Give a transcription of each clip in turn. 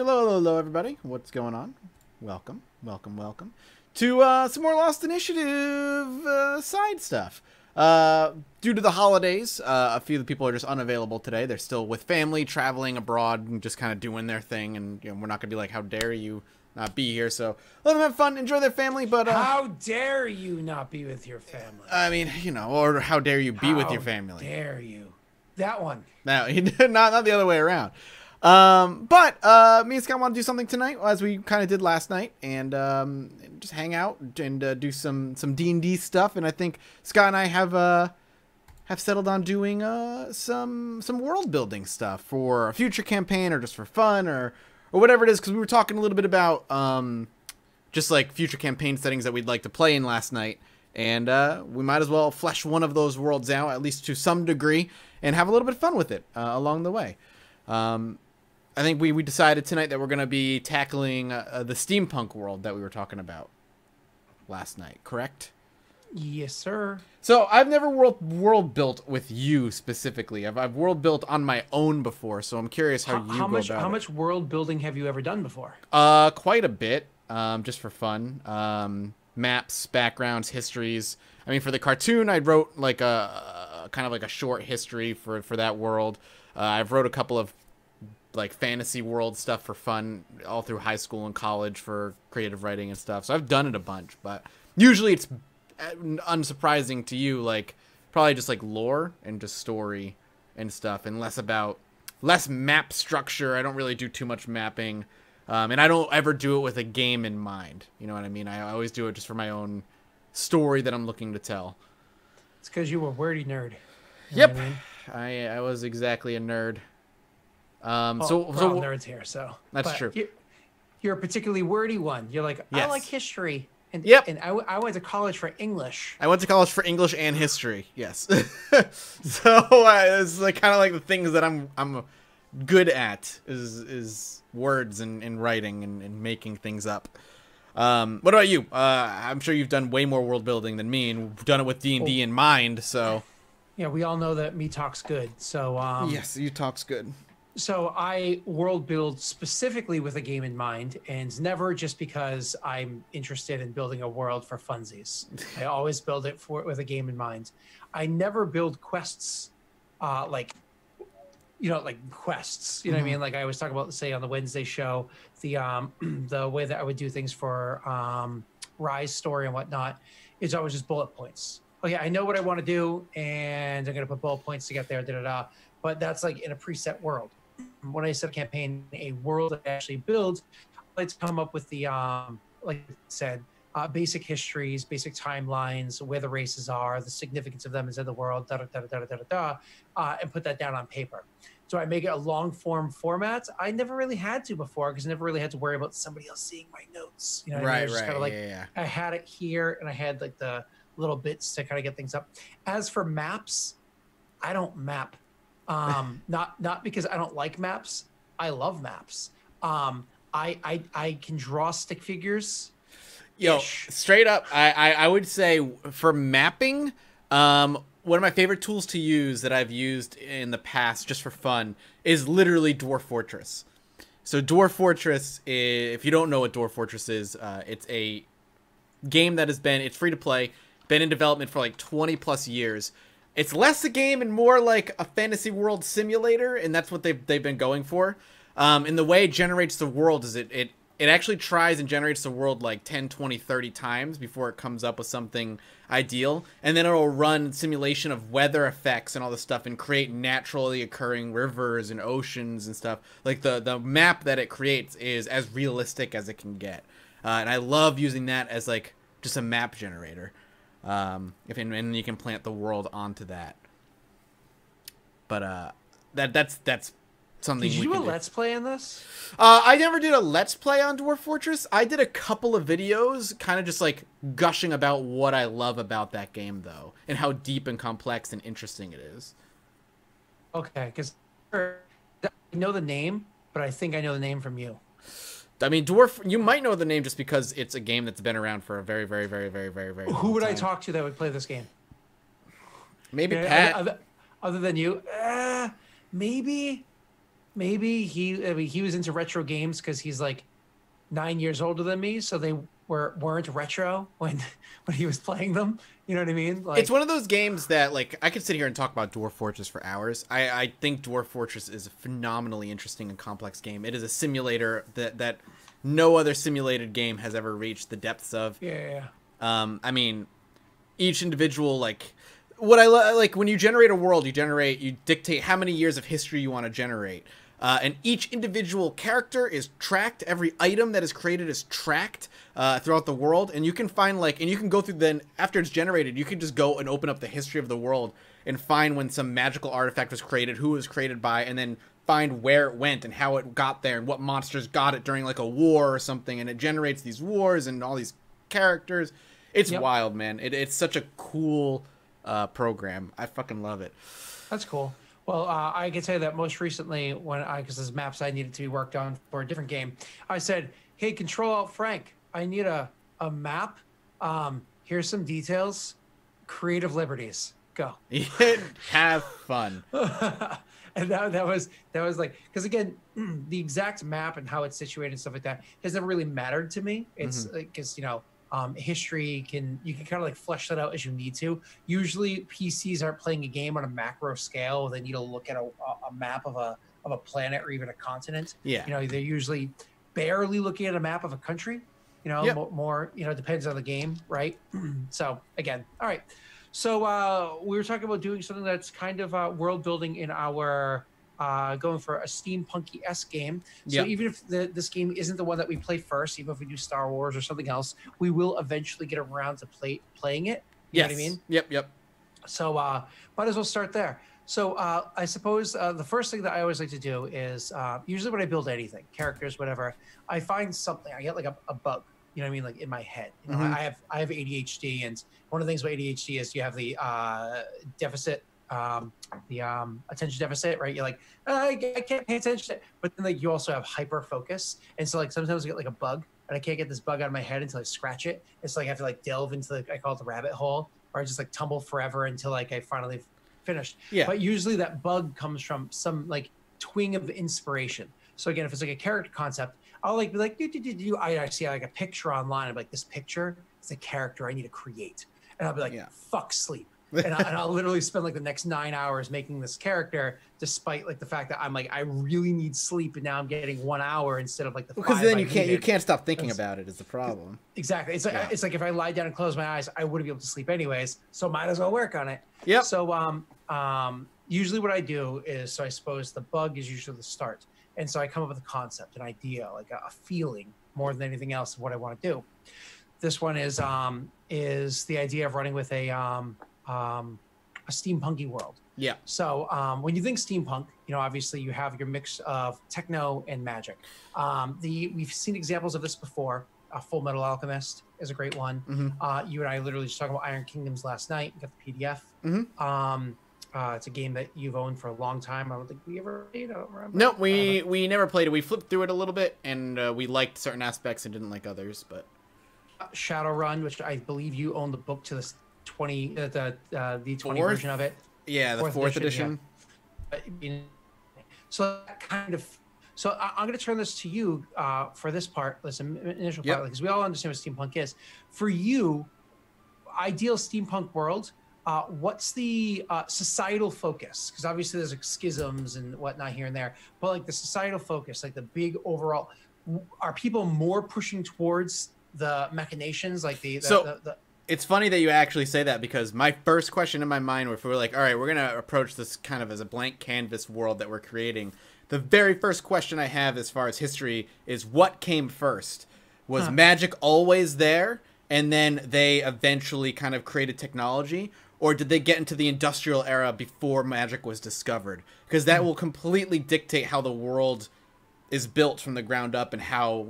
Hello, hello, hello, everybody. What's going on? Welcome, welcome, welcome to uh, some more Lost Initiative uh, side stuff. Uh, due to the holidays, uh, a few of the people are just unavailable today. They're still with family, traveling abroad, and just kind of doing their thing. And you know, we're not gonna be like, "How dare you not be here?" So let them have fun, enjoy their family. But uh, How dare you not be with your family? I mean, you know, or how dare you be with your family? Dare you? That one. No, not not the other way around. Um, but uh, me and Scott want to do something tonight, as we kind of did last night, and um, just hang out and uh, do some some D and D stuff. And I think Scott and I have uh have settled on doing uh some some world building stuff for a future campaign or just for fun or or whatever it is. Because we were talking a little bit about um just like future campaign settings that we'd like to play in last night. And uh, we might as well flesh one of those worlds out, at least to some degree, and have a little bit of fun with it uh, along the way. Um, I think we, we decided tonight that we're going to be tackling uh, uh, the steampunk world that we were talking about last night, correct? Yes, sir. So I've never world world built with you specifically. I've, I've world built on my own before, so I'm curious how, How, you how go much? about How it. much world building have you ever done before? Uh, quite a bit, um, just for fun. Um, maps, backgrounds, histories. I mean, for the cartoon, I wrote like a, a kind of like a short history for for that world. Uh, I've wrote a couple of like fantasy world stuff for fun all through high school and college for creative writing and stuff. So I've done it a bunch, but usually it's uh, unsurprising to you, like probably just like lore and just story and stuff, and less about less map structure. I don't really do too much mapping, um, and I don't ever do it with a game in mind. You know what I mean? I always do it just for my own story that I'm looking to tell. It's because you were a wordy nerd. Yep, I mean? I I was exactly a nerd. Um, Well, so we're so all nerds here, so That's true. You're, you're a particularly wordy one. You're like, I like history, and Yep. and I, w- I went to college for English. I went to college for English and history. Yes, so uh, it's like kind of like the things that I'm I'm good at is is words and, and writing and, and making things up. Um, what about you? Uh, I'm sure you've done way more world building than me, and done it with D and D in mind. So Yeah, we all know that me talks good. So um, yes, you talks good. So I world build specifically with a game in mind, and never just because I'm interested in building a world for funsies. I always build it for with a game in mind. I never build quests, uh, like you know, like quests. You know what I mean? Like I always talk about, say, on the Wednesday show, the um, the way that I would do things for um, Rise story and whatnot is always just bullet points. Okay, I know what I want to do, and I'm gonna put bullet points to get there. Da da da. But that's like in a preset world. When I set a campaign, a world that I actually builds, let's come up with the um, like I said, uh, basic histories, basic timelines, where the races are, the significance of them is in the world, da da da da da da da, uh, and put that down on paper. So I make it a long form format. I never really had to before because I never really had to worry about somebody else seeing my notes. You know, what I mean? Right, right, kinda like yeah, yeah. I had it here and I had like the little bits to kind of get things up. As for maps, I don't map. Um, not not because I don't like maps. I love maps. Um, I I I can draw stick figures. Yo, straight up, I, I I would say for mapping, um, one of my favorite tools to use that I've used in the past just for fun is literally Dwarf Fortress. So Dwarf Fortress, i- if you don't know what Dwarf Fortress is, uh, it's a game that has been it's free to play, been in development for like 20 plus years. It's less a game and more like a fantasy world simulator, and that's what they've they've been going for. Um, and the way it generates the world is it it it actually tries and generates the world like 10, 20, 30 times before it comes up with something ideal. And then it'll run simulation of weather effects and all this stuff and create naturally occurring rivers and oceans and stuff. Like the, the map that it creates is as realistic as it can get. Uh, and I love using that as like just a map generator. Um, if and, and you can plant the world onto that. But uh, that that's that's something. Did you do a do. let's play on this? Uh, I never did a let's play on Dwarf Fortress. I did a couple of videos, kind of just like gushing about what I love about that game, though, and how deep and complex and interesting it is. Okay, because I know the name, but I think I know the name from you. I mean, Dwarf. You might know the name just because it's a game that's been around for a very, very, very, very, very, very. Who long would I talk to that would play this game? Maybe Yeah, Pat. Other, other than you, uh, maybe. maybe he I mean, he was into retro games because he's like nine years older than me, so they were weren't retro when when he was playing them. You know what I mean? Like, it's one of those games that like I could sit here and talk about Dwarf Fortress for hours. I, I think Dwarf Fortress is a phenomenally interesting and complex game. It is a simulator that that no other simulated game has ever reached the depths of. Yeah. Um, I mean, each individual like what I like when you generate a world, you generate you dictate how many years of history you want to generate. Uh, and each individual character is tracked. Every item that is created is tracked uh, throughout the world, and you can find like, and you can go through. Then after it's generated, you can just go and open up the history of the world and find when some magical artifact was created, who it was created by, and then find where it went and how it got there and what monsters got it during like a war or something. And it generates these wars and all these characters. It's yep. wild, man. It, it's such a cool uh, program. I fucking love it. That's cool. Well, uh, I can say that most recently, when I because there's maps I needed to be worked on for a different game, I said, "Hey, Control Alt Frank, I need a a map. Um, here's some details. Creative liberties. Go. Have fun." and that, that was that was like because again, the exact map and how it's situated and stuff like that has never really mattered to me. It's because mm-hmm. you know um, history can you can kind of like flesh that out as you need to. Usually, PCs aren't playing a game on a macro scale. They need to look at a, a map of a of a planet or even a continent. Yeah, you know, they're usually barely looking at a map of a country. You know, yep. more, more you know depends on the game, right? so again, all right. So uh, we were talking about doing something that's kind of uh, world building in our uh, going for a steampunky s game. So yep. even if the, this game isn't the one that we play first, even if we do Star Wars or something else, we will eventually get around to play playing it. You yes. know what I mean? Yep, yep. So uh, might as well start there. So uh, I suppose uh, the first thing that I always like to do is uh, usually when I build anything, characters, whatever, I find something. I get like a, a bug. You know what I mean? Like in my head. You know, mm-hmm. I have I have ADHD, and one of the things about ADHD is you have the uh, deficit um, the um, attention deficit, right? You're like, oh, I, I, can't pay attention, but then like you also have hyper focus, and so like sometimes I get like a bug, and I can't get this bug out of my head until I scratch it. It's like I have to like delve into the I call it the rabbit hole, or I just like tumble forever until like I finally finished. Yeah. But usually that bug comes from some like twing of inspiration. So again, if it's like a character concept, I'll like be like, do, do, do, do. I, I see like a picture online. I'm like, this picture is a character I need to create, and I'll be like, yeah. fuck sleep and, I, will literally spend like the next nine hours making this character, despite like the fact that I'm like I really need sleep, and now I'm getting one hour instead of like the because then you can't you can't stop thinking about it is the problem. Exactly. It's like yeah. it's like if I lie down and close my eyes, I wouldn't be able to sleep anyways. So might as well work on it. Yeah. So um um usually what I do is so I suppose the bug is usually the start, and so I come up with a concept, an idea, like a, a feeling more than anything else of what I want to do. This one is um is the idea of running with a um um, a steampunky world. Yeah. So um, when you think steampunk, you know, obviously you have your mix of techno and magic. Um, the we've seen examples of this before. Uh, Full Metal Alchemist is a great one. Mm-hmm. Uh, you and I literally just talking about Iron Kingdoms last night. got the PDF. Mm-hmm. Um, uh, it's a game that you've owned for a long time. I don't think we ever played. it. No, we uh, we never played it. We flipped through it a little bit, and uh, we liked certain aspects and didn't like others. But Shadowrun, which I believe you own the book to this 20 uh, the uh, the 20 fourth? version of it. Yeah, the fourth, fourth edition. edition. Yeah. So that kind of so I, am going to turn this to you uh, for this part, this initial yep. part, because we all understand what steampunk is. For you, ideal steampunk world. Uh, what's the uh, societal focus? Because obviously there's like schisms and whatnot here and there, but like the societal focus, like the big overall, are people more pushing towards the machinations, like the, the so the, the, it's funny that you actually say that because my first question in my mind, if we were like, all right, we're gonna approach this kind of as a blank canvas world that we're creating, the very first question I have as far as history is what came first? Was huh. magic always there, and then they eventually kind of created technology, or did they get into the industrial era before magic was discovered? Because that hmm. will completely dictate how the world is built from the ground up and how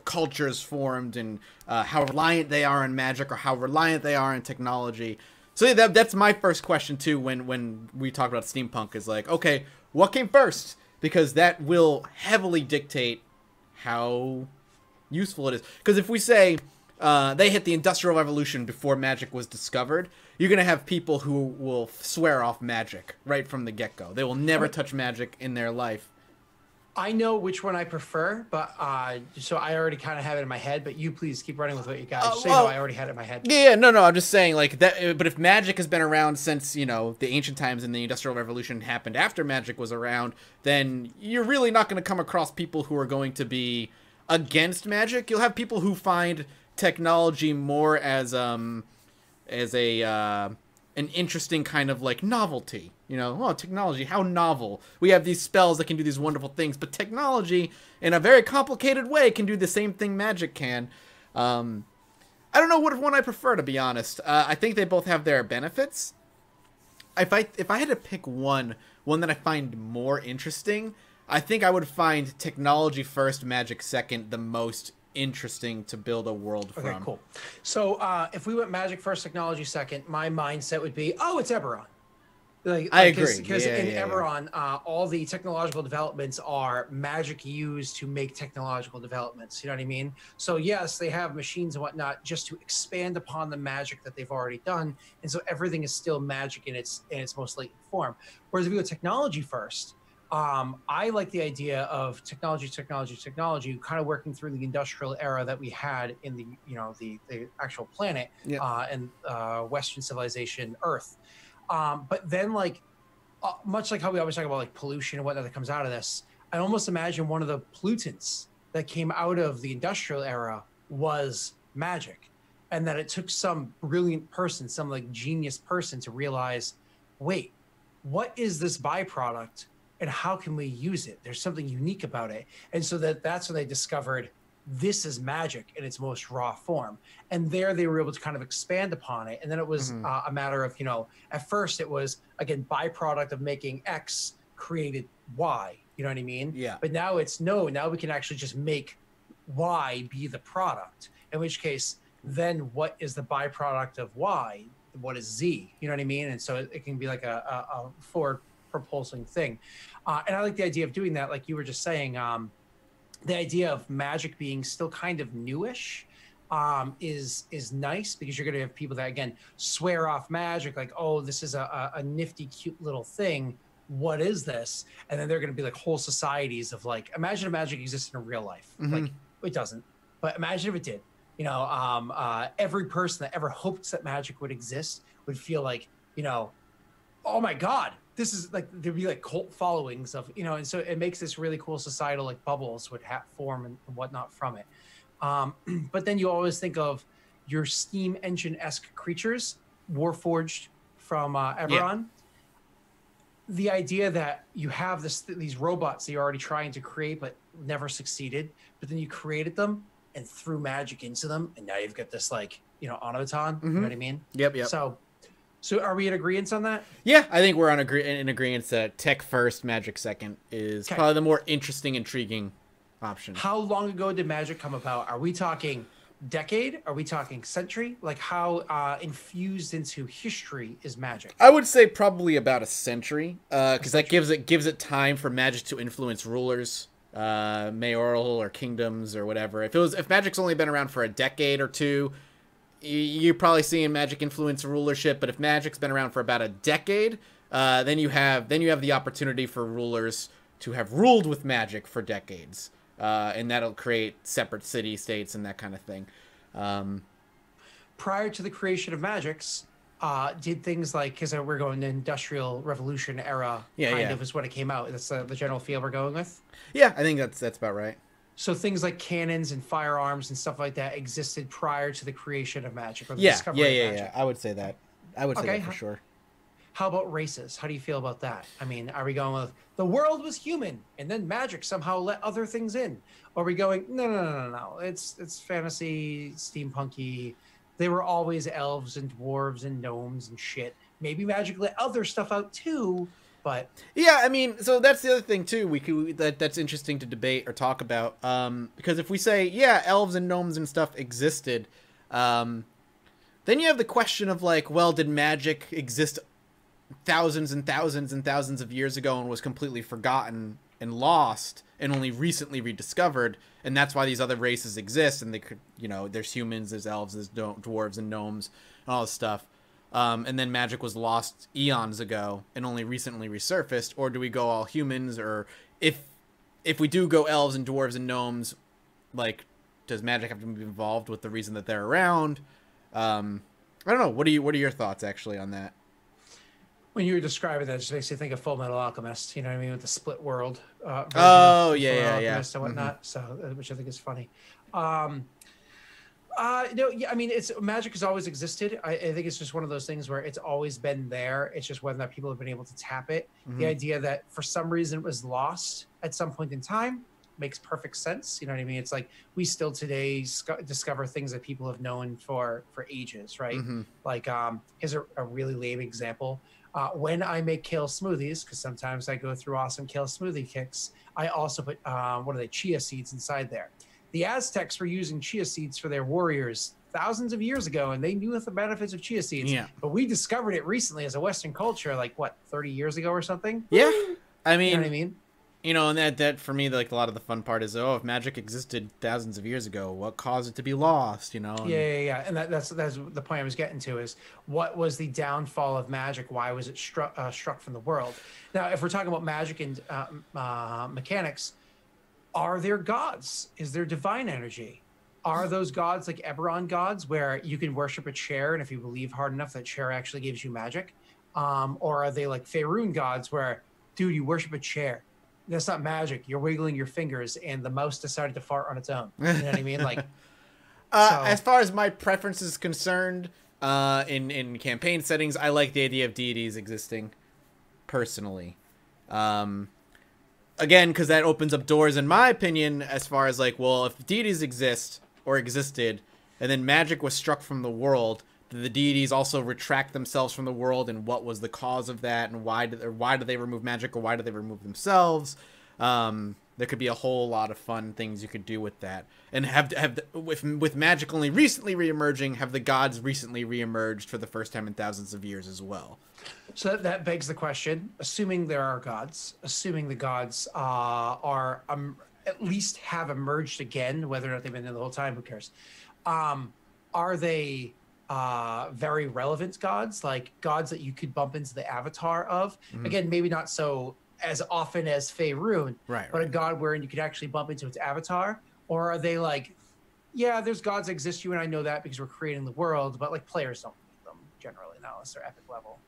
culture is formed and uh, how reliant they are on magic or how reliant they are on technology. So yeah, that, that's my first question too when when we talk about steampunk is like, okay, what came first? Because that will heavily dictate how useful it is. Because if we say uh, they hit the industrial revolution before magic was discovered, you're gonna have people who will swear off magic right from the get go. They will never touch magic in their life I know which one I prefer, but uh, so I already kind of have it in my head. But you please keep running with what you got. So you know, I already had it in my head. Yeah, yeah, no, no. I'm just saying, like that. uh, But if magic has been around since you know the ancient times and the industrial revolution happened after magic was around, then you're really not going to come across people who are going to be against magic. You'll have people who find technology more as um as a uh, an interesting kind of like novelty. You know, oh, technology, how novel. We have these spells that can do these wonderful things, but technology, in a very complicated way, can do the same thing magic can. Um, I don't know what one I prefer, to be honest. Uh, I think they both have their benefits. If I if I had to pick one, one that I find more interesting, I think I would find technology first, magic second, the most interesting to build a world from. Okay, cool. So uh, if we went magic first, technology second, my mindset would be, oh, it's Eberron. Like, I like, agree. because Yeah, in yeah, yeah. Uh, all the technological developments are magic used to make technological developments. You know what I mean? So yes, they have machines and whatnot just to expand upon the magic that they've already done, and so everything is still magic in its in its most latent form. Whereas if you go technology first, um, I like the idea of technology, technology, technology, kind of working through the industrial era that we had in the you know the the actual planet uh, and uh, Western civilization, Earth. Um, but then, like, uh, much like how we always talk about like pollution and whatnot that comes out of this, I almost imagine one of the pollutants that came out of the industrial era was magic, and that it took some brilliant person, some like genius person, to realize, wait, what is this byproduct, and how can we use it? There's something unique about it, and so that that's when they discovered this is magic in its most raw form. And there they were able to kind of expand upon it. And then it was Mhm. uh, a matter of you know at first it was again byproduct of making x created y you know what i mean? Yeah. but now it's no now we can actually just make y be the product in which case then what is the byproduct of y? What is z? You know what i mean? And so it, it can be like a, a, a forward propulsing thing. Uh, and i like the idea of doing that like you were just saying um, the idea of magic being still kind of newish um, is is nice because you're going to have people that again swear off magic like oh this is a, a, a nifty cute little thing. What is this? And then they're going to be like whole societies of like imagine if magic exists in real life. Mhm. like it doesn't but imagine if it did. You know um, uh, every person that ever hoped that magic would exist would feel like you know oh my god this is like there'd be like cult followings of you know and so it makes this really cool societal like bubbles would have form and whatnot from it um, but then you always think of your steam engine-esque creatures warforged from uh, Eberron. The idea that you have this these robots that you're already trying to create but never succeeded, but then you created them and threw magic into them, and now you've got this like you know automaton. You know Mhm. what I mean? Yep. Yep. So, so are we in agreement on that? Yeah, I think we're on agree- in agreement that tech first, magic second is Okay. probably the more interesting, intriguing option. How long ago did magic come about? Are we talking decade? Are we talking century? Like how uh, infused into history is magic? I would say probably about a century, because that gives it gives it time for magic to influence rulers, uh, mayoral or kingdoms or whatever. If it was if magic's only been around for a decade or two, you're probably seeing magic influence rulership. But if magic's been around for about a decade, uh, then you have then you have the opportunity for rulers to have ruled with magic for decades, uh, and that'll create separate city states and that kind of thing. Um, Prior to the creation of magics, uh, did things like because we're going to industrial revolution era, Yeah, kind yeah. of is when it came out. That's uh, the general feel we're going with. yeah, I think that's that's about right. So things like cannons and firearms and stuff like that existed prior to the creation of magic or the Yeah, discovery yeah, of yeah, magic. yeah. I would say that. I would say Okay, that for sure. How about races? How do you feel about that? I mean, are we going with the world was human and then magic somehow let other things in? Or are we going, no, no, no, no, no. It's it's fantasy, steampunky. They were always elves and dwarves and gnomes and shit. Maybe magic let other stuff out too, but Yeah, I mean, so that's the other thing too. We could that that's interesting to debate or talk about. Um, because if we say yeah, elves and gnomes and stuff existed, um, then you have the question of like, well, did magic exist thousands and thousands and thousands of years ago and was completely forgotten and lost and only recently rediscovered? And that's why these other races exist. And they could, you know, there's humans, there's elves, there's dwarves and gnomes, and all this stuff. Um, and then magic was lost eons ago and only recently resurfaced, or do we go all humans? Or if if we do go elves and dwarves and gnomes, like, does magic have to be involved with the reason that they're around? Um, I don't know. What are you? What are your thoughts actually on that? When you were describing that, it just makes you think of Full Metal Alchemist. You know what I mean with the split world. Uh, Oh, yeah, yeah, yeah. And whatnot. So, uh, which I think is funny. Um, uh, no, yeah, I mean, it's magic has always existed. I, I think it's just one of those things where it's always been there. It's just whether or not people have been able to tap it. The Mhm. idea that for some reason it was lost at some point in time makes perfect sense. You know what I mean? It's like we still today sc- discover things that people have known for for ages, right? Mhm. Like, um, here's a, a really lame example. Uh, when I make kale smoothies, because sometimes I go through awesome kale smoothie kicks, I also put um, what are they chia seeds inside there. The Aztecs were using chia seeds for their warriors thousands of years ago, and they knew of the benefits of chia seeds. Yeah. But we discovered it recently as a Western culture, like what, 30 years ago or something? Yeah. I mean, You mean, know what I mean? you know, and that that for me, like a lot of the fun part is, oh, if magic existed thousands of years ago, what caused it to be lost? You know? and- Yeah, yeah, yeah. And that, that's that's the point I was getting to is what was the downfall of magic? Why was it struck uh, struck from the world? Now, if we're talking about magic and uh, uh, mechanics, are there gods? Is there divine energy? Are those gods like Eberron gods, where you can worship a chair, and if you believe hard enough, that chair actually gives you magic? Um, or are they like Faerun gods, where, dude, you worship a chair? That's not magic. You're wiggling your fingers, and the mouse decided to fart on its own. You know what I mean? Like, Uh, So- As far as my preference is concerned, uh, in in campaign settings, I like the idea of deities existing, personally. Um, again, because that opens up doors, in my opinion, as far as like, well, if deities exist or existed, and then magic was struck from the world, did the deities also retract themselves from the world, and what was the cause of that, and why did or why did they remove magic, or why did they remove themselves? Um, there could be a whole lot of fun things you could do with that, and have have with with magic only recently reemerging, have the gods recently reemerged for the first time in thousands of years as well. So that, that begs the question: assuming there are gods, assuming the gods uh, are um, at least have emerged again, whether or not they've been there the whole time, who cares? Um, are they uh, very relevant gods, like gods that you could bump into the avatar of? Mhm. Again, maybe not so as often as Faerun, Right. but a god wherein you could actually bump into its avatar, or are they like, yeah, there's gods that exist, you and I know that because we're creating the world, but like players don't meet them generally, not unless they're epic level.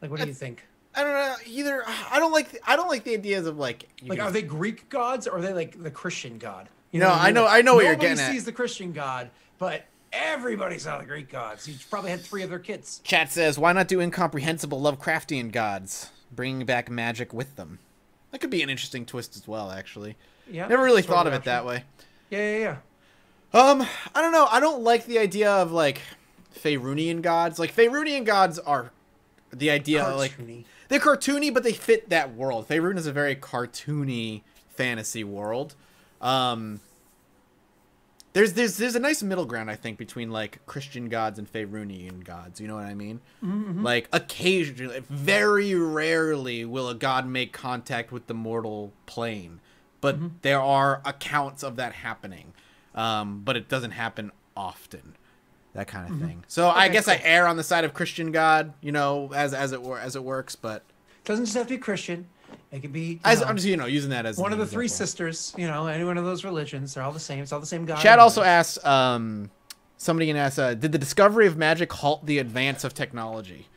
Like, what do you think? I don't know either. I don't like. I don't like the ideas of like. Like, are they Greek gods or are they like the Christian god? No, what I know- mean? I know what you're Nobody getting at. sees the Christian god, but everybody saw the Greek gods. You probably had three of their kids. Chat says, why not do incomprehensible Lovecraftian gods, bringing back magic with them? That could be an interesting twist as well, actually. Yeah. Never really thought of it that way. Yeah, yeah, yeah. Um, I don't know. I don't like the idea of like Faerunian gods. Like Faerunian gods are the idea like they're cartoony, but they fit that world. Faerun is a very cartoony fantasy world. Um, there's there's there's a nice middle ground I think between like Christian gods and Faerunian gods. You know what I mean? Mhm. Like occasionally, very rarely will a god make contact with the mortal plane, but Mhm. there are accounts of that happening. Um, but it doesn't happen often. That kind of Mhm. thing. So I Okay, guess I err on the side of Christian God, you know, as as it wor- as it works. But Doesn't just have to be Christian. It could be as know, I'm just you know using that as one of the three example. sisters. You know, any one of those religions. They're all the same. It's all the same God. Chad also asks, um, somebody can ask, uh, did the discovery of magic halt the advance of technology?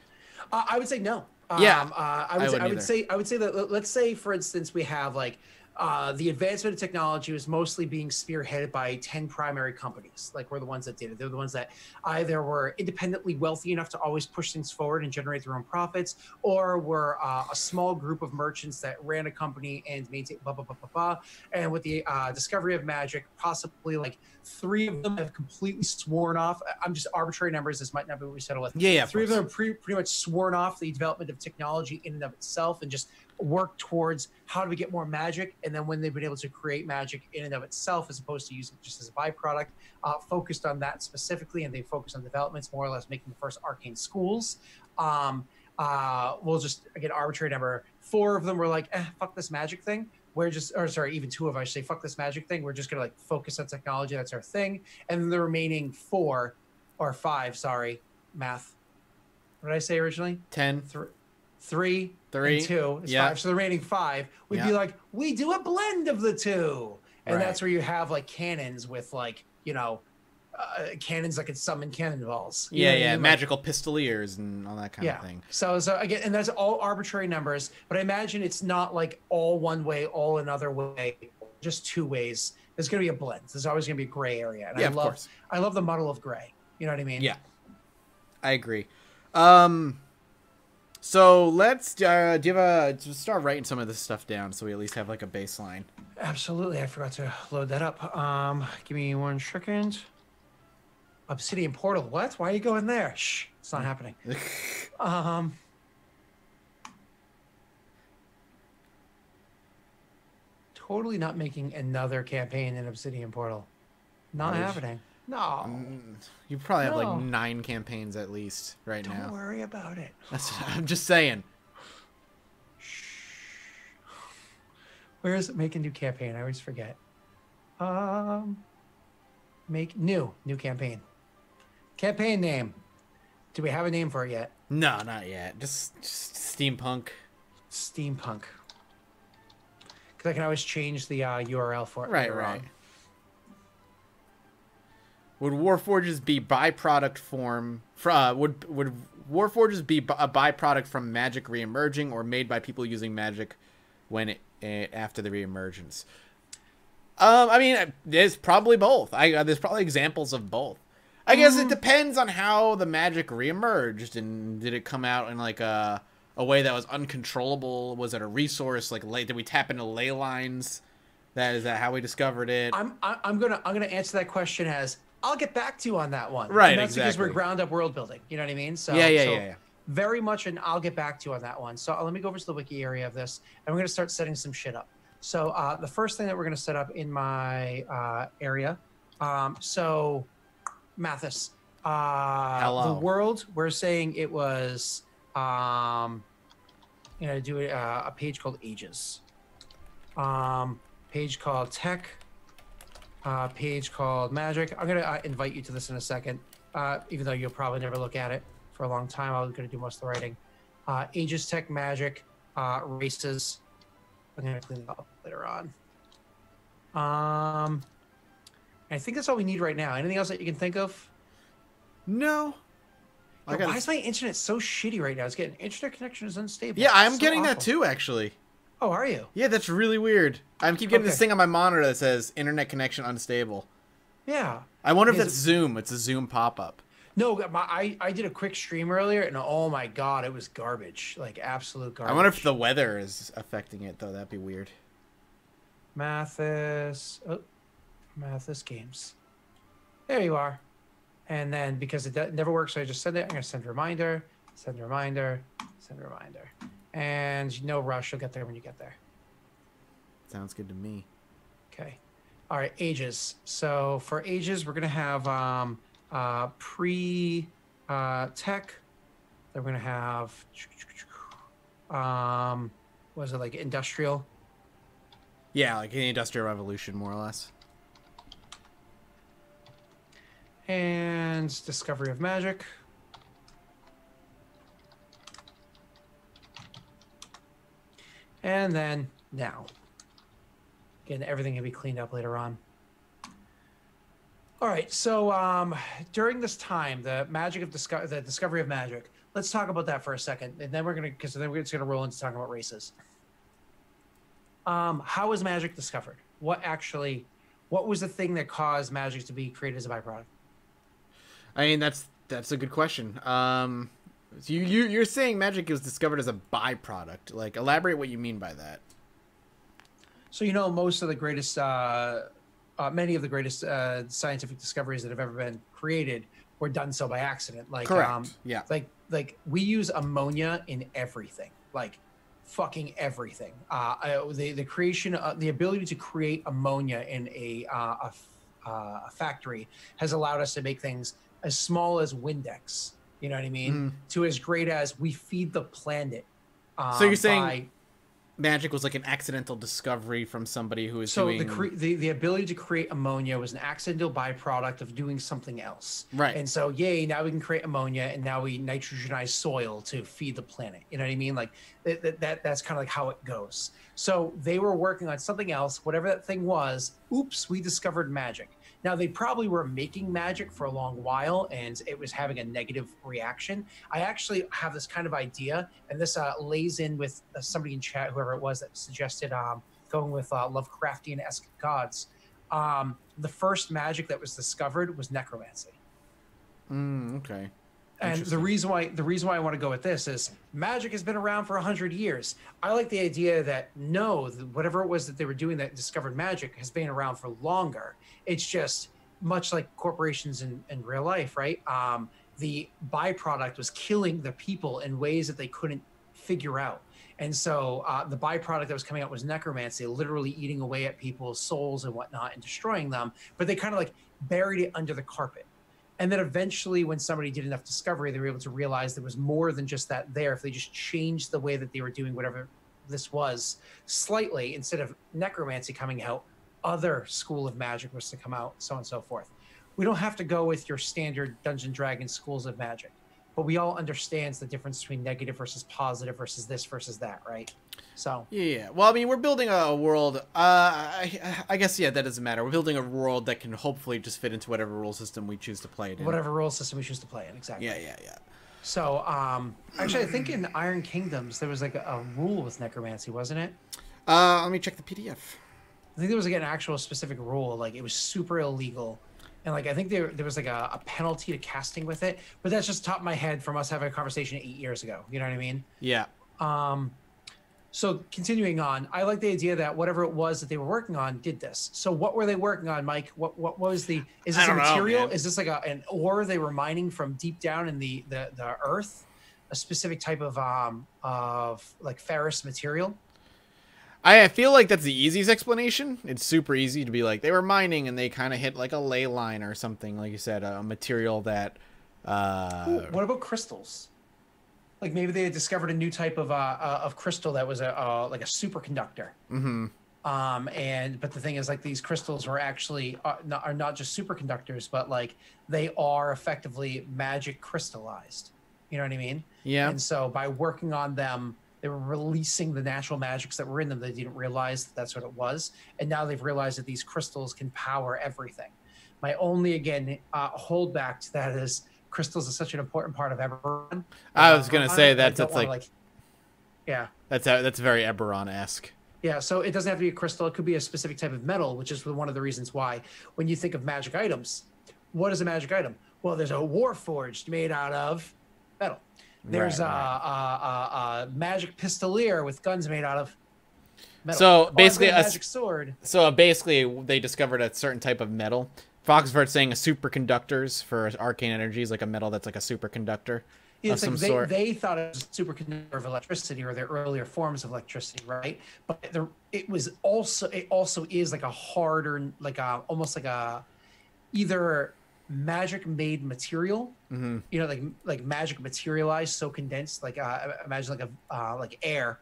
Uh, I would say no. Yeah, um, uh, I I would. say, I would say. I would say that. Let's say, for instance, we have like uh, the advancement of technology was mostly being spearheaded by ten primary companies. Like we're the ones that did it. They're the ones that either were independently wealthy enough to always push things forward and generate their own profits, or were uh, a small group of merchants that ran a company and maintained blah blah blah blah blah. And with the uh, discovery of magic, possibly like three of them have completely sworn off. I'm just arbitrary numbers. This might not be what we settle with Yeah, yeah. three of them have pre- pretty much sworn off the development of technology in and of itself and just work towards how do we get more magic and then when they've been able to create magic in and of itself as opposed to using it just as a byproduct uh, focused on that specifically and they focus on developments more or less making the first arcane schools. Um, uh, we'll just again arbitrary number. Four of them were like eh, fuck this magic thing. We're just or sorry even two of us say fuck this magic thing. We're just gonna like focus on technology that's our thing. And then the remaining four or five sorry math. What did i say originally? 10, Thr- three Three. and two is Yeah. five. So the remaining five would be like we do a blend of the two, and Right. that's where you have like cannons with like you know uh, cannons that could summon cannonballs. Yeah, yeah, mean? Like, magical pistoliers and all that kind yeah. of thing. So so again, and that's all arbitrary numbers. But I imagine it's not like all one way, all another way, just two ways. There's going to be a blend. There's always going to be a gray area, and Yeah, I of love course. I love the muddle of gray. You know what I mean? Yeah, I agree. Um, so let's. Uh, do you have a just start writing some of this stuff down so we at least have like a baseline? Absolutely. I forgot to load that up. Um, give me one second. Obsidian portal. What? Why are you going there? Shh. It's not happening. Um. Totally not making another campaign in Obsidian Portal. Not happening. No. Mm, you probably have No. like nine campaigns at least right now. Don't worry about it. That's, I'm just saying. Where is it? Make a new campaign. I always forget. Um, make new new campaign. Campaign name. Do we have a name for it yet? No, not yet. Just, just steampunk. Steampunk. Because I can always change the uh, URL for it. Right, right. on. Would Warforges be byproduct form? Uh, would would Warforges be b- a byproduct from magic reemerging, or made by people using magic when it, eh, after the reemergence? Um, I mean, there's probably both. I uh, there's probably examples of both. I guess it depends on how the magic reemerged, and did it come out in like a a way that was uncontrollable? Was it a resource? Like, ley- did we tap into ley lines? That is that how we discovered it? I'm I'm gonna I'm gonna answer that question as I'll get back to you on that one. Right, And that's because we're ground up world building. You know what I mean? So yeah, yeah, so yeah, yeah. Very much, and I'll get back to you on that one. So uh, let me go over to the wiki area of this, and we're gonna start setting some shit up. So uh, the first thing that we're gonna set up in my uh, area. Um, so Mathas, uh, Hello. the world we're saying it was. Um, you know, do a, uh, a page called Ages. Um, page called Tech. Uh, page called Magic. I'm gonna uh, invite you to this in a second, uh, even though you'll probably never look at it for a long time. I'm gonna do most of the writing. Uh, Ages, Tech, Magic, uh, races. I'm gonna clean that up later on. Um, I think that's all we need right now. Anything else that you can think of? No. Yo, gotta- why is my internet so shitty right now? It's getting internet connection is unstable. yeah, I'm so getting that too, actually. Oh, are you? Yeah, that's really weird. I keep getting this thing on my monitor that says internet connection unstable. Yeah. I wonder if that's it- Zoom. It's a Zoom pop up. No, my, I I did a quick stream earlier, and oh my god, it was garbage, like absolute garbage. I wonder if the weather is affecting it, though. That'd be weird. Mathas, oh, Mathas games. There you are. And then because it never works, so I just send it. I'm gonna send a reminder, send a reminder, send a reminder, and no rush. You'll get there when you get there. Sounds good to me. Okay. All right, ages. So for ages, we're gonna have um, uh, pre uh, tech. Then we're gonna have um, was it like industrial? Yeah, like the Industrial Revolution, more or less. and discovery of magic. And then now. Again, everything can be cleaned up later on. All right, so um, during this time, the magic of disco- the discovery of magic. Let's talk about that for a second, and then we're gonna because then we're just gonna roll into talking about races. Um, how was magic discovered? What actually, what was the thing that caused magic to be created as a byproduct? I mean, that's that's a good question. Um, so you you you're saying magic was discovered as a byproduct. Like, elaborate what you mean by that. So you know, most of the greatest, uh, uh, many of the greatest uh, scientific discoveries that have ever been created were done so by accident. Like, Correct. um, yeah. like, like we use ammonia in everything. Like, fucking everything. Uh, the the creation, uh, the ability to create ammonia in a uh, a, uh, a factory has allowed us to make things as small as Windex. You know what I mean? Mhm. To as great as we feed the planet. Um, So you're saying- by- magic was like an accidental discovery from somebody who is So doing the, cre- the the ability to create ammonia was an accidental byproduct of doing something else. Right. And so, yay! Now we can create ammonia, and now we nitrogenize soil to feed the planet. You know what I mean? Like that, that that's kind of like how it goes. So they were working on something else, whatever that thing was. Oops! We discovered magic. Now they probably were making magic for a long while, and it was having a negative reaction. I actually have this kind of idea, and this uh, lays in with uh, somebody in chat, whoever it was, that suggested um, going with uh, Lovecraftian esque gods. Um, the first magic that was discovered was necromancy. Mm, okay. And the reason why the reason why I want to go with this is magic has been around for hundred years. I like the idea that no, whatever it was that they were doing that discovered magic has been around for longer. It's just much like corporations in, in real life, right? Um, the byproduct was killing the people in ways that they couldn't figure out. And so uh, the byproduct that was coming out was necromancy, literally eating away at people's souls and whatnot and destroying them. But they kind of like buried it under the carpet. And then eventually, when somebody did enough discovery, they were able to realize there was more than just that there. If they just changed the way that they were doing whatever this was slightly, instead of necromancy coming out, other school of magic was to come out, so on and so forth. We don't have to go with your standard Dungeon Dragon schools of magic, but we all understands the difference between negative versus positive versus this versus that, right? So Yeah. Well, I mean, we're building a world. Uh, I, I guess yeah, that doesn't matter. We're building a world that can hopefully just fit into whatever rule system we choose to play it in. whatever rule system we choose to play in, exactly. Yeah, yeah, yeah. So, um, actually, I think in Iron Kingdoms there was like a, a rule with necromancy, wasn't it? Uh, let me check the PDF. I think there was like an actual specific rule, like it was super illegal, and like I think there there was like a, a penalty to casting with it. But that's just top of my head from us having a conversation eight years ago. You know what I mean? Yeah. Um, so continuing on, I like the idea that whatever it was that they were working on did this. So what were they working on, Mike? What what was the? Is this a don't know, material? is this like a, an ore they were mining from deep down in the the, the earth? A specific type of um of like ferrous material. I feel like that's the easiest explanation. It's super easy to be like they were mining and they kind of hit like a ley line or something, like you said, a material that. Uh, Ooh, what about crystals? Like maybe they had discovered a new type of uh, uh of crystal that was a uh, like a superconductor. Mm-hmm. um and but the thing is like these crystals are actually uh, not, are not just superconductors but like they are effectively magic crystallized you know what i mean Yeah. and so by working on them they were releasing the natural magics that were in them they didn't realize that that's what it was and now they've realized that these crystals can power everything my only again uh, holdback to that is crystals is such an important part of Eberron. I was gonna Uh, say that's- that's wanna, like- yeah That's a, that's very Eberron esque. yeah, so it doesn't have to be a crystal. It could be a specific type of metal, which is one of the reasons why when you think of magic items, what is a magic item? Well, there's a war forged made out of metal. There's Right, a, a, a, a magic pistolier with guns made out of metal. So, basically, a magic sword. So uh, basically, they discovered a certain type of metal. Foxvert saying a superconductors for arcane energies, like a metal that's like a superconductor It's of like they, sort. they thought it was a superconductor of electricity or their earlier forms of electricity, right? But there, it was also it also is like a harder, like a almost like a either magic made material hmm you know like like magic materialized so condensed like uh imagine like a uh like air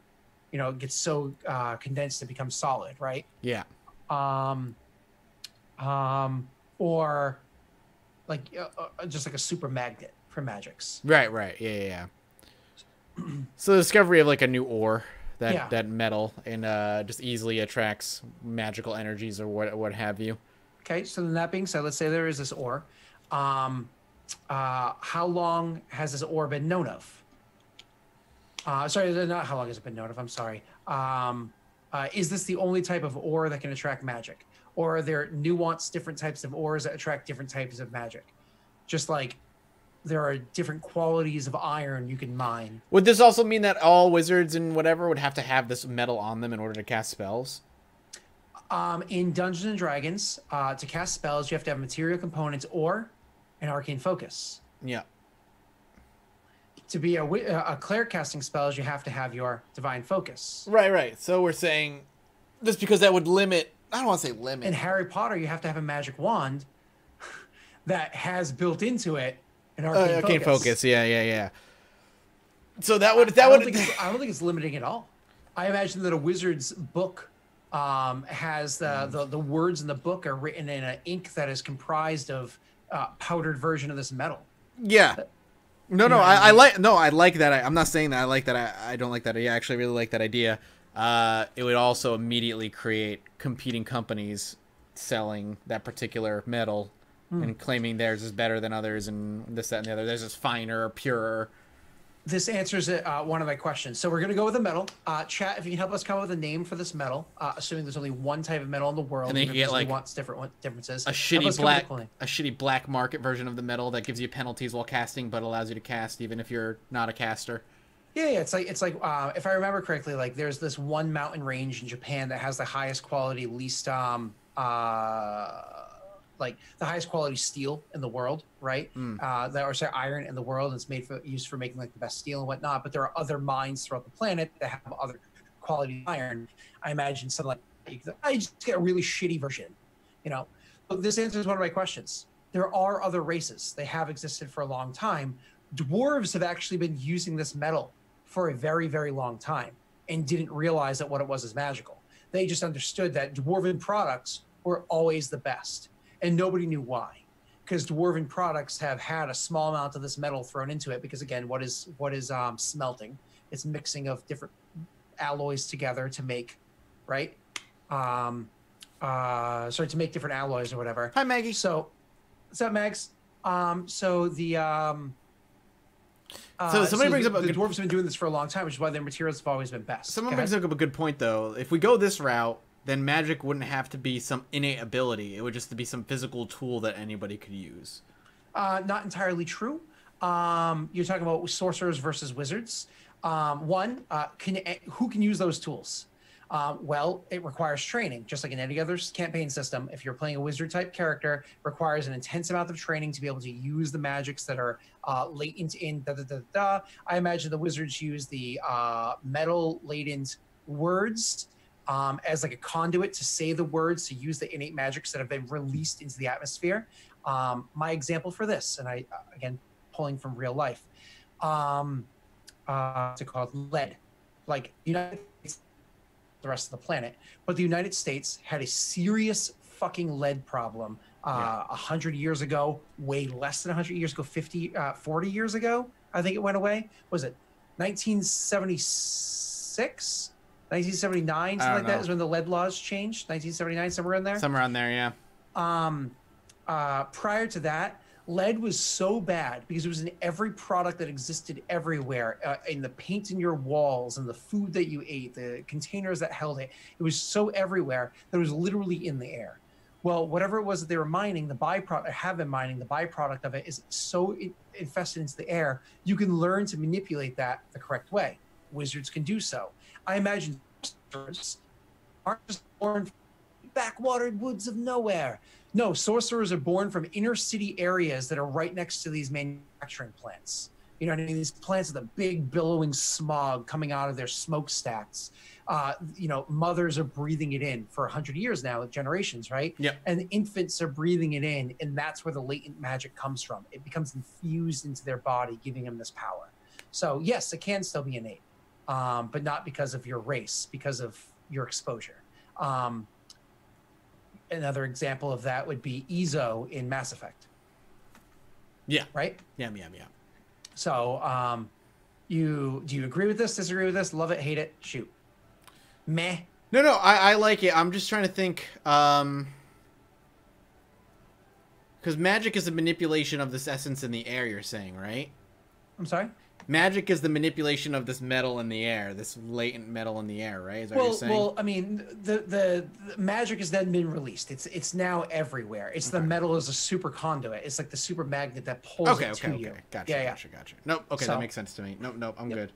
you know it gets so uh condensed it becomes solid right Yeah. um um or like uh, uh, just like a super magnet for magics Right. Right. Yeah. Yeah. yeah. so the discovery of like a new ore that Yeah. that metal and uh, just easily attracts magical energies or what what have you. okay so then that being said let's say there is this ore um uh how long has this ore been known of? Uh sorry not how long has it been known of i'm sorry. Um uh, is this the only type of ore that can attract magic? Or are there nuanced different types of ores that attract different types of magic? Just like there are different qualities of iron you can mine. Would this also mean that all wizards and whatever would have to have this metal on them in order to cast spells? um, in dungeons and dragons uh, to cast spells you have to have material components or an arcane focus Yeah. to be a, wi- a cleric casting spells, you have to have your divine focus. Right. Right. So we're saying just because that would limit. I don't want to say limit. In Harry Potter, you have to have a magic wand that has built into it an Uh, arcane, arcane focus. focus. Yeah. Yeah. Yeah. So that would I that don't would I don't think it's limiting at all. I imagine that a wizard's book um, has the, the the words in the book are written in an ink that is comprised of uh, powdered version of this metal. Yeah. No, no, know I, I like no, I like that. I, I'm not saying that I like that. I, I don't like that. idea. I actually really like that idea. Uh, it would also immediately create competing companies selling that particular metal and claiming theirs is better than others and this, that, and the other. Theirs is finer, purer. This answers uh, one of my questions. So we're gonna go with the metal. Uh, chat, if you can help us come up with a name for this metal, uh, assuming there's only one type of metal in the world, And then you get, like, wants different one, differences. A shitty us come up black, a a shitty black market version of the metal that gives you penalties while casting, but allows you to cast even if you're not a caster. Yeah, yeah, it's like it's like uh, if I remember correctly, like there's this one mountain range in Japan that has the highest quality, least um uh like the highest quality steel in the world, right? Mm. Uh, that or sorry, iron in the world. and It's made for used for making like the best steel and whatnot. But there are other mines throughout the planet that have other quality iron. I imagine something like I just get a really shitty version, you know. But this answers one of my questions. There are other races. They have existed for a long time. Dwarves have actually been using this metal for a very, very long time and didn't realize that what it was is magical. They just understood that dwarven products were always the best, and nobody knew why. Because dwarven products have had a small amount of this metal thrown into it. Because again, what is what is um, smelting? It's mixing of different alloys together to make, right? Um, uh, sorry, to make different alloys or whatever. Hi, Maggie. So, what's up, Max? Um, so the um, uh, So somebody brings the, up a the dwarves have been doing this for a long time, which is why their materials have always been best. Someone brings up a good point though. If we go this route, then magic wouldn't have to be some innate ability. It would just be some physical tool that anybody could use. Uh, not entirely true. Um, you're talking about sorcerers versus wizards. Um, one, uh, can who can use those tools? Um, well, it requires training, just like in any other campaign system. If you're playing a wizard type character, requires an intense amount of training to be able to use the magics that are uh, latent in da da da da. I imagine the wizards use the uh, metal latent words um, as like a conduit to say the words to use the innate magics that have been released into the atmosphere. Um, my example for this, and I uh, again pulling from real life, um, uh, what's it called lead, like United States, the rest of the planet, but the United States had a serious fucking lead problem uh, a hundred years ago, way less than a hundred years ago, 50, uh, 40 years ago, I think it went away. Was it 1976? 1979, something like that know. is when the lead laws changed. 1979, somewhere in there Somewhere on there, yeah. um, uh, prior to that, lead was so bad because it was in every product that existed everywhere, uh, in the paint in your walls, and the food that you ate, the containers that held it. It was so everywhere that it was literally in the air. Well, whatever it was that they were mining, the byproduct, or have been mining, the byproduct of it is so infested into the air. You can learn to manipulate that the correct way. Wizards can do so. I imagine sorcerers aren't just born from backwatered woods of nowhere. No, sorcerers are born from inner city areas that are right next to these manufacturing plants. You know what I mean? These plants with a big billowing smog coming out of their smokestacks. Uh, you know, mothers are breathing it in for 100 years now, generations, right? Yep. And infants are breathing it in, and that's where the latent magic comes from. It becomes infused into their body, giving them this power. So, yes, it can still be innate, um, but not because of your race, because of your exposure. Um, another example of that would be eezo in Mass Effect, Yeah. right? Yeah, yeah, yeah. So, um, you do you agree with this? Disagree with this? Love it? Hate it? Shoot. Meh. No, no, I, I like it. I'm just trying to think. Um, because magic is the manipulation of this essence in the air. You're saying, right? I'm sorry. Magic is the manipulation of this metal in the air, this latent metal in the air, right? Is that what Well, you're saying? well, I mean, the, the the magic has then been released. It's it's now everywhere. It's the metal is a super conduit. It's like the super magnet that pulls okay, it okay, to okay. you. Gotcha, yeah, yeah. gotcha, gotcha. Nope. Okay, So- that makes sense to me. Nope, nope. I'm Yep. good.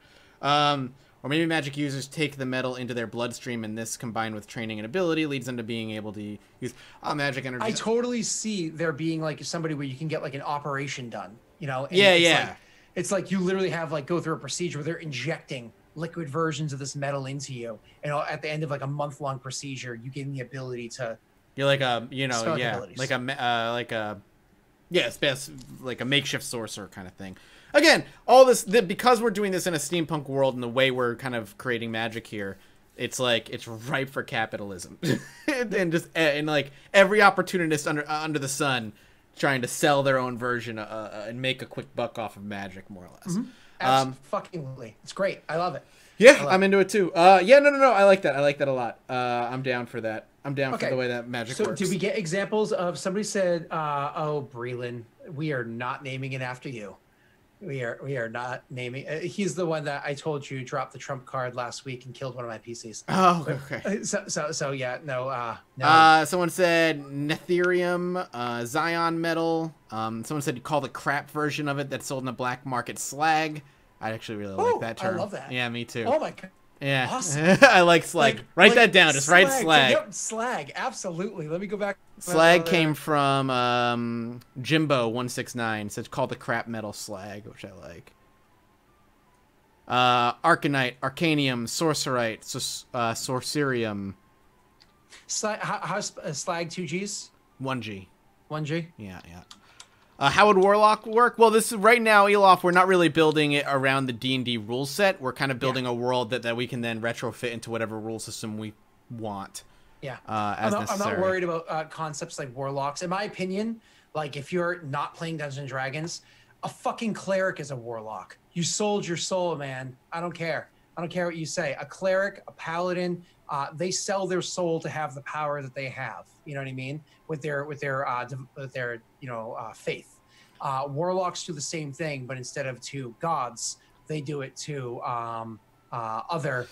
Um, or maybe magic users take the metal into their bloodstream, and this combined with training and ability leads them to being able to use oh, magic energy. I totally see there being like somebody where you can get like an operation done. You know? and Yeah, it's yeah. Like, it's like you literally have like go through a procedure where they're injecting liquid versions of this metal into you, and at the end of like a month long procedure, you gain the ability to You're like a, you know, yeah, like a, uh, like a, yeah, it's best like a makeshift sorcerer kind of thing. again, all this the, because we're doing this in a steampunk world and the way we're kind of creating magic here. It's like it's ripe for capitalism, and just and like every opportunist under uh, under the sun trying to sell their own version uh, uh, and make a quick buck off of magic, more or less. Um, fucking it's great. I love it. Yeah, I'm into it too. Uh, yeah, no, no, no. I like that. I like that a lot. Uh, I'm down for that. I'm down Okay. for the way that magic works. So, works. did we get examples of somebody said, uh, "Oh, Breland, we are not naming it after you. We are, we are not naming." Uh, he's the one that I told you dropped the trump card last week and killed one of my PCs. Oh, okay. Uh, So, so, so yeah, no, uh, no. Uh, someone said Netherium, uh, Zion metal. Um, someone said you call the crap version of it that's sold in the black market slag. I actually really Oh, like that term. I love that. Yeah, me too. oh my god. Yeah, awesome. I like slag. Like- write like that down. Just write slag. yep, slag. Absolutely. Let me go back. Slag Uh, came from um, Jimbo one six nine. So it's called the crap metal slag, which I like. Uh, Arcanite, Arcanium, Sorcerite, uh, Sorcerium, Slag, how, how's uh, slag two Gs? one G. One G. Yeah, yeah. Uh, how would Warlock work? Well, this is right now, Elof. We're not really building it around the D and D rule set. We're kind of building a world that, that we can then retrofit into whatever rule system we want. Yeah. Uh, I'm not, I'm not worried about uh, concepts like warlocks. In my opinion, like if you're not playing Dungeons and Dragons, a fucking cleric is a warlock. You sold your soul, man. I don't care. I don't care what you say. A cleric, a paladin, uh, they sell their soul to have the power that they have. You know what I mean? With their with their uh, div- with their you know uh, faith. Uh, warlocks do the same thing, but instead of to gods, they do it to um, uh, other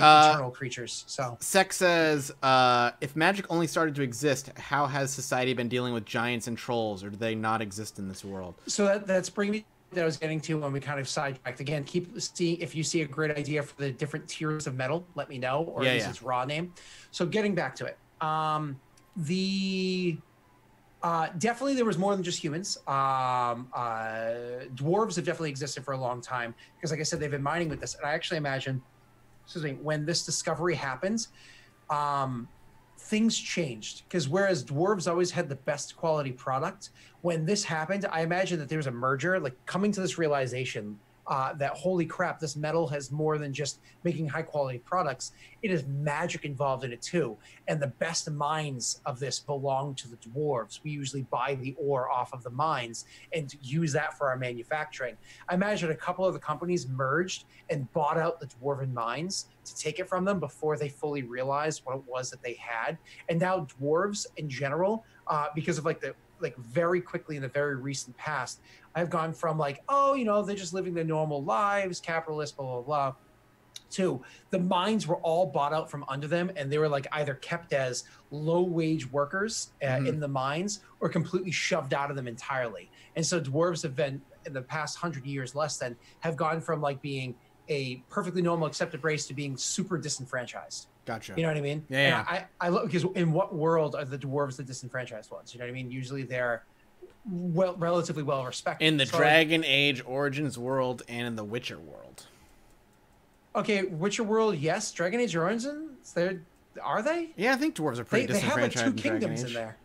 Uh, eternal creatures. So Sex says, uh, if magic only started to exist, how has society been dealing with giants and trolls, or do they not exist in this world? so that, that's bringing me that I was getting to when we kind of sidetracked again. Keep seeing if you see a great idea for the different tiers of metal, let me know, or Yeah, use yeah. its raw name. So getting back to it, um, the uh, definitely there was more than just humans. Um, uh, dwarves have definitely existed for a long time because, like I said, they've been mining with this, and I actually imagine, excuse me, when this discovery happens, um, things changed because whereas dwarves always had the best quality product when this happened i imagine that there was a merger like coming to this realization uh, that holy crap this metal has more than just making high quality products. It is magic involved in it too. And the best mines of this belong to the dwarves. We usually buy the ore off of the mines and use that for our manufacturing. I imagine a couple of the companies merged and bought out the dwarven mines to take it from them before they fully realized what it was that they had. And now dwarves in general, uh, because of like the like very quickly in the very recent past, I've gone from like, oh, you know, they're just living their normal lives, capitalist, blah blah blah. To the mines were all bought out from under them, and they were like either kept as low wage workers uh, Mhm. in the mines or completely shoved out of them entirely. And so dwarves have been in the past hundred years less than have gone from like being a perfectly normal accepted race to being super disenfranchised. Gotcha. You know what I mean? Yeah, yeah. I, I look because in what world are the dwarves the disenfranchised ones? You know what I mean? Usually they're well, relatively well respected. in the So, Dragon Age Origins world and in the Witcher world. okay, Witcher world, yes. Dragon Age Origins, they're they? Yeah, I think dwarves are They, pretty they have like two kingdoms Age. in there.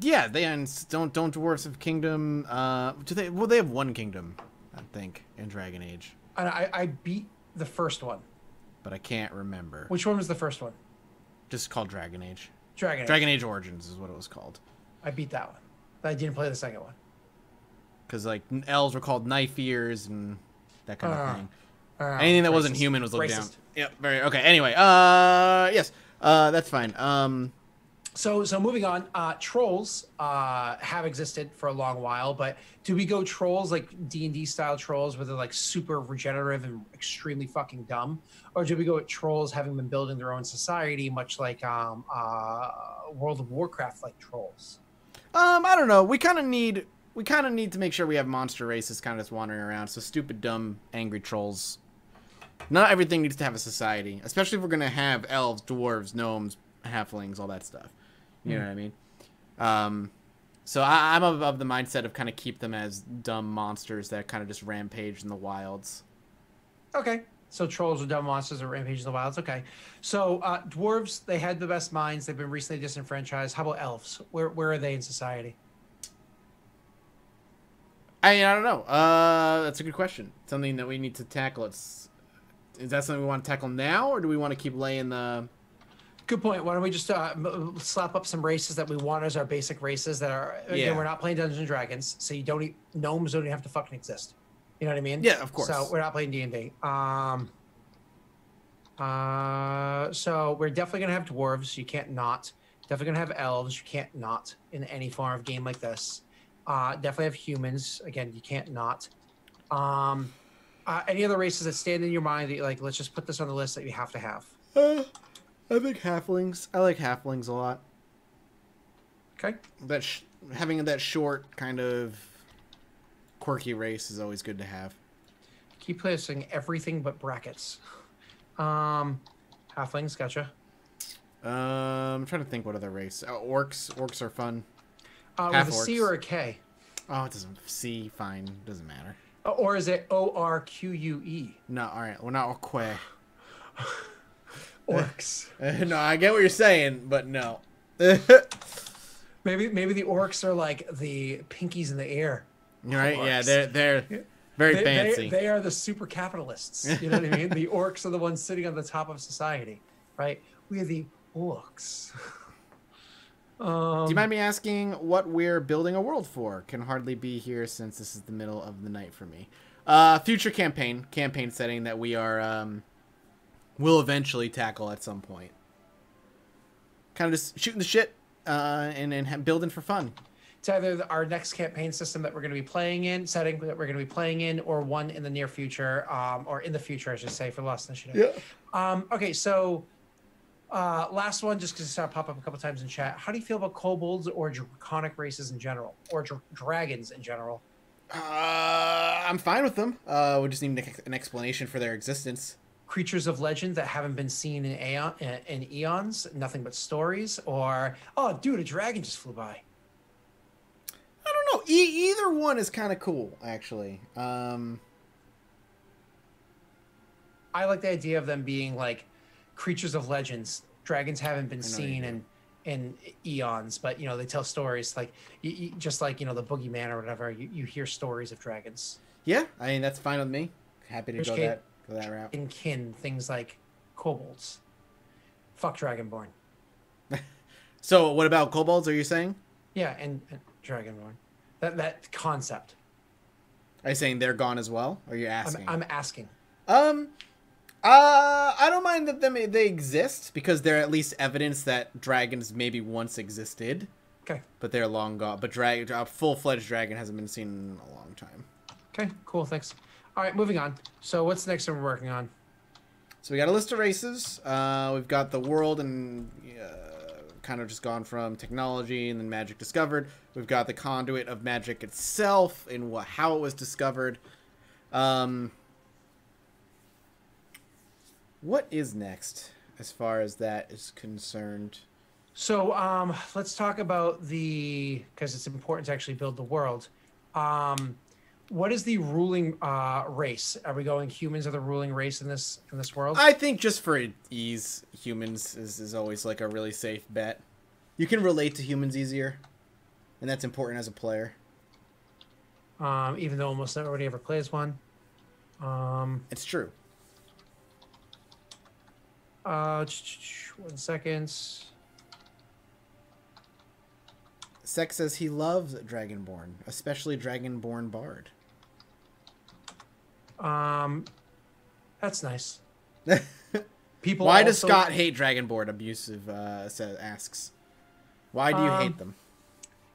Yeah, they and don't don't dwarves have kingdom. Uh, do they? Well, they have one kingdom, I think, in Dragon Age, And I, I beat the first one. but I can't remember. Which one was the first one? Just called Dragon Age. Dragon Age. Dragon Age Origins is what it was called. I beat that one. I didn't play the second one. Because like elves were called knife ears and that kind Ah, of thing. Uh, Anything that wasn't human was looked down. Yep. Very okay. Anyway, uh, yes, uh, that's fine. Um, So, so moving on, uh, trolls uh, have existed for a long while, but do we go trolls like D and D style trolls, where they're like super regenerative and extremely fucking dumb, or do we go with trolls having been building their own society, much like um, uh, World of Warcraft like trolls? Um, I don't know. We kind of need we kind of need to make sure we have monster races kind of just wandering around. So stupid, dumb, angry trolls. Not everything needs to have a society, especially if we're gonna have elves, dwarves, gnomes, halflings, all that stuff. You know what I mean? Um, so I, I'm of, of the mindset of kind of keep them as dumb monsters that kind of just rampage in the wilds. Okay. So trolls are dumb monsters that rampage in the wilds. Okay. So uh, dwarves, they had the best minds. They've been recently disenfranchised. How about elves? Where where are they in society? I I don't know. Uh, that's a good question. Something that we need to tackle. It's is that something we want to tackle now, or do we want to keep laying the? Good point. Why don't we just uh, slap up some races that we want as our basic races that are again, we're not playing Dungeons and Dragons, so you don't e- gnomes don't even have to fucking exist. You know what I mean? Yeah, of course. So we're not playing D and D. Um. Uh, so we're definitely gonna have dwarves. You can't not. Definitely gonna have elves. You can't not in any form of game like this. Uh, definitely have humans. Again, you can't not. Um, uh, any other races that stand in your mind that you like? Let's just put this on the list that you have to have. Uh, I think halflings. I like halflings a lot. Okay. That sh- having that short kind of quirky race is always good to have. Keep placing everything but brackets. Um, halflings, gotcha. Um, I'm trying to think what other race. Oh, orcs. Orcs are fun. Uh, Half with a C orcs. or a K, Oh, it doesn't. C, fine. Doesn't matter. Uh, or is it O R Q U E? No, all right. We're not orque. Orcs. Uh, no, I get what you're saying, but no. maybe maybe the orcs are like the pinkies in the air. Right. Yeah, they're they're very They, fancy. they, they are the super capitalists. You know what I mean? The orcs are the ones sitting on the top of society, right? We are the orcs. um, Do you mind me asking what we're building a world for? Can hardly be here since this is the middle of the night for me. Uh, future campaign, campaign setting that we are um, will eventually tackle at some point. Kind of just shooting the shit uh, and and building for fun. It's either our next campaign system that we're going to be playing in, setting that we're going to be playing in, or one in the near future, um, or in the future, I should say, for Lost Initiative. Um, okay, so uh, last one, just because it started pop up a couple times in chat. How do you feel about kobolds or draconic races in general, or dra- dragons in general? Uh, I'm fine with them. Uh, we just need an, an explanation for their existence. Creatures of legend that haven't been seen in, aeon, in, in eons, nothing but stories, or oh, dude, a dragon just flew by. Don't know. E- either one is kind of cool, actually. Um, I like the idea of them being like creatures of legends. Dragons haven't been I know you seen in in eons, but you know they tell stories like you, you, just like you know the boogeyman or whatever. You, you hear stories of dragons yeah, I mean that's fine with me. Happy to go that go that route. in kin, things like kobolds. Fuck Dragonborn. So, what about kobolds? Are you saying? Yeah, and, and Dragonborn. That that concept. Are you saying they're gone as well? Or are you I'm, asking? I'm asking. Um, uh, I don't mind that them they exist because they're at least evidence that dragons maybe once existed, Okay. but they're long gone. But drag a full fledged dragon hasn't been seen in a long time. Okay. Cool. Thanks. All right. Moving on. So what's next one we're working on? So we got a list of races. Uh, we've got the world and kind of just gone from technology and then magic discovered. We've got the conduit of magic itself and what how it was discovered. Um, what is next as far as that is concerned? So um, let's talk about the because it's important to actually build the world. Um, what is the ruling uh, race? Are we going humans are the ruling race in this in this world? I think just for ease, humans is, is always like a really safe bet. You can relate to humans easier, and that's important as a player. Um, even though almost nobody ever plays one. Um, It's true. uh, one second. Sex says he loves Dragonborn, especially Dragonborn Bard. Um, that's nice. People. Why does Scott hate Dragonborn? Abusive uh, says asks. Why do you Um, hate them?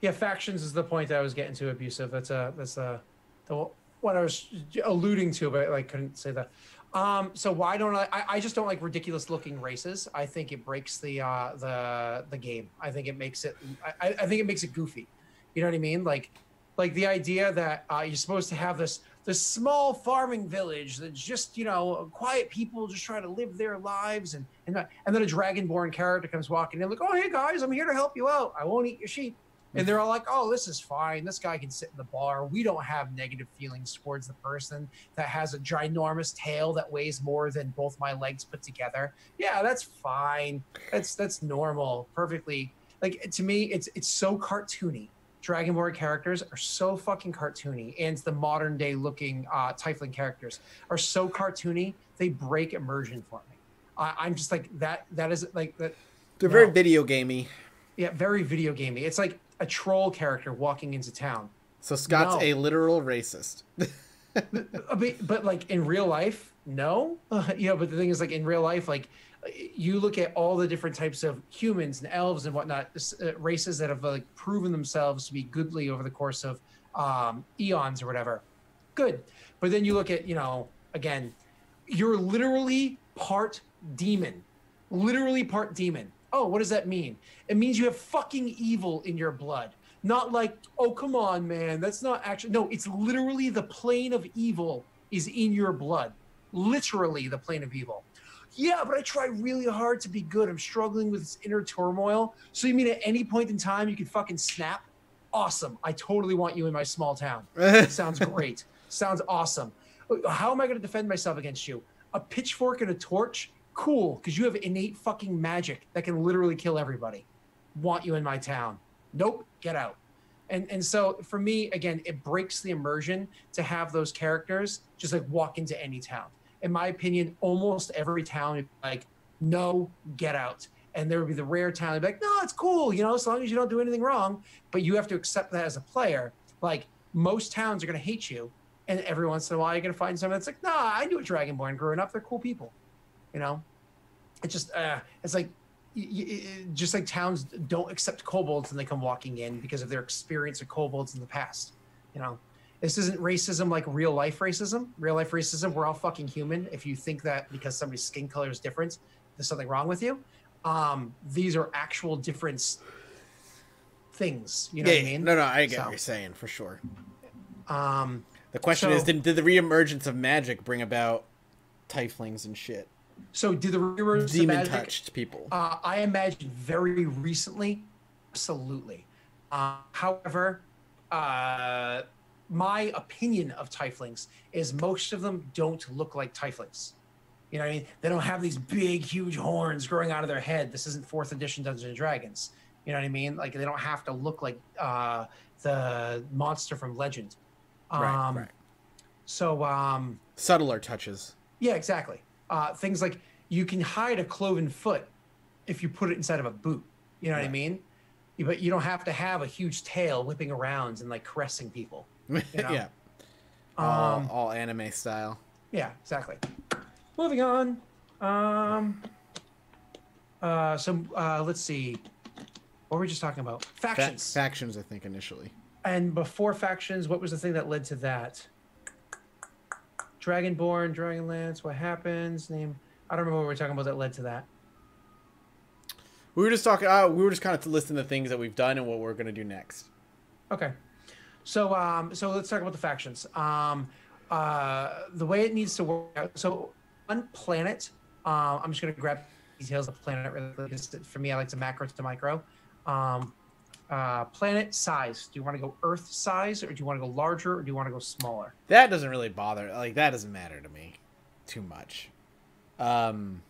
Yeah, factions is the point I was getting to. Abusive. That's a that's a the what I was alluding to, but I couldn't say that. Um, so why don't I, I? I just don't like ridiculous looking races. I think it breaks the uh, the the game. I think it makes it. I, I think it makes it goofy. You know what I mean? Like like the idea that uh, you're supposed to have this this small farming village that's just you know quiet people just trying to live their lives and and, uh, and then a dragonborn character comes walking in like oh hey guys i'm here to help you out. I won't eat your sheep. And they're all like oh this is fine. This guy can sit in the bar. We don't have negative feelings towards the person that has a ginormous tail that weighs more than both my legs put together. Yeah that's fine. That's that's normal. Perfectly like to me it's it's so cartoony Dragonborn characters are so fucking cartoony, and the modern day looking uh, Tiefling characters are so cartoony they break immersion for me. I, I'm just like that. That is like that. They're No. very video gamey. Yeah, very video gamey. It's like a troll character walking into town. So Scott's No. a literal racist. But, but like in real life, no. Uh, you know, but the thing is, like in real life, like you look at all the different types of humans and elves and whatnot, uh, races that have like proven themselves to be goodly over the course of um, eons or whatever. Good, but then you look at you know again, you're literally part demon, literally part demon. Oh, what does that mean? It means you have fucking evil in your blood. Not like, oh, come on, man. That's not actually. No, it's literally the plane of evil is in your blood. Literally the plane of evil. Yeah, but I try really hard to be good. I'm struggling with this inner turmoil. So you mean at any point in time you can fucking snap? Awesome. I totally want you in my small town. Sounds great. Sounds awesome. How am I going to defend myself against you? A pitchfork and a torch? Cool, because you have innate fucking magic that can literally kill everybody. Want you in my town? Nope, get out. And and so for me, again, it breaks the immersion to have those characters just like walk into any town. In my opinion, almost every town would be like, no, get out. And there would be the rare town that'd be like, no, it's cool, you know, as long as you don't do anything wrong. But you have to accept that as a player. Like most towns are gonna hate you. And every once in a while you're gonna find someone that's like, nah, I knew a Dragonborn growing up. They're cool people. You know? It's just uh it's like just like towns don't accept kobolds when they come walking in because of their experience of kobolds in the past. You know, this isn't racism like real life racism. Real life racism, we're all fucking human. If you think that because somebody's skin color is different, there's something wrong with you. Um, these are actual different things. You know yeah, what I mean? no, no, I get So- what you're saying for sure. Um, The question So- is, did, did the reemergence of magic bring about tieflings and shit? so did the reverse Demon magic, touched people. Uh, I imagine very recently, absolutely. Uh, however, uh, my opinion of Tieflings is most of them don't look like Tieflings. You know what I mean? They don't have these big, huge horns growing out of their head. This isn't fourth edition Dungeons and Dragons. You know what I mean? Like they don't have to look like uh, the monster from Legend. Um, right, right. So, um, Subtler touches. yeah, exactly. Uh, things like you can hide a cloven foot if you put it inside of a boot. You know what I mean? But you don't have to have a huge tail whipping around and like caressing people. know? yeah, all, Um, all anime style. yeah, exactly. Moving on. Um, uh, so uh, let's see. What were we just talking about? Fa- Factions. factions, I think initially. and before factions, what was the thing that led to that? Dragonborn, Dragonlance. What happens? Name. I don't remember what we were talking about that led to that. We were just talking. Uh, we were just kind of listing the things that we've done and what we're gonna do next. Okay. So um so let's talk about the factions. Um uh the way it needs to work out. So on planet, uh, I'm just gonna grab details of the planet really because for me I like to macro to micro. Um uh planet size. Do you want to go Earth size or do you want to go larger or do you want to go smaller? That doesn't really bother. Like that doesn't matter to me too much. Um,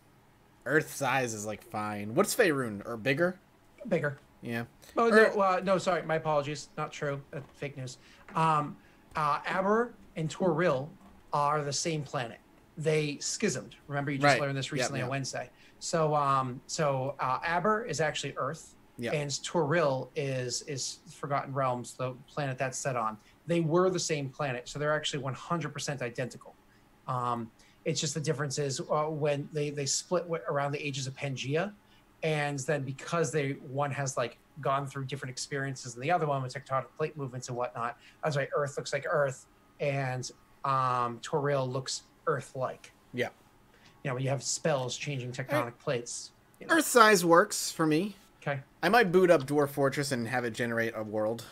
Earth size is like fine. What's Faerun or bigger? Bigger. Yeah. Oh no, uh, no, sorry, my apologies. Not true. Uh, fake news. Um, uh, Abeir and Toril are the same planet. They schismed. Remember, you just Right. learned this Yep, recently on. Wednesday. So, um, so uh, Abeir is actually Earth, Yeah. and Toril is is Forgotten Realms, the planet that's set on. They were the same planet, so they're actually 100% identical. Um, it's just the difference is uh, when they they split around the ages of Pangea, and then because they one has like gone through different experiences than the other one with tectonic plate movements and whatnot. That's why Earth looks like Earth, and um, Toril looks Earth-like. Yeah. You know, when you have spells changing tectonic plates. you know. Earth size works for me. Okay. I might boot up Dwarf Fortress and have it generate a world.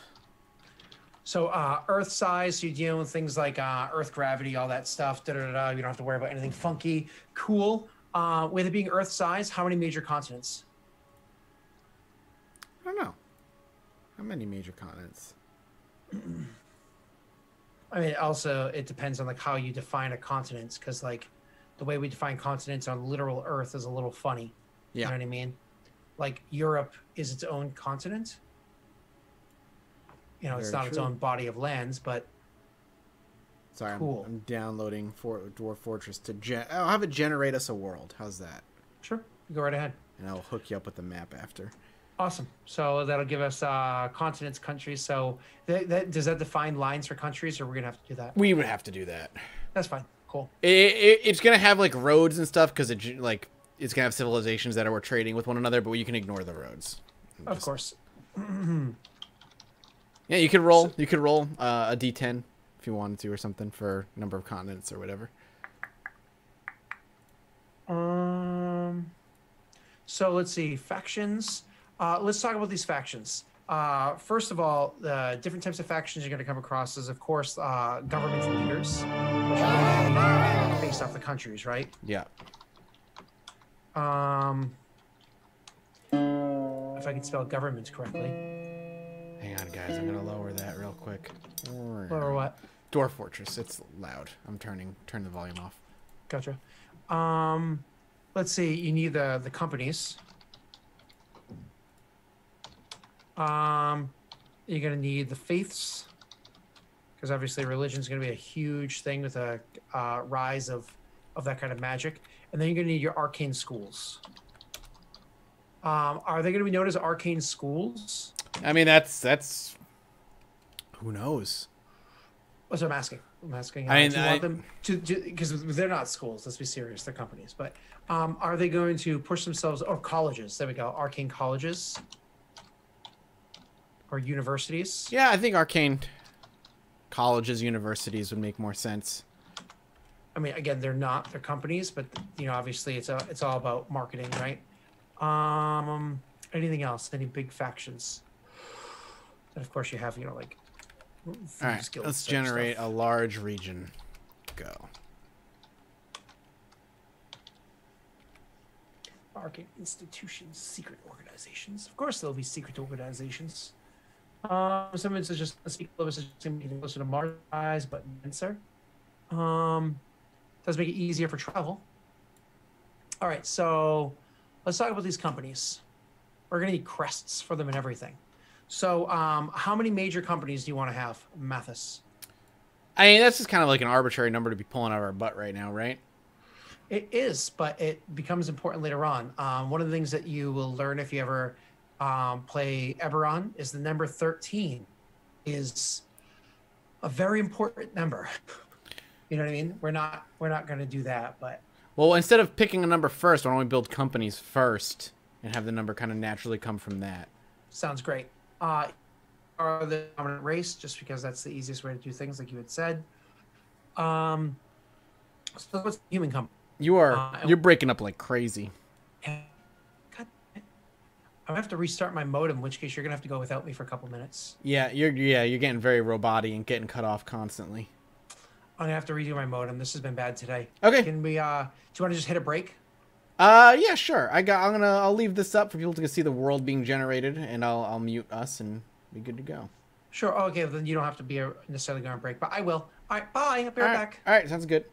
So uh, Earth size, so you deal with things like uh, Earth gravity, all that stuff. Da, da, da, da. You don't have to worry about anything funky. Cool. Uh, with it being Earth size, how many major continents? I don't know. How many major continents? I mean, also it depends on like how you define a continent, because like the way we define continents on literal Earth is a little funny. Yeah. You know what I mean? Like Europe is its own continent. You know, it's Very not its own body of lands, but Sorry, I'm- Cool. I'm, downloading for Dwarf Fortress to gen. I'll have it generate us a world. How's that? sure, go right ahead. And I'll hook you up with the map after. Awesome. So that'll give us uh, continents, countries. So that, that, does that define lines for countries, or we're gonna have to do that? We would have to do that. That's fine. Cool. It, it, it's gonna have like roads and stuff because it like it's gonna have civilizations that are trading with one another, but you can ignore the roads. Of Just- course. Yeah, you could roll. You could roll uh, a d10 if you wanted to, or something for number of continents or whatever. Um. So let's see factions. Uh, let's talk about these factions. Uh, first of all, the different types of factions you're going to come across is, of course, uh, government leaders, which are gonna be based off the countries, right? Yeah. Um, if I can spell governments correctly, Hang on, guys. I'm gonna lower that real quick. or what? Dwarf Fortress. It's loud. I'm turning turn the volume off. Gotcha. Um, let's see. You need the the companies. Um, you're gonna need the faiths, because obviously religion is gonna be a huge thing with a uh, rise of of that kind of magic. And then you're gonna need your arcane schools. Um, are they gonna be known as arcane schools? I mean, that's that's. Who knows? That's what I'm asking. I'm asking. I uh, mean, do you I- want them to because they're not schools. Let's be serious. They're companies. But um, are they going to push themselves or colleges? There we go. Arcane colleges or universities. Yeah, I think arcane colleges, universities would make more sense. I mean, again, they're not. They're companies, but you know, obviously, it's a, it's all about marketing, right? Um, anything else? Any big factions? And of course, you have you know like. All thieves let's generate stuff. a large region. Go. Market institutions, secret organizations. Of course, there'll be secret organizations. Um, some of it's just a secret level is getting closer to Mars, eyes, but denser. Um, does make it easier for travel. All right, so let's talk about these companies. We're gonna need crests for them and everything. So, um, how many major companies do you want to have, Mathas? I mean, that's just kind of like an arbitrary number to be pulling out of our butt right now, right? It is, but it becomes important later on. Um, one of the things that you will learn if you ever um, play Eberron is the number 13 is a very important number. you know what I mean? We're not we're not going to do that, but Well, instead of picking a number first, why don't we build companies first and have the number kind of naturally come from that? sounds great. Uh, are the dominant race just because that's the easiest way to do things, like you had said. Um, so what's the human company? You are Uh, you're breaking up like crazy. God, I'm gonna have to restart my modem, in which case you're gonna have to go without me for a couple minutes. Yeah, you're yeah you're getting very roboty and getting cut off constantly. I'm gonna have to redo my modem. This has been bad today. Okay. Can we? uh Do you want to just hit a break? Uh, yeah, sure. I got. I'm gonna. I'll leave this up for people to see the world being generated, and I'll I'll mute us and be good to go. Sure. Oh, okay. Then you don't have to be uh, necessarily going on break, but I will. All right. Bye. I'll be right right. back. All right. Sounds good.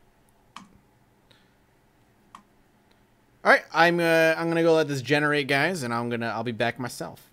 All right. I'm uh I'm gonna go let this generate, guys, and I'm gonna I'll be back myself.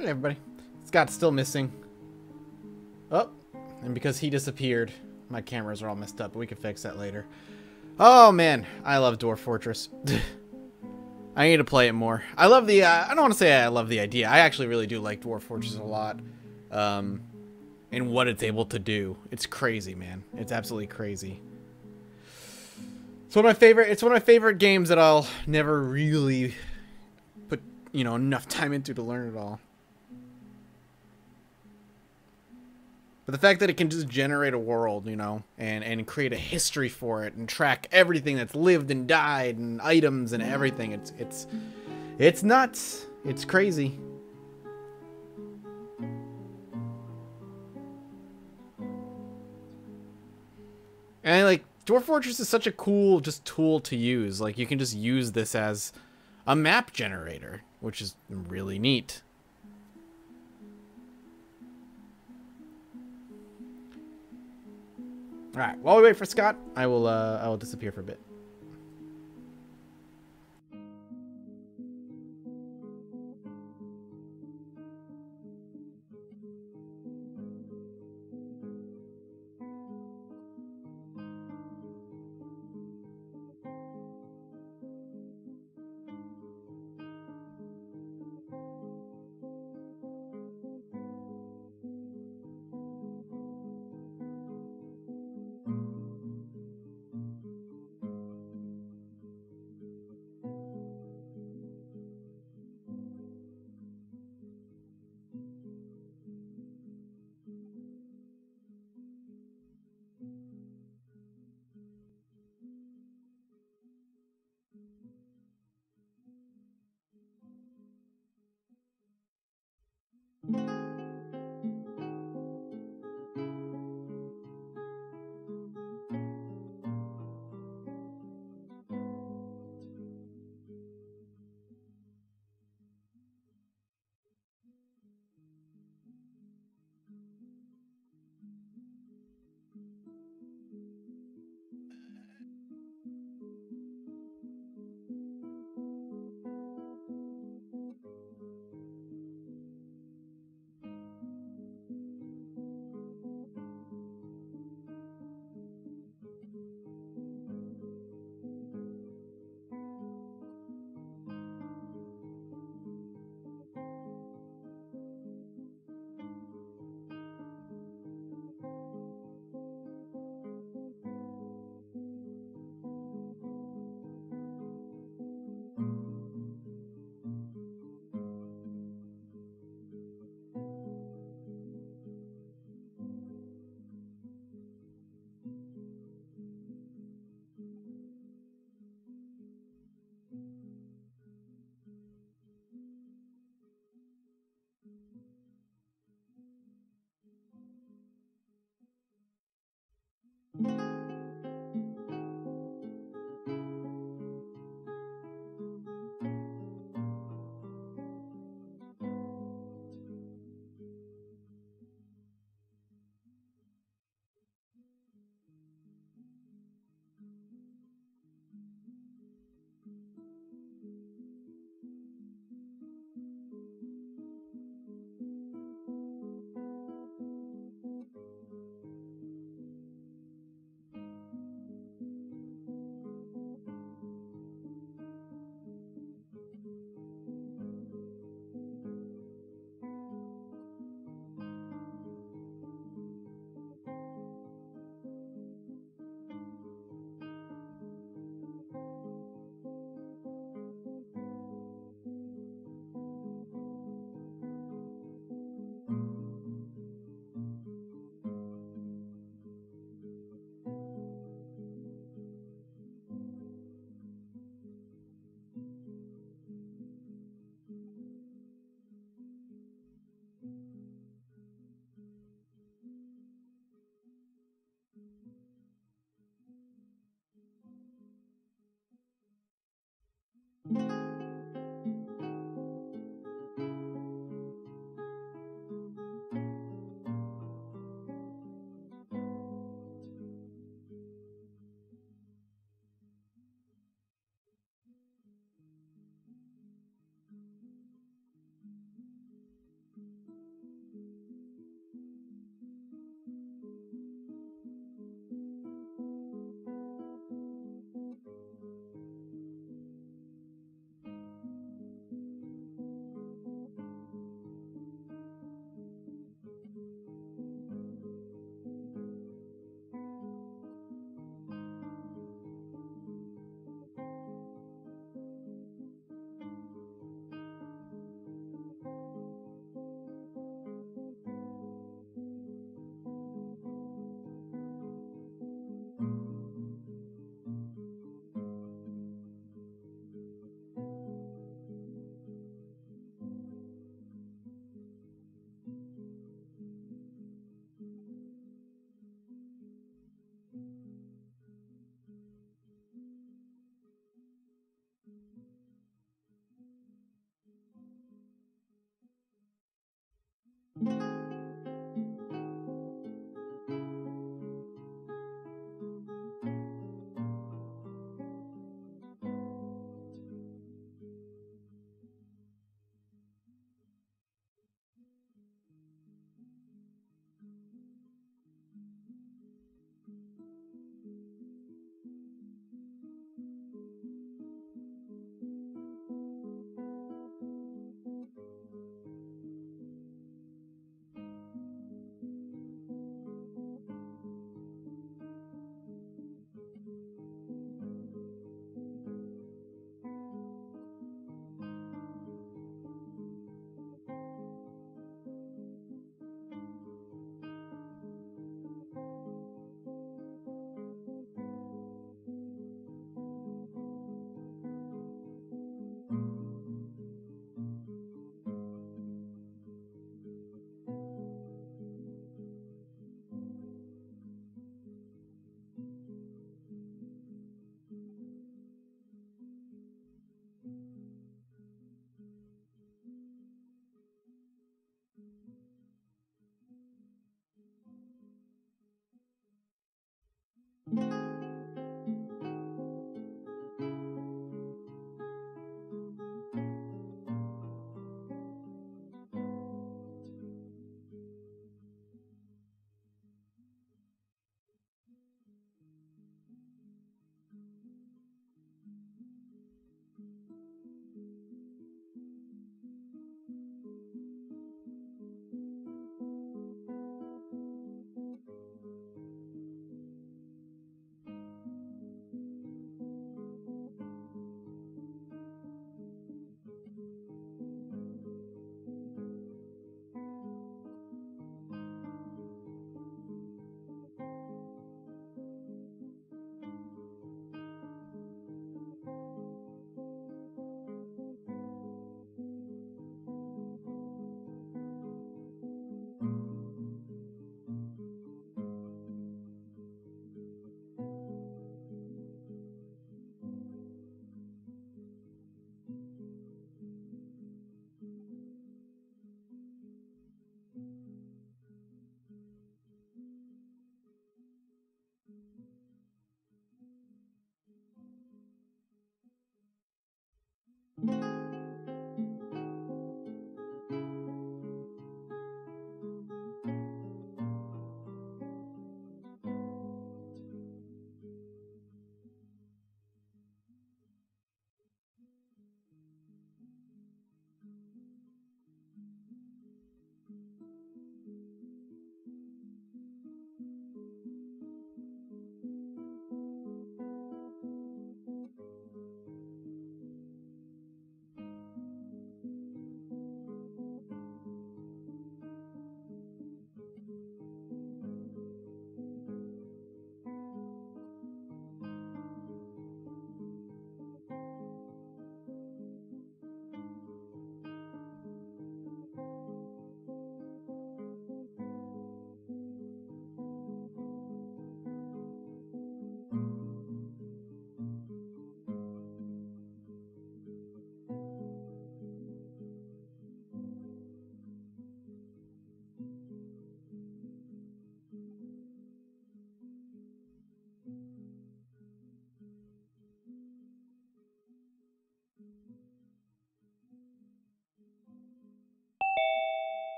Hey, everybody. Scott's still missing. Oh, and because he disappeared, my cameras are all messed up, but we can fix that later. Oh, man. I love Dwarf Fortress. I need to play it more. I love the, uh, I don't want to say I love the idea. I actually really do like Dwarf Fortress a lot. Um, and what it's able to do. It's crazy, man. It's absolutely crazy. It's one of my favorite, it's one of my favorite games that I'll never really put, you know, enough time into to learn it all. But the fact that it can just generate a world, you know, and, and create a history for it and track everything that's lived and died and items and everything, it's it's it's nuts. It's crazy. And like Dwarf Fortress is such a cool just tool to use. Like you can just use this as a map generator, which is really neat. All right, while we wait for Scott, I will uh, I will disappear for a bit.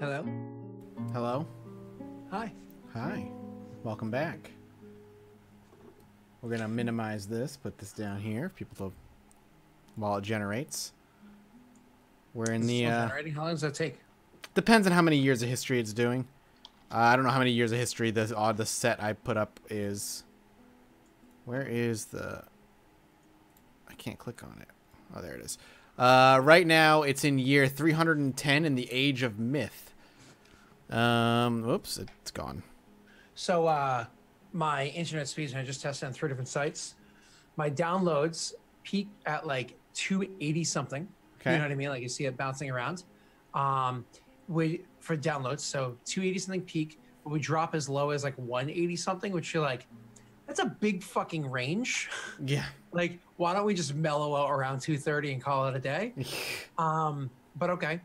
Hello. Hello. Hi. Hi. Welcome back. We're gonna minimize this, put this down here, people to while it generates. We're in the uh. How long does that take? depends on how many years of history it's doing. Uh, I don't know how many years of history the uh, the set I put up is. Where is the? I can't click on it. Oh, there it is. Uh, right now, it's in year 310 in the Age of Myth. Um, oops, it's gone. So uh, my internet speeds, and I just tested on three different sites. My downloads peak at like 280 something. Okay. You know what I mean? Like you see it bouncing around. Um, we for downloads, so 280 something peak, but we drop as low as like 180 something, which you're like, that's a big fucking range. Yeah. like, why don't we just mellow out around 2:30 and call it a day? Um, but okay.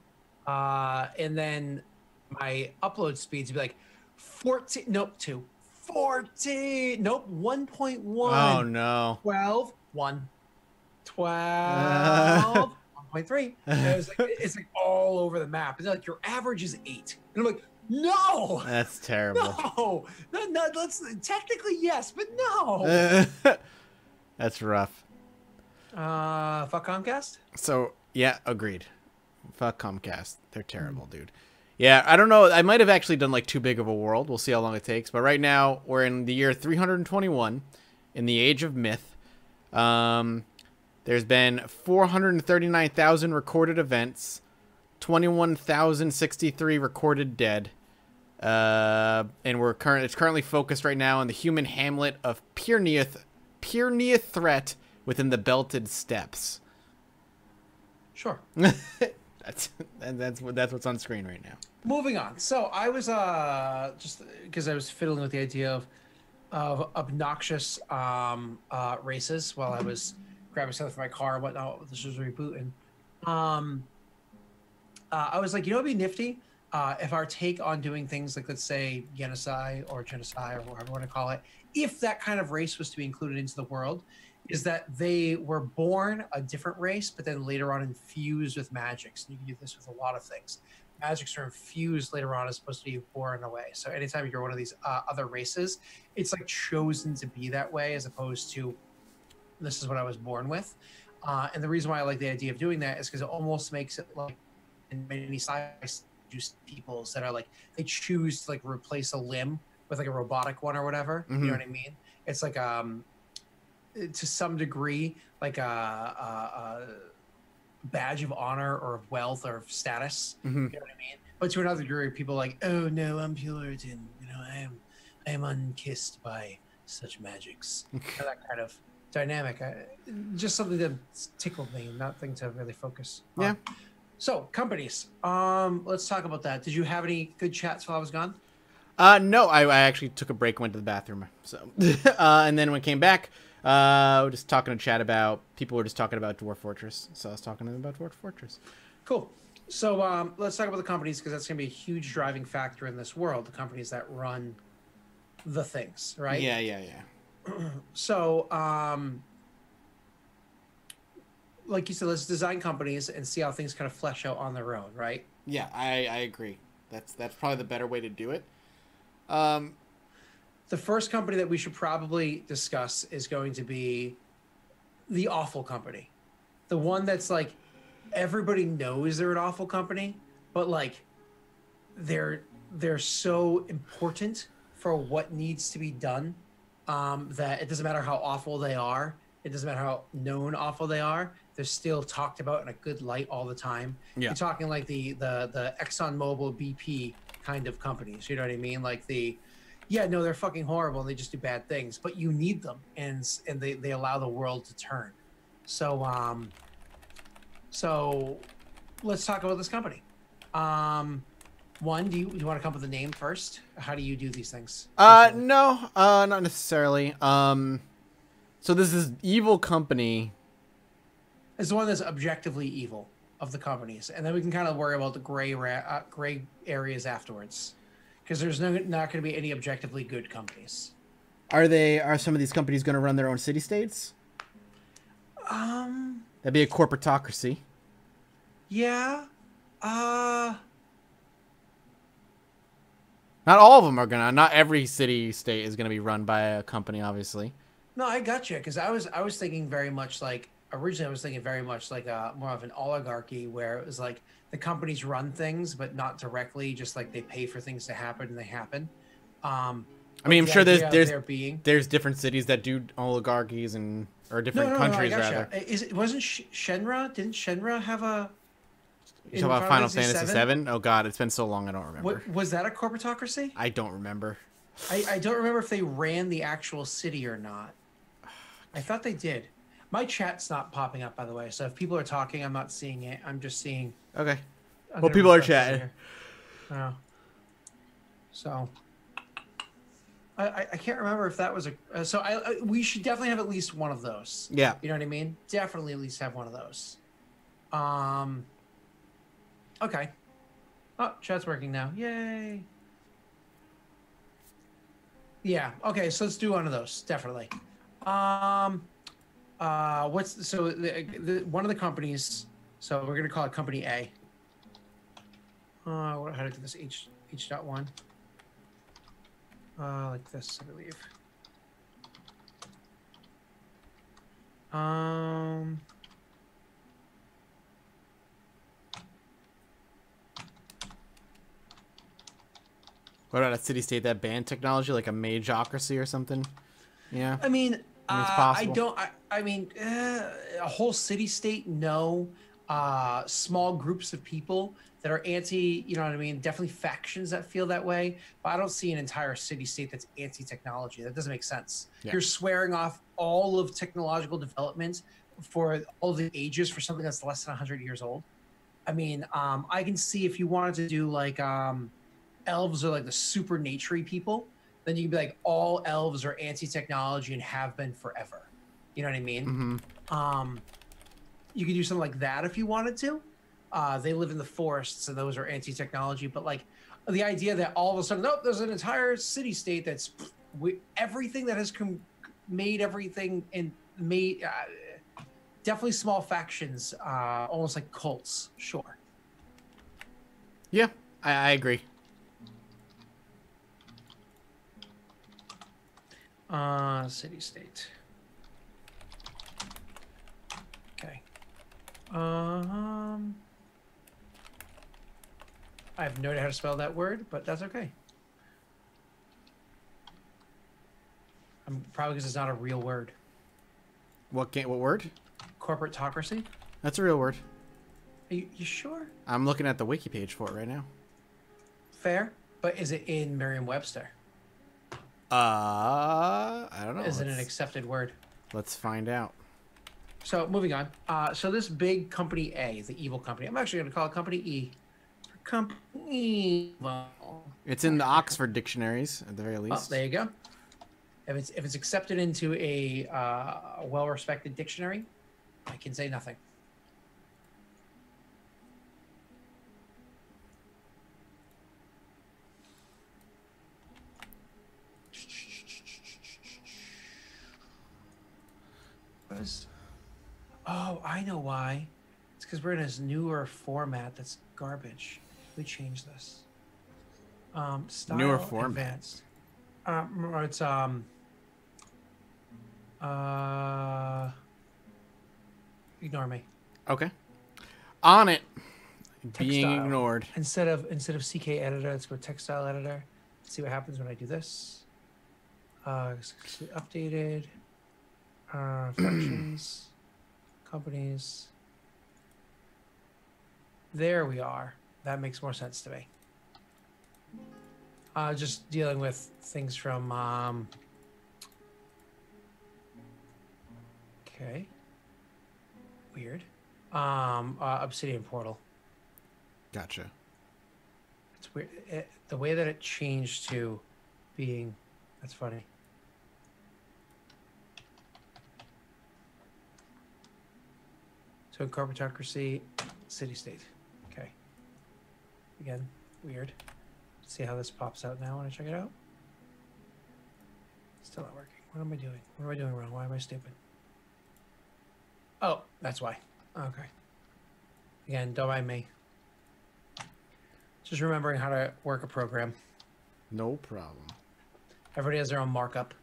Uh, and then my upload speeds would be like 14, nope, 2, 14, nope, 1.1, oh no. 12, 1, 12, 1.3. And it like, it's like all over the map. It's like your average is 8. And I'm like, no, That's terrible. no, no, no, let's technically yes, but no. That's rough. Uh, fuck Comcast. So yeah, agreed. Fuck Comcast. They're terrible, dude. Yeah, I don't know. I might have actually done like too big of a world. We'll see how long it takes. But right now we're in the year 321, in the age of myth. Um, there's been 439,000 recorded events, 21,063 recorded dead. Uh, and we're current. It's currently focused right now on the human hamlet of Pirneath, Pirneath Threat within the Belted Steppes. Sure. That's and that's what that's what's on screen right now. Moving on. So I was uh just because I was fiddling with the idea of of obnoxious um uh races while I was grabbing something for my car and whatnot. This was rebooting. Um uh, I was like, you know, it'd be nifty uh, if our take on doing things like, let's say, genocide or genocide or whatever you want to call it, if that kind of race was to be included into the world, is that they were born a different race, but then later on infused with magics. And you can do this with a lot of things. Magics are infused later on as opposed to be born away. So anytime you're one of these uh, other races, it's like chosen to be that way as opposed to this is what I was born with. Uh, and the reason why I like the idea of doing that is because it almost makes it like in many science peoples that are like they choose to like replace a limb with like a robotic one or whatever. You Mhm. know what I mean? It's like um to some degree like a, a, a badge of honor or of wealth or of status. Mhm. You know what I mean? But to another degree, people are like, oh no, I'm Puritan. You know, I am I am unkissed by such magics. And that kind of dynamic. I, just something that tickled me, not nothing to really focus. on. Yeah. So companies. Um, let's talk about that. Did you have any good chats while I was gone? Uh, no, I, I actually took a break, went to the bathroom. So, uh, and then when I came back, uh, we're just talking to chat about people were just talking about Dwarf Fortress. So I was talking to them about Dwarf Fortress. Cool. So um, let's talk about the companies because that's going to be a huge driving factor in this world. The companies that run the things, right? Yeah, yeah, yeah. So, um, like you said, let's design companies and see how things kind of flesh out on their own, right? Yeah, I, I agree. That's that's probably the better way to do it. Um, The first company that we should probably discuss is going to be the awful company. The one that's like everybody knows they're an awful company, but like they're they're so important for what needs to be done um, that it doesn't matter how awful they are. It doesn't matter how known awful they are. They're still talked about in a good light all the time. Yeah. You're talking like the the the Exxon Mobil, BP kind of companies. You know what I mean? Like the yeah, no, they're fucking horrible and they just do bad things, but you need them and and they, they allow the world to turn. So um so let's talk about this company. Um one, do you, do you want to come up with a name first? How do you do these things? uh, no, uh, not necessarily. Um, so this is evil company. It's the one that's objectively evil of the companies, and then we can kind of worry about the gray ra- uh, gray areas afterwards, because there's no not going to be any objectively good companies. Are they? Are some of these companies going to run their own city states? Um, That'd be a corporatocracy. yeah, uh, Not all of them are gonna. Not every city state is gonna be run by a company, obviously. no, I got you, because I was I was thinking very much like originally I was thinking very much like a more of an oligarchy where it was like the companies run things, but not directly, just like they pay for things to happen and they happen. Um, I mean, I'm the sure there's there's there being there's different cities that do oligarchies and or different countries I rather. Is it wasn't Shinra? Didn't Shinra have a? You talk about Final Fantasy? VII? Oh God, it's been so long I don't remember. What was that a corporatocracy? I don't remember. I, I don't remember if they ran the actual city or not. I thought they did. My chat's not popping up, by the way. So if people are talking, I'm not seeing it. I'm just seeing. Okay. Well, people are chatting. Oh. So. I, I- I can't remember if that was a. Uh, so I, I we should definitely have at least one of those. Yeah. You know what I mean? Definitely at least have one of those. Um. Okay. Oh, chat's working now. Yay. Yeah. Okay. So let's do one of those. Definitely. Um. Uh. What's so the, the one of the companies? So we're gonna call it Company A. Uh, how to do this? H H dot one. Uh, like this, I believe. Um. What about a city state that banned technology, like a mageocracy or something? Yeah. I mean, it's uh, I don't. I, I mean, uh, a whole city state, no. Uh, small groups of people that are anti. You know what I mean? Definitely factions that feel that way. But I don't see an entire city state that's anti-technology. That doesn't make sense. Yeah. You're swearing off all of technological development for all the ages for something that's less than 100 years old. I mean, um, I can see if you wanted to do like um, elves are like the super naturey people, then you can be like all elves are anti-technology and have been forever. You know what I mean? hmm Um, you could do something like that if you wanted to. Uh, they live in the forests and those are anti-technology, but like the idea that all of a sudden, nope, there's an entire city-state that's we, everything that has com- made everything and made uh, definitely small factions, uh, almost like cults. Sure. Yeah, I, I agree. Uh, city state. Okay. Um, I have no idea how to spell that word, but that's okay. I'm probably because it's not a real word. What game? What word? Corporatocracy. That's a real word. Are you, you sure? I'm looking at the wiki page for it right now. Fair, but is it in Merriam-Webster? Uh, I don't know. is it an accepted word? let's find out. So moving on. Uh, so this big company A, the evil company. I'm actually going to call it Company E. Company evil. It's in the Oxford dictionaries at the very Oh, least. there you go. If it's if it's accepted into a uh, well-respected dictionary, I can say nothing. What is? Oh, I know why. It's because we're in this newer format that's garbage. We change this. Um, style Newer format. advanced. Um, it's um. Uh. Ignore me. Okay. On it. Being ignored. Instead of instead of CK editor, let's go textile editor. Let's see what happens when I do this. Uh, updated. Uh, factions, companies. There we are. That makes more sense to me. Uh, just dealing with things from. Um, okay. Weird. Um, uh, Obsidian Portal. Gotcha. It's weird. It, the way that it changed to being. That's funny. So corporatocracy, city state. Okay. Again, weird. See how this pops out now when I check it out? Still not working. What am I doing? What am I doing wrong? Why am I stupid? Oh, that's why. Okay. Again, don't mind me. Just remembering how to work a program. No problem. Everybody has their own markup.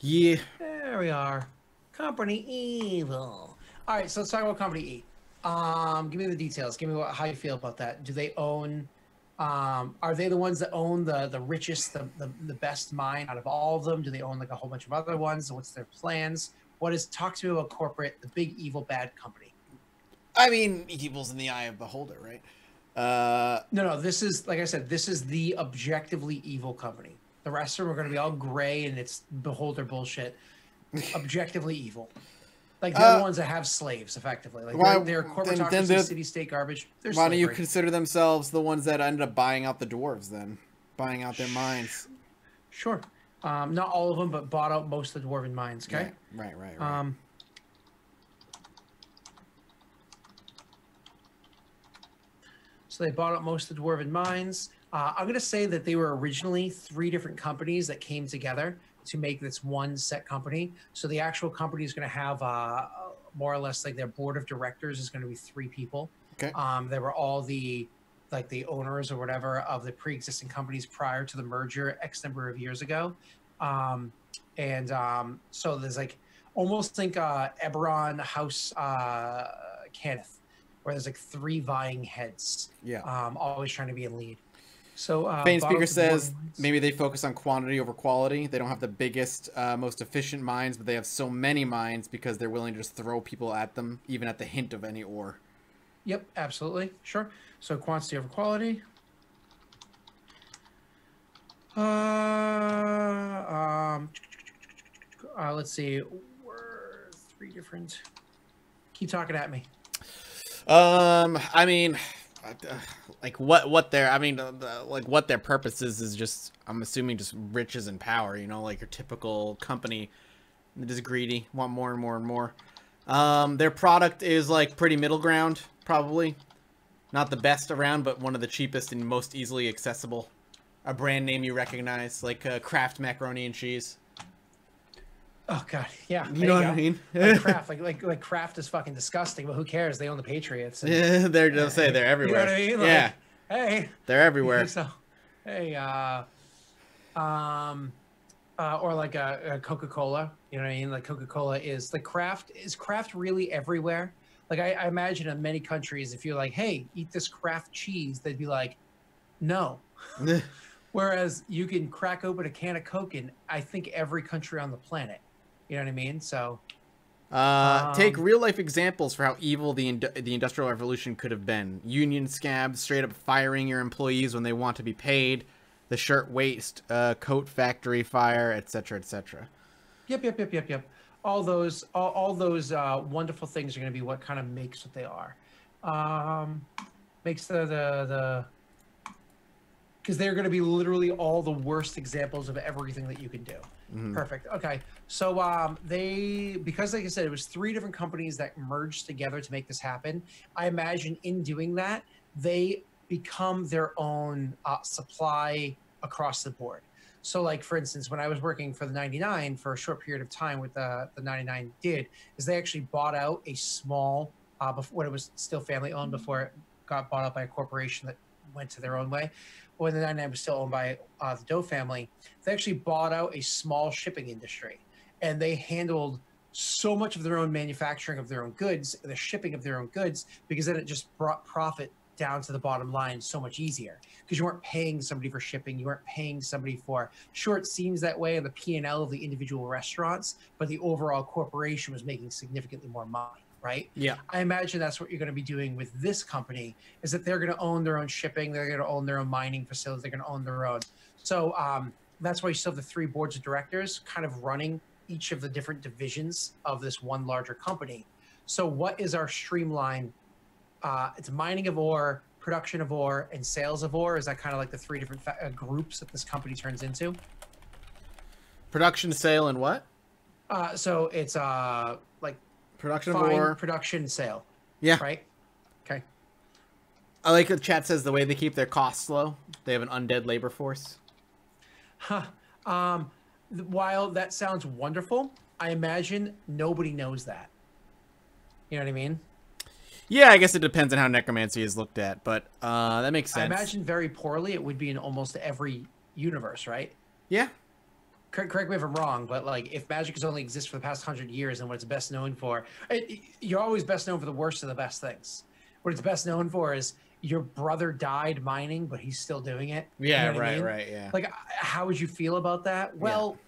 Yeah. There we are. Company Evil. All right, so let's talk about Company E. Um, give me the details. Give me what, how you feel about that. Do they own? Um, are they the ones that own the the richest, the, the the best mine out of all of them? Do they own like a whole bunch of other ones? What's their plans? What is? Talk to me about corporate, the big evil bad company. I mean, evil's in the eye of beholder, right? Uh, No, no. This is like I said. This is the objectively evil company. The rest of them are going to be all gray and it's beholder bullshit. objectively evil. Like they're Uh, the ones that have slaves, effectively. Like why- they're, they're corporatocracy, then they're- city state garbage. They're why don't you consider themselves the ones that ended up buying out the dwarves then? Buying out their mines. Sure. Um, not all of them, but bought out most of the dwarven mines. Okay. Right, right, right. right. Um, so they bought out most of the dwarven mines. Uh, I'm going to say that they were originally three different companies that came together to make this one set company. So the actual company is going to have uh, more or less like their board of directors is going to be three people. Okay. Um, they were all the like the owners or whatever of the pre-existing companies prior to the merger X number of years ago. Um, and um, so there's like almost think uh, Eberron House uh, Cannith, where there's like three vying heads, yeah. um, always trying to be in lead. So uh, Fane Speaker says maybe they focus on quantity over quality. They don't have the biggest, uh, most efficient mines, but they have so many mines because they're willing to just throw people at them, even at the hint of any ore. Yep, absolutely. Sure. So quantity over quality. Uh, um, uh, let's see. We're three different. Keep talking at me. Um, I mean, like what what their I mean, the- like what their purpose is is just I'm assuming just riches and power. You know, like your typical company that is greedy, want more and more and more. Um, their product is like pretty middle ground, probably not the best around, but one of the cheapest and most easily accessible. A brand name you recognize, like uh, Kraft macaroni and cheese. Oh God, yeah. You know what go. I mean? like Kraft, like like like Kraft is fucking disgusting, but who cares? They own the Patriots. and- Yeah, they're they'll say they're everywhere. You know what I mean? Like, yeah, Hey, they're everywhere. So, hey, uh, um, uh, or like a, a Coca Cola. You know what I mean? Like Coca Cola is like Kraft. Is Kraft really everywhere? Like I, I imagine in many countries, if you're like, hey, eat this Kraft cheese, they'd be like, no. Whereas you can crack open a can of Coke in, I think every country on the planet. You know what I mean? So Uh, take Um, real life examples for how evil the ind- the industrial revolution could have been. Union scabs straight up firing your employees when they want to be paid, the shirtwaist, uh, coat factory fire, etc., etc. Yep, yep, yep, yep, yep. All those, all, all those uh, wonderful things are going to be what kind of makes what they are. Um, makes the the the because they're going to be literally all the worst examples of everything that you can do. Mhm. Perfect. Okay. So um, they because like I said, it was three different companies that merged together to make this happen. I imagine in doing that, they become their own uh, supply across the board. So, like for instance, when I was working for the 99 for a short period of time, what the the 99 did is they actually bought out a small, uh, before when it was still family owned before it got bought out by a corporation that went to their own way. When the 99 was still owned by uh, the Doe family, they actually bought out a small shipping industry, and they handled so much of their own manufacturing of their own goods, the shipping of their own goods, because then it just brought profit down to the bottom line so much easier. Because you weren't paying somebody for shipping you weren't paying somebody for sure it seems that way in the p&l of the individual restaurants but the overall corporation was making significantly more money right Yeah. i imagine that's what you're going to be doing with this company is that they're going to own their own shipping they're going to own their own mining facilities they're going to own their own so um, that's why you still have the three boards of directors kind of running each of the different divisions of this one larger company so what is our streamline uh, it's mining of ore, production of ore, and sales of ore. Is that kind of like the three different fa- uh, groups that this company turns into? Production, sale, and what? Uh, so it's uh, Production of fine ore. production, sale, Yeah. right? Okay. I like the chat says the way they keep their costs low. They have an undead labor force. Huh. Um, while that sounds wonderful, I imagine nobody knows that. You know what I mean? Yeah, I guess it depends on how necromancy is looked at, but uh, that makes sense. I imagine very poorly it would be in almost every universe, right? Yeah. Cor- correct me if I'm wrong, but like if magic has only existed for the past hundred years and what it's best known for, it, you're always best known for the worst of the best things. What it's best known for is your brother died mining, but he's still doing it. You Yeah, know what I right, mean? right, yeah. Like, how would you feel about that? Well,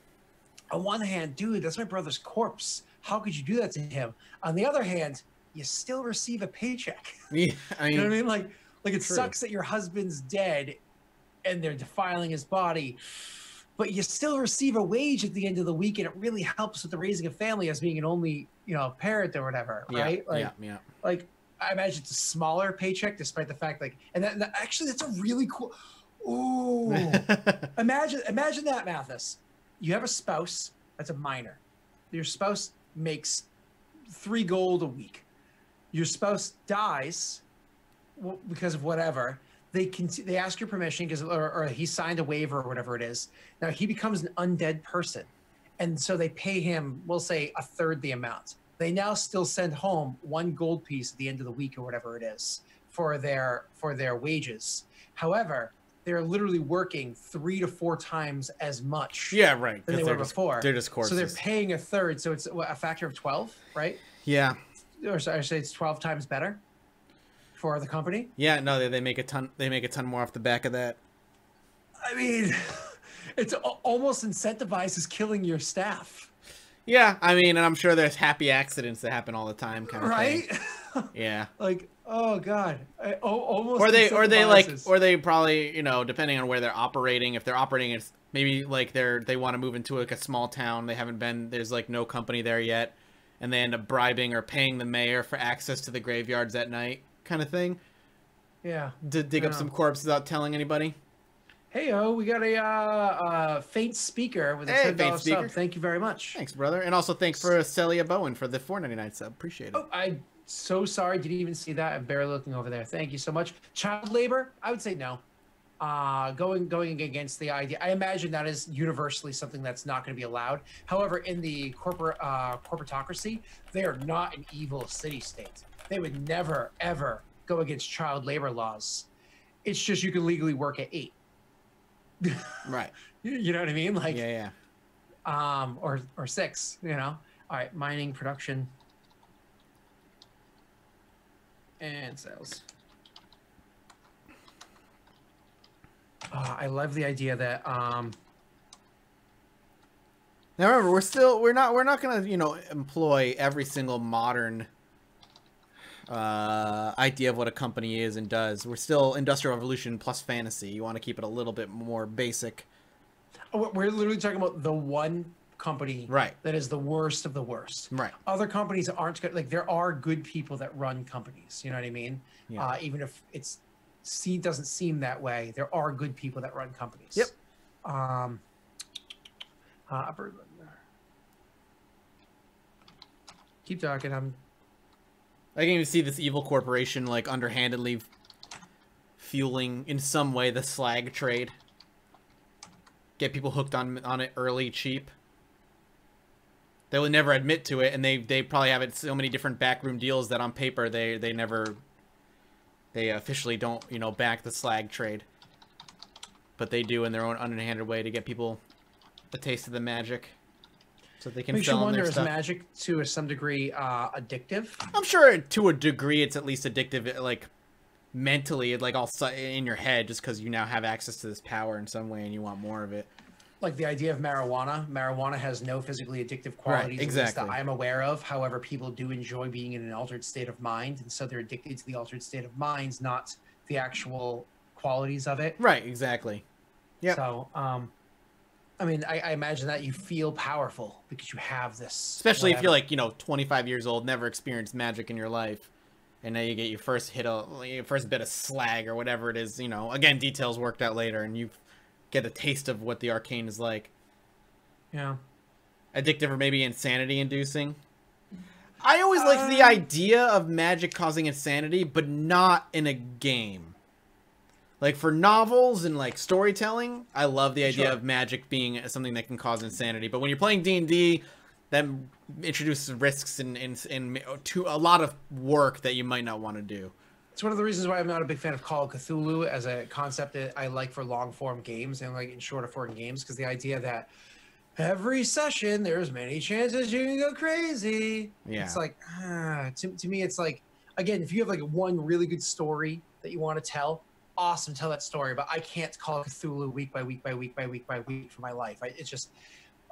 on one hand, dude, that's my brother's corpse. How could you do that to him? On the other hand, you still receive a paycheck. yeah I You know mean, what I mean? Like, like it True. sucks that your husband's dead, and they're defiling his body, but you still receive a wage at the end of the week, and it really helps with the raising of family as being an only, you know, parent or whatever, yeah, right? Like, yeah, yeah. like I imagine it's a smaller paycheck, despite the fact like, and that, that- actually that's a really cool. Ooh. imagine imagine that, Mathas. You have a spouse that's a miner Your spouse makes three gold a week. Your spouse dies because of whatever. They can they ask your permission because or, or he signed a waiver or whatever it is. Now he becomes an undead person, and so they pay him. We'll say a third the amount. They now still send home one gold piece at the end of the week or whatever it is for their for their wages. However, they're literally working three to four times as much yeah, right. than they were just- before. They're just so they're paying a third. So it's what, a factor of twelve, right? yeah, Or sorry, I say it's twelve times better for the company. yeah. No, they, they make a ton. They make a ton more off the back of that. I mean, it's al- almost incentivizes killing your staff, Yeah, I mean, and I'm sure there's happy accidents that happen all the time, kind of right? thing. Yeah. like, oh god, I, o- almost. or they or they like or they probably you know depending on where they're operating if they're operating it's maybe like they're they want to move into like a small town they haven't been there's like no company there yet and they end up bribing or paying the mayor for access to the graveyards at night kind of thing yeah. to dig up some corpses without telling anybody Hey oh, we got a uh, uh, faint speaker with a Hey, ten faint dollars speaker. sub. Thank you very much. thanks brother and also thanks for celia bowen for the 4.99 sub appreciate it Oh, I'm so sorry. Didn't even see that. I'm barely looking over there. Thank you so much. Child labor? I would say no. Uh, going going against the idea. I imagine that is universally something that's not going to be allowed. However, in the corporate uh, corporatocracy, they are not an evil city state. They would never ever go against child labor laws. It's just you can legally work at eight. right You- You know what I mean? Like yeah yeah um or or six you know all right mining production and sales uh, i love the idea that um now remember we're still we're not we're not gonna you know employ every single modern uh, idea of what a company is and does. We're still industrial revolution plus fantasy. You want to keep it a little bit more basic, we're we're literally talking about the one company right? that is the worst of the worst Right. other companies aren't good like there are good people that run companies you know what i mean Yeah. uh, even if it's see doesn't seem that way there are good people that run companies Yep. um uh, keep talking i'm I can even see this evil corporation like underhandedly fueling in some way the slag trade. Get people hooked on on it early, cheap. They will never admit to it, and they they probably have it so many different backroom deals that on paper they they never they officially don't you know back the slag trade, but they do in their own underhanded way to get people a taste of the magic, so they can makes you wonder is stuff. magic to some degree uh addictive I'm sure to a degree it's at least addictive, like mentally, like all in your head, just because you now have access to this power in some way and you want more of it. like the idea of marijuana. Marijuana has no physically addictive qualities, at least exactly. that I'm aware of. However, people do enjoy being in an altered state of mind, and so they're addicted to the altered state of minds, not the actual qualities of it. Right, exactly. Yep. So, um, I mean, I, I imagine that you feel powerful because you have this. Especially if you're like, you know, 25 years old, never experienced magic in your life, and now you get your first hit of your first bit of slag or whatever it is. You know, again, details worked out later, and you get a taste of what the arcane is like. yeah. addictive or maybe insanity inducing. I always liked the Um, idea of magic causing insanity, but not in a game. Like for novels and like storytelling, I love the idea Sure. of magic being something that can cause insanity. But when you're playing D and D, that introduces risks and, and, and to a lot of work that you might not want to do. It's one of the reasons why I'm not a big fan of Call of Cthulhu as a concept that I like for long form games and like in shorter form games because the idea that every session there's many chances you can go crazy. Yeah. It's like ah, to, to me it's like again if you have like one really good story that you want to tell, awesome, to tell that story. But I can't Call Cthulhu week by week by week by week by week for my life. I, it's just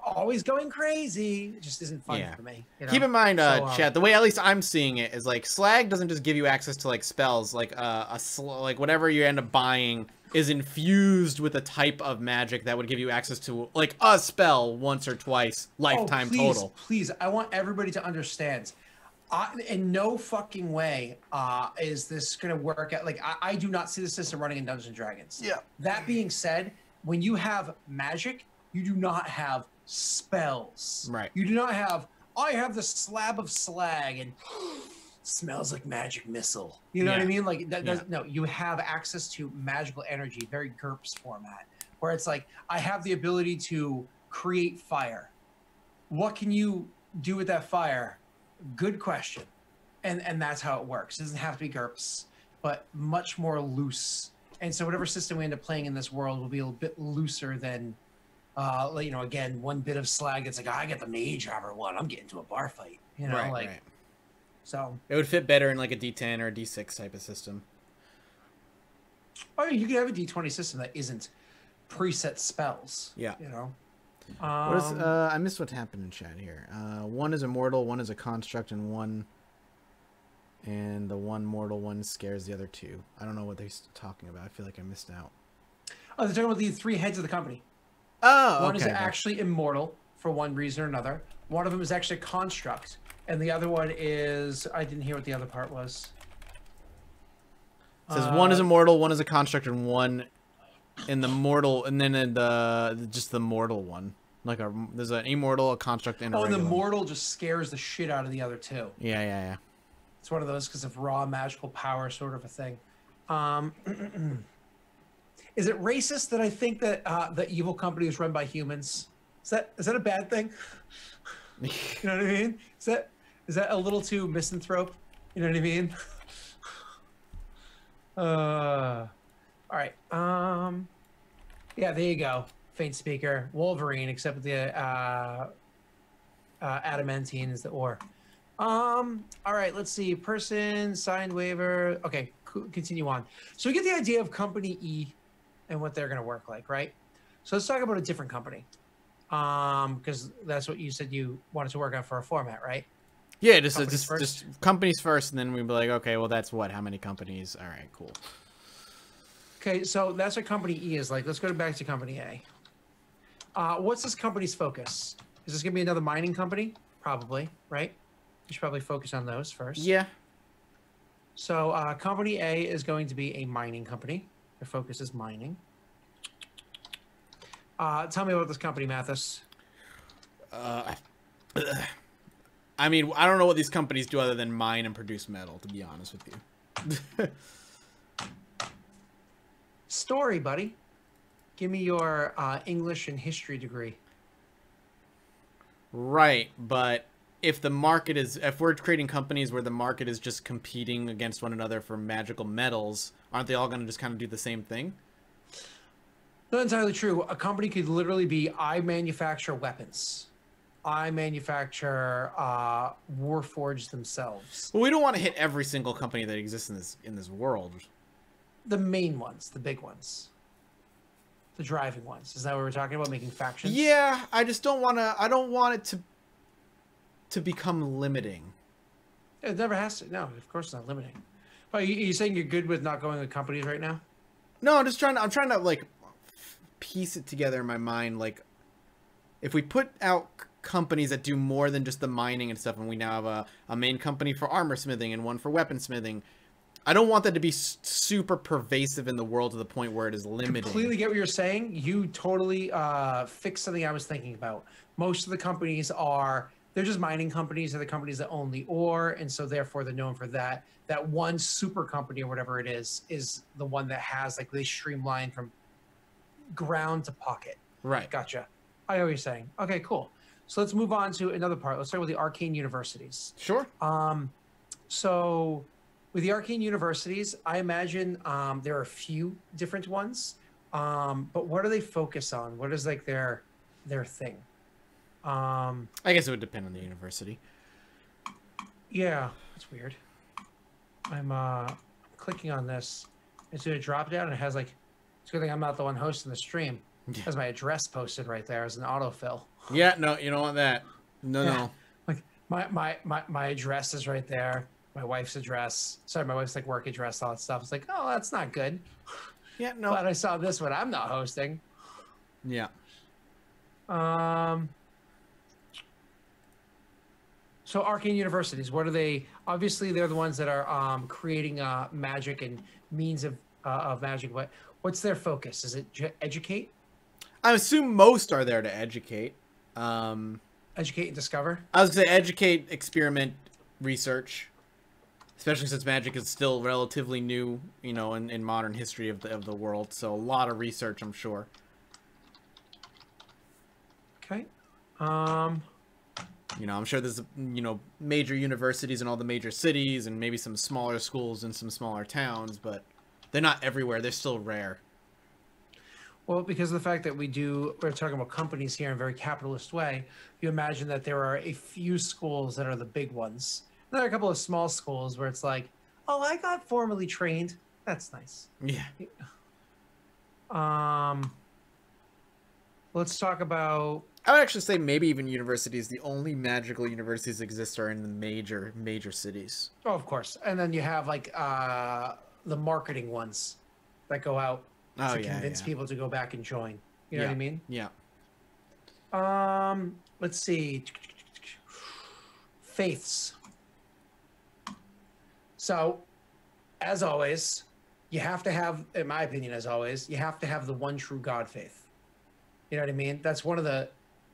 always going crazy. It just isn't fun Yeah. for me. you Keep in mind, uh, So, um, chat. The way at least I'm seeing it is like slag doesn't just give you access to like spells. Like uh, a sl- like whatever you end up buying is infused with a type of magic that would give you access to like a spell once or twice, lifetime oh, please, total. Please, I want everybody to understand. I, in no fucking way uh, is this going to work out. Like, I, I do not see the system running in Dungeons and Dragons. Yeah. That being said, when you have magic, you do not have spells. Right. You do not have. I have the slab of slag and smells like magic missile. You know what I mean? Like that Yeah. no. You have access to magical energy, very GURPS format, where it's like I have the ability to create fire. What can you do with that fire? Good question. And and that's how it works. It doesn't have to be GURPS, but much more loose. And so whatever system we end up playing in this world will be a bit looser than uh you know, again, one bit of slag it's like I get the mage armor one, I'm getting to a bar fight. You know, right, like right. so It would fit better in like a D10 or a D6 type of system. Oh, you could have a D twenty system that isn't preset spells. Yeah. You know. What is, Um, uh, I missed what happened in chat here. Uh, one is immortal, one is a construct, and one, and the one mortal one scares the other two. I don't know what they're talking about. I feel like I missed out. oh, they're talking about the three heads of the company. Oh, One okay. is actually immortal for one reason or another. One of them is actually a construct, and the other one is I didn't hear what the other part was. It says one is Uh, immortal, one is a construct, and one in the mortal, and then in the just the mortal one. Like a there's an immortal, a construct, and a Oh, and the one. mortal just scares the shit out of the other two. Yeah, yeah, yeah. It's one of those because of raw magical power, sort of a thing. Um, is it racist that I think that uh, the evil company is run by humans? Is that is that a bad thing? You know what I mean? Is that is that a little too misanthrope? You know what I mean? uh, all right. Um, yeah, there you go. Faint speaker, Wolverine, except the uh, uh, adamantine is the ore. Um. All right. Let's see. Person signed waiver. Okay. co- Continue on. So we get the idea of Company E and what they're going to work like, right? So let's talk about a different company. Um, because that's what you said you wanted to work on for a format, right? Yeah, just Companies just first? just companies first, and then we'd be like, okay, well, that's what? How many companies? All right, cool. Okay, so that's what Company E is like. Let's go back to Company A. Uh, what's this company's focus? Is this going to be another mining company? Probably, right? You should probably focus on those first. Yeah. So, uh, Company A is going to be a mining company. Their focus is mining. Uh, tell me about this company, Mathas. Uh, I mean, I don't know what these companies do other than mine and produce metal. To be honest with you. Story, buddy. Give me your uh, English and history degree. right, but if the market is, if we're creating companies where the market is just competing against one another for magical metals, aren't they all going to just kind of do the same thing? Not entirely true. A company could literally be I manufacture weapons. I manufacture uh, Warforged themselves. Well, we don't want to hit every single company that exists in this in this world. The main ones, the big ones. The driving ones. Is that what we're talking about? Making factions? Yeah, I just don't want to. I don't want it to to become limiting. It never has to. No, of course not limiting. But you, you saying you're good with not going with companies right now? No, I'm just trying to. I'm trying to like piece it together in my mind. Like, if we put out companies that do more than just the mining and stuff, and we now have a, a main company for armor smithing and one for weapon smithing, I don't want that to be super pervasive in the world to the point where it is limiting. Completely get what you're saying. You totally uh, fixed something I was thinking about. Most of the companies are they're just mining companies. They're the companies that own the ore, and so therefore they're known for that. That one super company or whatever it is is the one that has like they streamline from ground to pocket. Right. Gotcha. I know what you're saying. Okay, cool. So let's move on to another part. Let's start with the arcane universities. Sure. Um, so with the arcane universities, I imagine um, there are a few different ones. Um, but what do they focus on? What is like their their thing? Um, I guess it would depend on the university. yeah, that's weird. I'm uh clicking on this. It's a drop down and it has like it's a good thing I'm not the one hosting the stream. It has my address posted right there as an autofill. Yeah. No, you don't want that. No, Yeah. no. Like my, my my my address is right there. My wife's address. Sorry, my wife's like work address, all that stuff. It's like, oh, that's not good. Yeah. No. Glad I saw this one. I'm not hosting. Yeah. Um. so arcane universities, what are they? Obviously, they're the ones that are um, creating uh, magic and means of uh, of magic. What what's their focus? Is it j- educate, I assume most are there to educate. Um, educate and discover? I was gonna say educate, experiment, research. Especially since magic is still relatively new, you know, in, in modern history of the of the world. So a lot of research, I'm sure. Okay. Um, You know, I'm sure there's you know major universities in all the major cities, and maybe some smaller schools in some smaller towns, but they're not everywhere. They're still rare. well, because of the fact that we do, we're talking about companies here in a very capitalist way. You imagine that there are a few schools that are the big ones. There are a couple of small schools where it's like, oh, I got formally trained. That's nice. Yeah. Um, let's talk about I would actually say maybe even universities. The only magical universities that exist are in the major major cities. Oh, of course. And then you have like uh the marketing ones that go out Oh to yeah, convince yeah. people to go back and join. You know what I mean? Yeah. Um, let's see. Faiths. So, as always, you have to have, in my opinion, as always, you have to have the one true God faith. You know what I mean? That's one of the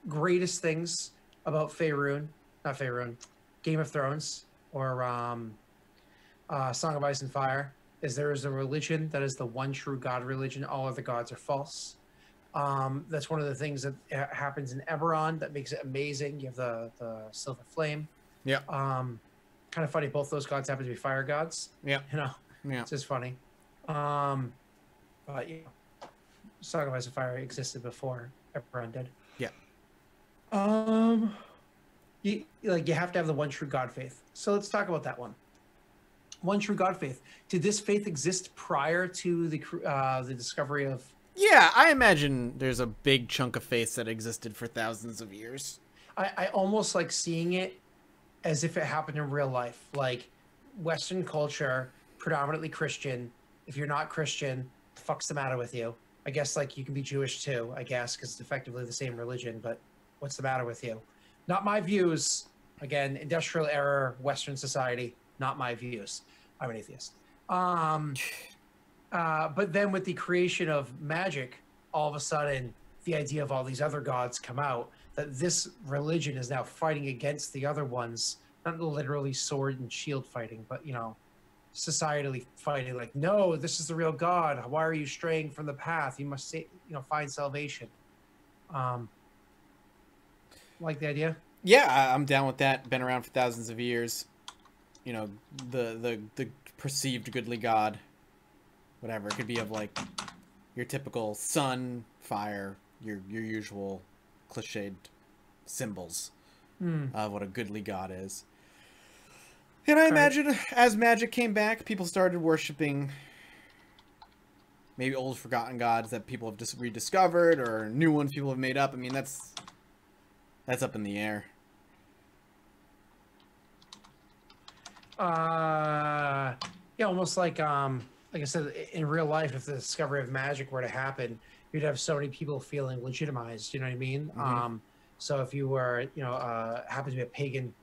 greatest things about Faerun, not Faerun, Game of Thrones or um, uh, Song of Ice and Fire, is there is a religion that is the one true God religion. All other gods are false. Um, that's one of the things that happens in Eberron that makes it amazing. You have the the silver flame. Yeah. Um, kind of funny. Both those gods happen to be fire gods. Yeah. You know, Yeah. it's just funny. Um, but you know, Song of Fire existed before everyone did. Yeah. Um, you like you have to have the one true God faith. So let's talk about that one. One true God faith. Did this faith exist prior to the uh, the discovery of Yeah, I imagine there's a big chunk of faith that existed for thousands of years. I, I almost like seeing it as if it happened in real life. Like Western culture, predominantly Christian. If you're not Christian, the fuck's the matter with you? I guess like you can be Jewish too, I guess, because it's effectively the same religion, but what's the matter with you? Not my views. Again, industrial era, Western society, not my views. I'm an atheist. Um, uh, but then with the creation of magic, all of a sudden the idea of all these other gods come out that this religion is now fighting against the other ones, not literally sword and shield fighting, but you know, societally fighting. Like, no, this is the real God. Why are you straying from the path? You must, you know, find salvation. Um, like the idea. Yeah, I'm down with that. Been around for thousands of years. You know, the the the perceived goodly god, whatever. It could be of like your typical sun, fire, your your usual cliched symbols Hmm. of what a goodly god is. And I Right. imagine as magic came back, people started worshiping maybe old forgotten gods that people have just rediscovered or new ones people have made up. I mean, that's that's up in the air. Uh, yeah, almost like um, like I said, in real life, if the discovery of magic were to happen, you'd have so many people feeling legitimized. You know what I mean? Mhm. Um, so if you were, you know, uh, happen to be a pagan,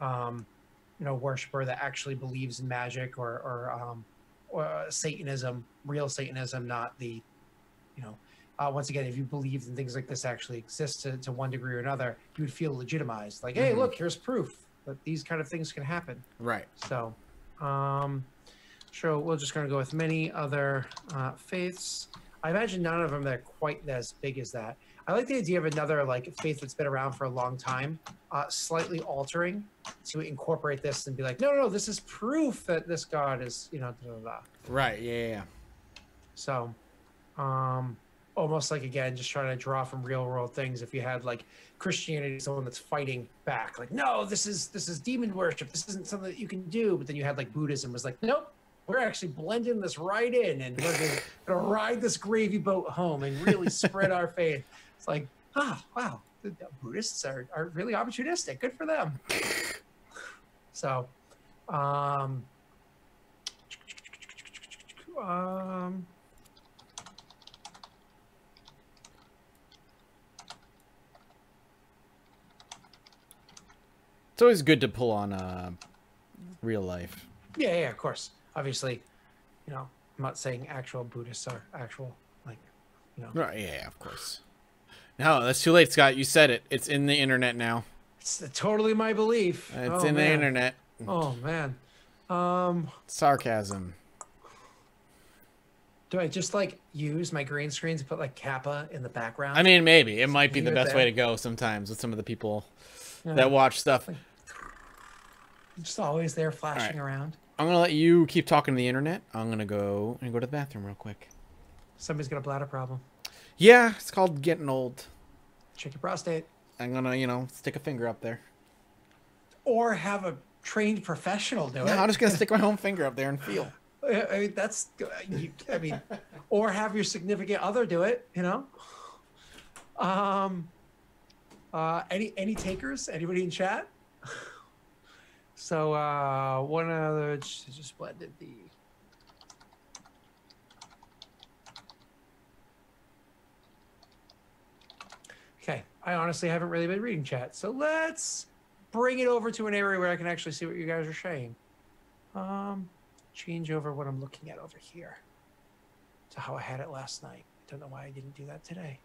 um, you know, worshiper that actually believes in magic or or, um, or uh, Satanism, real Satanism, not the, you know. Uh, once again, if you believed in things like this actually exist to, to one degree or another, you would feel legitimized. Like, hey, Mhm. look, here's proof that these kind of things can happen. Right. So, um, sure, we're just going to go with many other uh, faiths. I imagine none of them that are quite as big as that. I like the idea of another like faith that's been around for a long time, uh, slightly altering to incorporate this and be like, no, no, no, this is proof that this god is, you know, da, da, da. Right. Yeah. yeah, yeah. So, um, almost like again, just trying to draw from real world things. If you had like Christianity, someone that's fighting back, like, no, this is this is demon worship. This isn't something that you can do. But then you had like Buddhism was like, nope, we're actually blending this right in, and we're gonna, gonna ride this gravy boat home and really spread our faith. It's like, ah, wow, the the Buddhists are are really opportunistic. Good for them. So, um, um. It's always good to pull on uh, real life. Yeah, yeah, of course. Obviously, you know, I'm not saying actual Buddhists are actual, like, you know. Right, yeah, of course. No, that's too late, Scott. You said it. It's in the internet now. It's totally my belief. It's Oh, in the internet. Oh man. Um, Sarcasm. do I just like use my green screen to put like Kappa in the background? I mean, maybe it might be the best way to go sometimes with some of the people Yeah. that watch stuff. just always there flashing around. I'm gonna let you keep talking to the internet. I'm gonna go and go to the bathroom real quick. Somebody's got a bladder problem. Yeah, it's called getting old. Check your prostate, I'm gonna, you know, stick a finger up there. or have a trained professional do it. No, I'm just gonna stick my home finger up there and feel. I I mean, that's. You, I mean, or have your significant other do it. You know. Um. Uh. Any any takers? Anybody in chat? So uh, one other just just blended the. Okay, I honestly haven't really been reading chat, so let's bring it over to an area where I can actually see what you guys are saying. Um, change over what I'm looking at over here to how I had it last night. I don't know why I didn't do that today.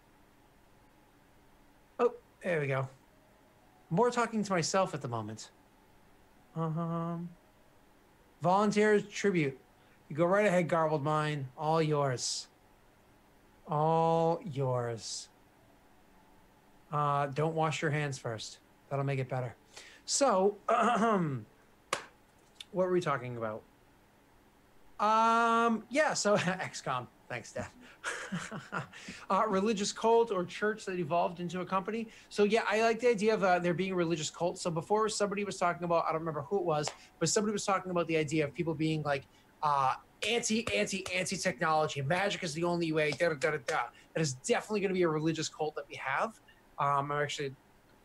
Oh, there we go. More talking to myself at the moment. Um, volunteers tribute. You go right ahead, garbled mine. All yours. All yours. Uh, don't wash your hands first. That'll make it better. So, what were we talking about? Um, yeah, so XCOM. Thanks, Dad. uh, religious cult or church that evolved into a company. So yeah, I like the idea of uh, there being a religious cult. So before somebody was talking about, I don't remember who it was, but somebody was talking about the idea of people being like uh, anti, anti, anti technology. Magic is the only way. Da, da, da, da. That is definitely going to be a religious cult that we have. Um, I'm actually,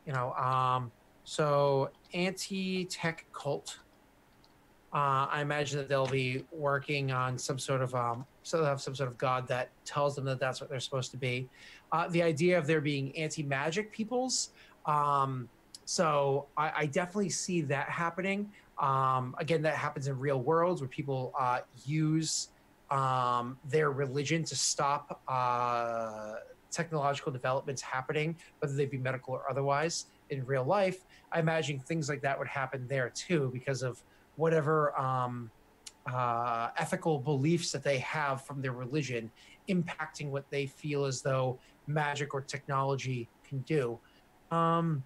you know, um, so anti tech cult. Uh, I imagine that they'll be working on some sort of um, so they'll have some sort of god that tells them that that's what they're supposed to be. Uh, the idea of there being anti-magic peoples. Um, so I, I definitely see that happening. Um, again, that happens in real worlds where people uh, use um, their religion to stop uh, technological developments happening, whether they be medical or otherwise. In real life, I imagine things like that would happen there too because of whatever um, uh, ethical beliefs that they have from their religion impacting what they feel as though magic or technology can do. Um,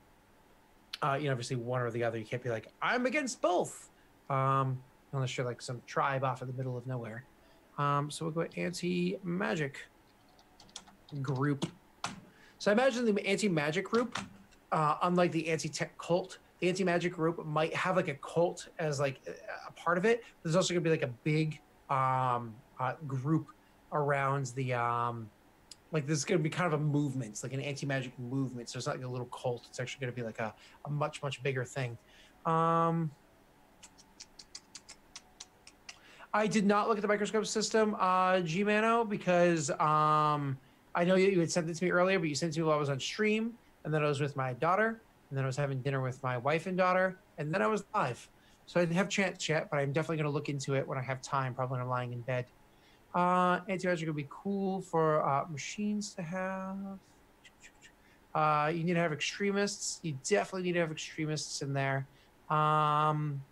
uh, you know, obviously one or the other. You can't be like, I'm against both, um, unless you're like some tribe off in the middle of nowhere. Um, so we'll go anti-magic group. So I imagine the anti-magic group, uh, unlike the anti-tech cult, the anti-magic group might have like a cult as like a part of it. There's also gonna be like a big um, uh, group around the um, like this is gonna be kind of a movement, it's like an anti-magic movement. So it's not like a little cult. It's actually gonna be like a, a much much bigger thing. Um, I did not look at the microscope system, uh, G-Mano, because um, I know you you had sent it to me earlier, but you sent it to me while I was on stream, and then I was with my daughter, and then I was having dinner with my wife and daughter, and then I was live. So I didn't have chance yet, but I'm definitely going to look into it when I have time, probably when I'm lying in bed. Uh, anti-magic would be cool for uh, machines to have. Uh, you need to have extremists. You definitely need to have extremists in there. Um,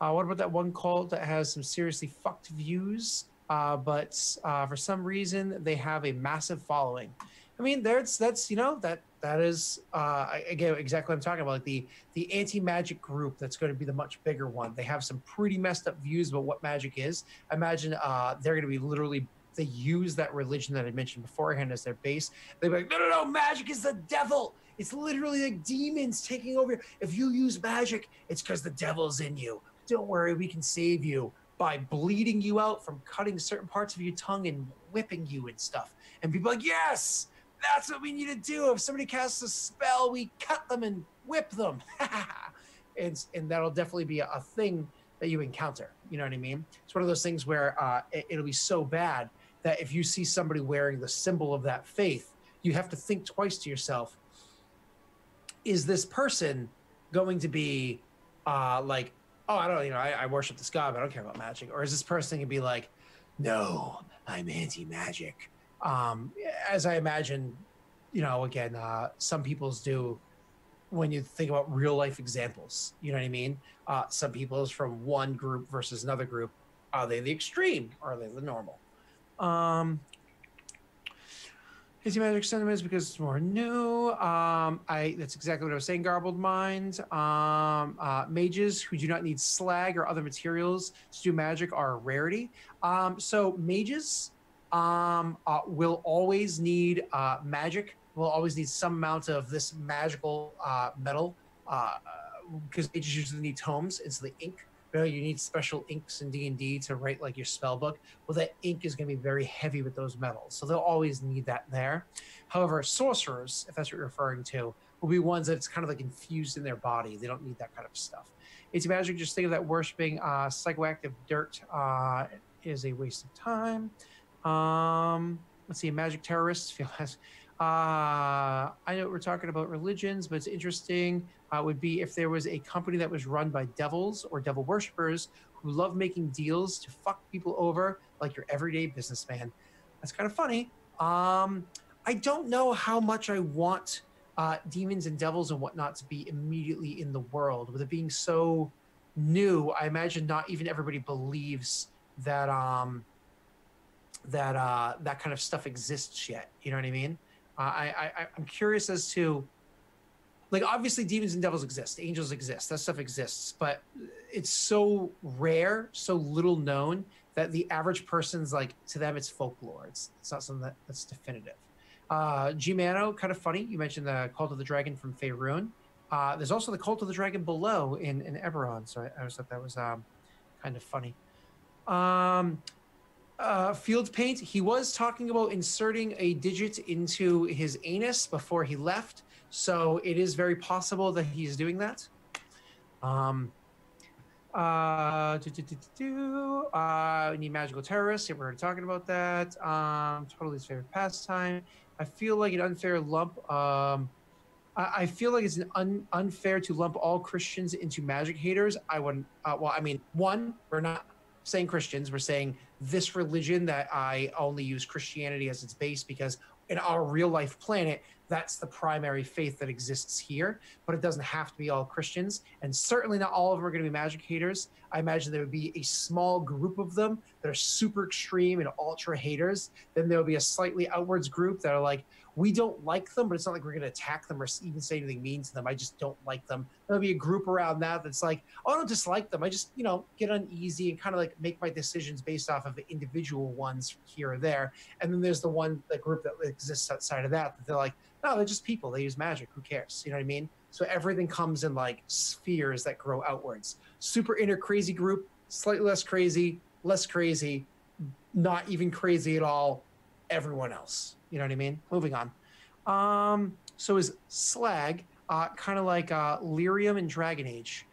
uh, what about that one cult that has some seriously fucked views, uh, but uh, for some reason they have a massive following? I mean, that's that's you know that that is uh, again exactly what I'm talking about. Like the the anti magic group that's going to be the much bigger one. They have some pretty messed up views about what magic is. I imagine uh, they're going to be literally they use that religion that I mentioned beforehand as their base. They're like, no, no, no, magic is the devil. It's literally like demons taking over. If you use magic, it's because the devil's in you. Don't worry, we can save you by bleeding you out from cutting certain parts of your tongue and whipping you and stuff. And people like, yes, that's what we need to do. If somebody casts a spell, we cut them and whip them. and, and that'll definitely be a, a thing that you encounter. You know what I mean? It's one of those things where uh, it, it'll be so bad that if you see somebody wearing the symbol of that faith, you have to think twice to yourself is this person going to be uh, like, oh, I don't, you know, I, I worship this god, but I don't care about magic? Or is this person going to be like, no, I'm anti-magic? Um, as I imagine, you know, again, uh, some people's do when you think about real life examples. You know what I mean? Uh, some people's from one group versus another group. Are they the extreme? Or are they the normal? Um, Hazy Magic sentiments because it's more new. Um, I that's exactly what I was saying. Garbled mind. Um, uh, mages who do not need slag or other materials to do magic are a rarity. Um, so mages um, uh, will always need uh, magic. Will always need some amount of this magical uh, metal because uh, mages usually need tomes. It's the ink you know, you need special inks in D&D to write like your spell book. Well, that ink is going to be very heavy with those metals. So they'll always need that there. However, sorcerers, if that's what you're referring to, will be ones that's kind of like infused in their body. They don't need that kind of stuff. It's magic. Just think of that worshiping uh, psychoactive dirt uh, is a waste of time. Um, let's see, magic terrorists. Uh, I know we're talking about religions, but it's interesting. Uh, would be if there was a company that was run by devils or devil worshippers who love making deals to fuck people over like your everyday businessman. That's kind of funny. Um, I don't know how much I want uh, demons and devils and whatnot to be immediately in the world. With it being so new, I imagine not even everybody believes that um, that uh, that kind of stuff exists yet. You know what I mean? Uh, I, I I'm curious as to like obviously demons and devils exist, angels exist, that stuff exists, but it's so rare, so little known that the average person's like to them it's folklore. It's it's not something that, that's definitive. Uh, G Mano, kind of funny. You mentioned the Cult of the Dragon from Faerun. Uh, there's also the Cult of the Dragon below in in Eberron, so I, I always thought that was um, kind of funny. Um, uh, field paint. He was talking about inserting a digit into his anus before he left, so it is very possible that he's doing that. Um, uh, do, do, do, do, uh, we need magical terrorists. We're already talking about that. Um, totally his favorite pastime. I feel like an unfair lump. Um, I, I feel like it's an un, unfair to lump all Christians into magic haters. I wouldn't. Uh, well, I mean, one, we're not saying Christians. We're saying this religion that I only use Christianity as its base because in our real life planet, that's the primary faith that exists here. But it doesn't have to be all Christians. And certainly not all of them are going to be magic haters. I imagine there would be a small group of them that are super extreme and ultra haters. Then there will be a slightly outwards group that are like, we don't like them, but it's not like we're going to attack them or even say anything mean to them. I just don't like them. There'll be a group around that that's like, oh, I don't dislike them. I just, you know, get uneasy and kind of like make my decisions based off of the individual ones here or there. And then there's the one, the group that exists outside of that that they're like, no, they're just people. They use magic. Who cares? You know what I mean? So everything comes in like spheres that grow outwards. Super inner crazy group, slightly less crazy, less crazy, not even crazy at all. Everyone else. You know what I mean? Moving on. Um, so is slag uh, kind of like uh, lyrium in Dragon Age?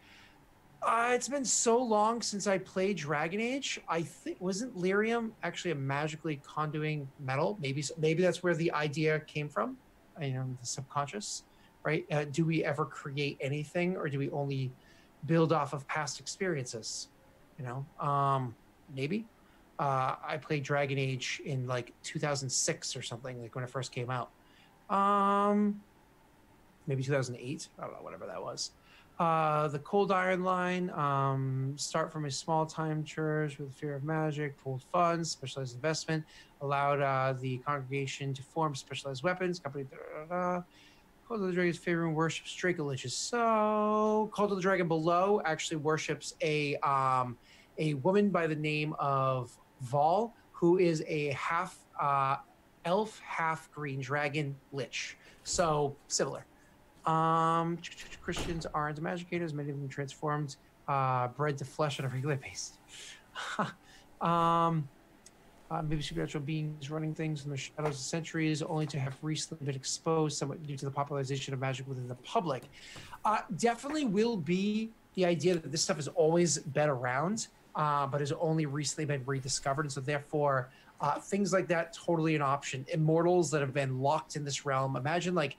Uh, it's been so long since I played Dragon Age. I think wasn't lyrium actually a magically conduing metal? Maybe maybe that's where the idea came from. You know, the subconscious, right? Uh, do we ever create anything, or do we only build off of past experiences? You know, um, maybe uh, I played Dragon Age in like 2006 or something, like when it first came out. Um, maybe 2008. I don't know, whatever that was. Uh, the Cold Iron line. Um, start from a small time church with fear of magic, pooled funds, specialized investment, allowed uh, the congregation to form specialized weapons. Company. Da, da, da. Cult of the Dragon's favorite worships Dracoliches. So, Cult of the Dragon below actually worships a um, a woman by the name of Vol, who is a half uh, elf, half green dragon lich. So similar. Um, Christians aren't magic many of them transformed, uh, bread to flesh on a regular basis. um, uh, maybe supernatural beings running things in the shadows of centuries, only to have recently been exposed somewhat due to the popularization of magic within the public. Uh, definitely will be the idea that this stuff has always been around uh, but has only recently been rediscovered. And so, therefore, uh, things like that totally an option. Immortals that have been locked in this realm. Imagine like,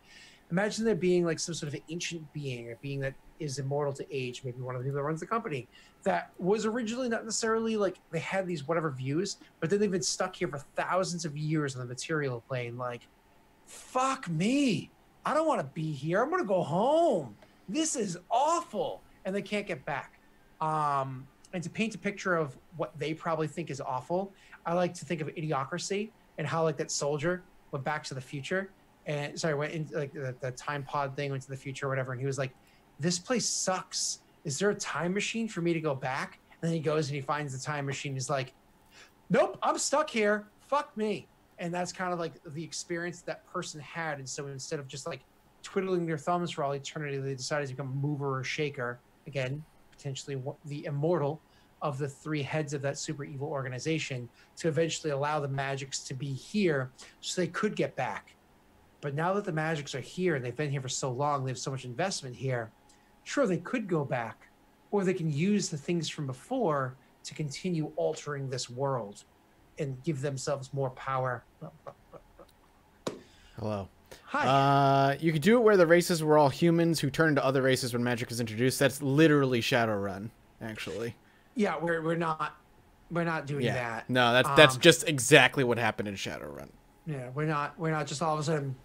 imagine there being like some sort of ancient being a being that is immortal to age, maybe one of the people that runs the company, that was originally not necessarily like they had these whatever views, but then they've been stuck here for thousands of years on the material plane. Like, fuck me. I don't want to be here. I'm to go home. This is awful. And they can't get back. Um, and to paint a picture of what they probably think is awful, I like to think of Idiocracy and how like that soldier went back to the future and sorry, went into like the, the time pod thing, went to the future or whatever, and he was like, "This place sucks. Is there a time machine for me to go back?" And then he goes and he finds the time machine. He's like, "Nope, I'm stuck here. Fuck me." And that's kind of like the experience that person had. And so instead of just like twiddling their thumbs for all eternity, they decided to become a mover or shaker again, potentially the immortal of the three heads of that super evil organization to eventually allow the magics to be here so they could get back but now that the Magics are here and they've been here for so long, they have so much investment here. Sure, they could go back, or they can use the things from before to continue altering this world and give themselves more power. Hello. Hi. Uh, you could do it where the races were all humans who turned to other races when magic is introduced. That's literally Shadowrun, actually. Yeah, we're we're not we're not doing yeah. that. No, that's that's um, just exactly what happened in Shadowrun. Yeah, we're not we're not just all of a sudden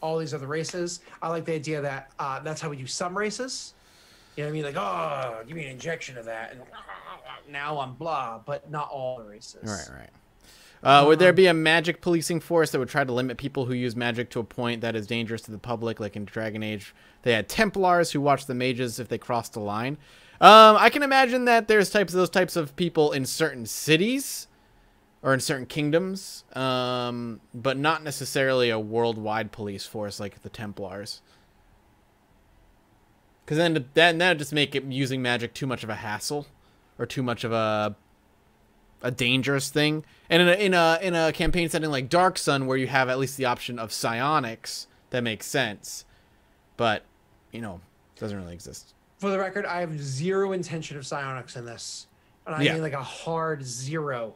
all these other races. I like the idea that uh, that's how we do some races. You know what I mean? Like, oh, give me an injection of that, and now I'm blah, but not all the races. Right, right. Uh, would there um, be a magic policing force that would try to limit people who use magic to a point that is dangerous to the public, like in Dragon Age? They had Templars who watched the mages if they crossed the line. Um, I can imagine that there's types of those types of people in certain cities or in certain kingdoms, um, but not necessarily a worldwide police force like the Templars. Because then that that just make it using magic too much of a hassle, or too much of a a dangerous thing. And in a in a in a campaign setting like Dark Sun, where you have at least the option of psionics, that makes sense. But you know, doesn't really exist. For the record, I have zero intention of psionics in this, and I yeah. mean like a hard zero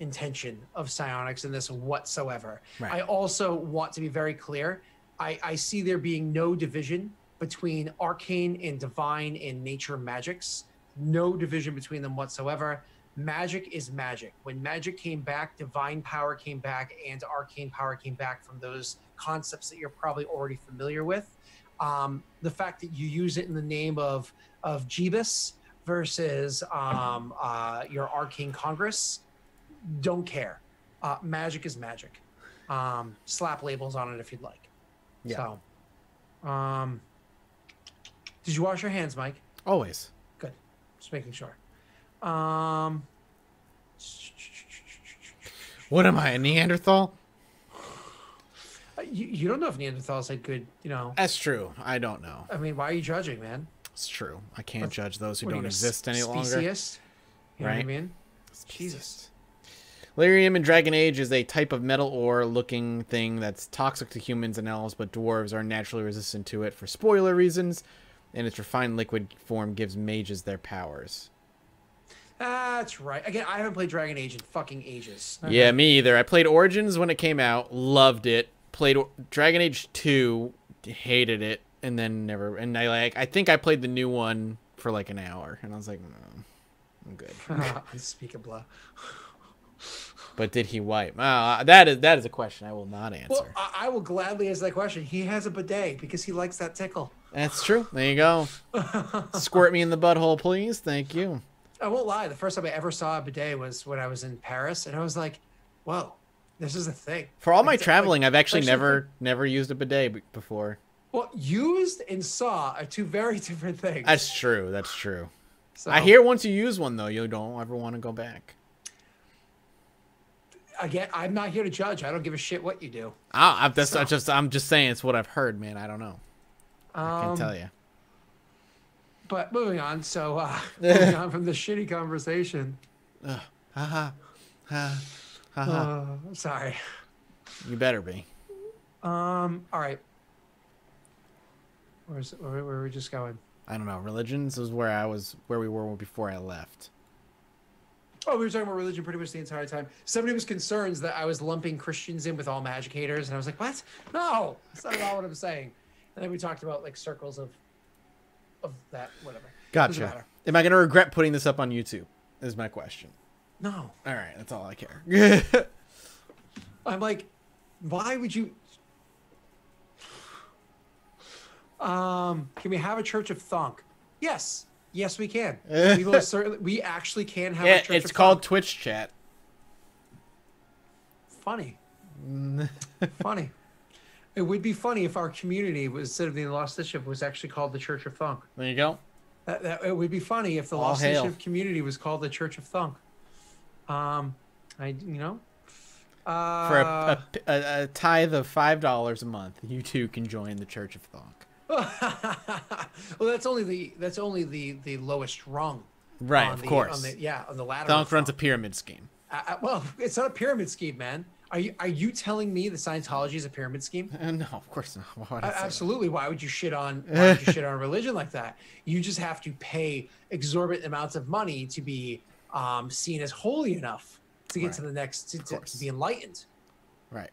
intention of psionics in this whatsoever. Right. I also want to be very clear. I, I see there being no division between arcane and divine and nature magics. No division between them whatsoever. Magic is magic. When magic came back, divine power came back, and arcane power came back from those concepts that you're probably already familiar with. Um, the fact that you use it in the name of of Jeebus versus um, uh, your arcane congress don't care. Uh, magic is magic. Um, slap labels on it if you'd like. Yeah. So, um, did you wash your hands, Mike? Always. Good. Just making sure. Um, what am I, a Neanderthal? You, you don't know if Neanderthals had good, you know. That's true. I don't know. I mean, why are you judging, man? It's true. I can't judge those who don't exist any longer. Speciest? You know right? what I mean? Jesus. Lyrium in Dragon Age is a type of metal ore looking thing that's toxic to humans and elves, but dwarves are naturally resistant to it for spoiler reasons, and its refined liquid form gives mages their powers. That's right. Again, I haven't played Dragon Age in fucking ages. Okay. Yeah, me either. I played Origins when it came out, loved it. Played Dragon Age 2, hated it, and then never. And I like. I think I played the new one for like an hour, and I was like, no, I'm good. Speak of blah. But did he wipe? Uh, that is that is a question I will not answer. Well, I, will gladly answer that question. He has a bidet because he likes that tickle. That's true. There you go. Squirt me in the butthole, please. Thank you. I won't lie. The first time I ever saw a bidet was when I was in Paris, and I was like, "Whoa, this is a thing." For all my traveling, like, I've actually never never used a bidet before. Well, used and saw are two very different things. That's true. That's true. So, I hear once you use one though, you don't ever want to go back again, I'm not here to judge. I don't give a shit what you do. Ah, that's so. just I'm just saying it's what I've heard, man. I don't know. Um, I can't tell you. But moving on, so uh, moving on from the shitty conversation. Uh, ha ha ha ha. Uh, sorry. You better be. Um. All right. Where's where, where are we just going? I don't know. Religions is where I was, where we were before I left. Oh, we were talking about religion pretty much the entire time. Somebody was concerned that I was lumping Christians in with all magicators, and I was like, "What? No, that's not at all what I'm saying." And then we talked about like circles of of that whatever. Gotcha. Am I gonna regret putting this up on YouTube? Is my question. No, All right, that's all I care. I'm like, why would you? Um, can we have a church of thunk? Yes, yes, we can. we will certainly. We actually can have a yeah, church. it's of called Thunk. Twitch chat. funny. funny. It would be funny if our community was instead of the Lost Initiative was actually called the Church of Thunk. There you go. That, that it would be funny if the All Lost hail. Initiative community was called the Church of Thunk. Um, I you know. Uh, For a, a, a, a tithe of five dollars a month, you too can join the Church of Thunk. well, that's only the that's only the the lowest rung. Right, of the, course. On the, yeah, on the ladder. Thonk of runs a pyramid scheme. Uh, uh, well, it's not a pyramid scheme, man. Are you are you telling me that Scientology is a pyramid scheme? Uh, no, of course not. Why Uh, that? absolutely. Why would you shit on why would you shit on a religion like that? You just have to pay exorbitant amounts of money to be um, seen as holy enough to get Right. to the next to, to, to be enlightened. Right.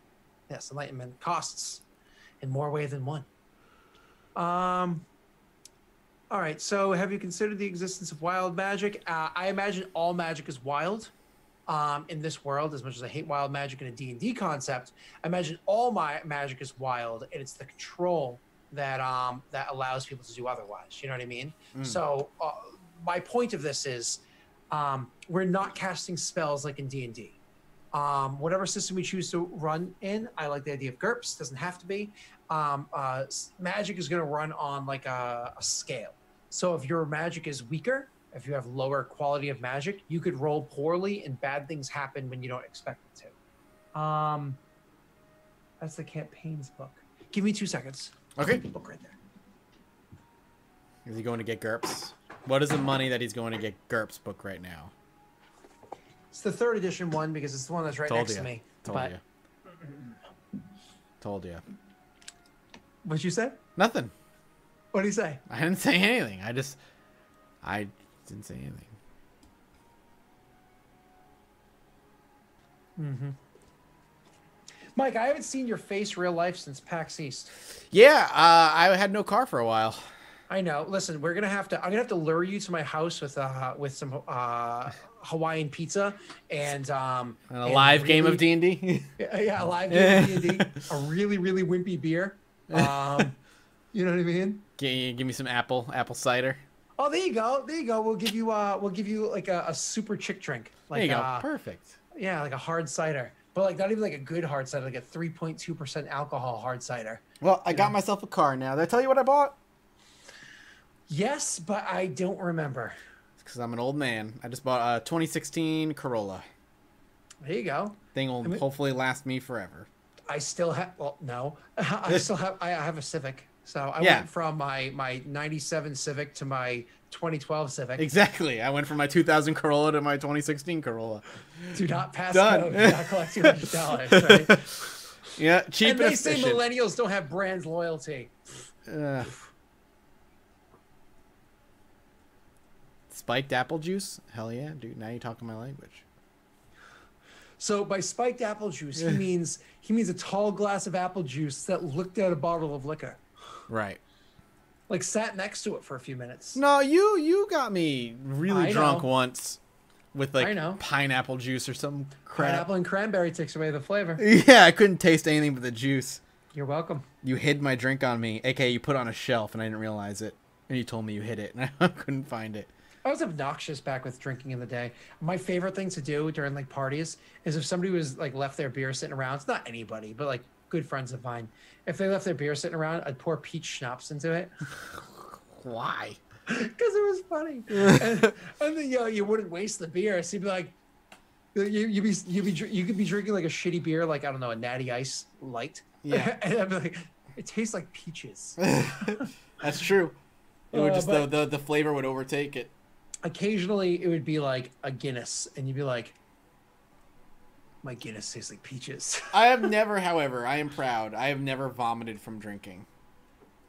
Yes, enlightenment costs in more ways than one. Um. All right. So, have you considered the existence of wild magic? Uh, I imagine all magic is wild. Um, in this world, as much as I hate wild magic in a D and D concept, I imagine all my magic is wild, and it's the control that um that allows people to do otherwise. You know what I mean? Mm. So, uh, my point of this is, um, we're not casting spells like in D and D um, whatever system we choose to run in. I like the idea of GURPS. Doesn't have to be. Um, uh, magic is going to run on like a, a scale. So if your magic is weaker, if you have lower quality of magic, you could roll poorly and bad things happen when you don't expect it to. Um, that's the campaigns book. Give me two seconds. Okay. Book right there. Is he going to get GURPS? What is the money that he's going to get GURPS book right now? It's the third edition one because it's the one that's right Told next you. to me. Told but you. Told you. what you say? Nothing. What did he say? I didn't say anything. I just, I didn't say anything. Mhm. Mike, I haven't seen your face real life since PAX East. Yeah, uh, I had no car for a while. I know. Listen, we're gonna have to. I'm gonna have to lure you to my house with uh with some uh Hawaiian pizza and um And a and live game of D and D. Yeah, a live game of D&D, a really really wimpy beer. Um, you know what I mean? Give me some apple apple cider. Oh, there you go. There you go. We'll give you uh we'll give you like a, a super chick drink. Like There you go. uh, Perfect. yeah, like a hard cider. But like not even like a good hard cider, like a 3.2% alcohol hard cider. Well, I got Yeah. myself a car now. Did I tell you what I bought? Yes, but I don't remember. Because I'm an old man. I just bought a 2016 Corolla. There you go. Thing will I mean- hopefully last me forever. I still have. Well, no, I still have. I have a Civic. So I Yeah. went from my my '97 Civic to my 2012 Civic. Exactly. I went from my 2000 Corolla to my 2016 Corolla. Do not pass Done. go. Do not collect two hundred dollars. Right? Yeah, cheap and and, they say millennials don't have brand loyalty. Uh, spiked apple juice? Hell yeah, dude. Now you're talking my language. So by spiked apple juice, he means he means a tall glass of apple juice that looked at a bottle of liquor, Right. like sat next to it for a few minutes. No, you you got me really I drunk know. once with I like know. pineapple juice or some crap. Pineapple and cranberry takes away the flavor. Yeah, I couldn't taste anything but the juice. You're welcome. You hid my drink on me, aka you put it on a shelf and I didn't realize it. And you told me you hid it and I couldn't find it. I was obnoxious back with drinking in the day. My favorite thing to do during like parties is if somebody was like left their beer sitting around. It's not anybody, but like good friends of mine. If they left their beer sitting around, I'd pour peach schnapps into it Why? because it was funny. and, and then you know, you wouldn't waste the beer. So you'd be like, you you'd be you'd be you could be drinking like a shitty beer, like I don't know, a Natty Ice light. Yeah. and I'd be like, it tastes like peaches. That's true. It would Uh, just but- the, the the flavor would overtake it. Occasionally, it would be like a Guinness, and you'd be like, my Guinness tastes like peaches. I have never, however, I am proud. I have never vomited from drinking.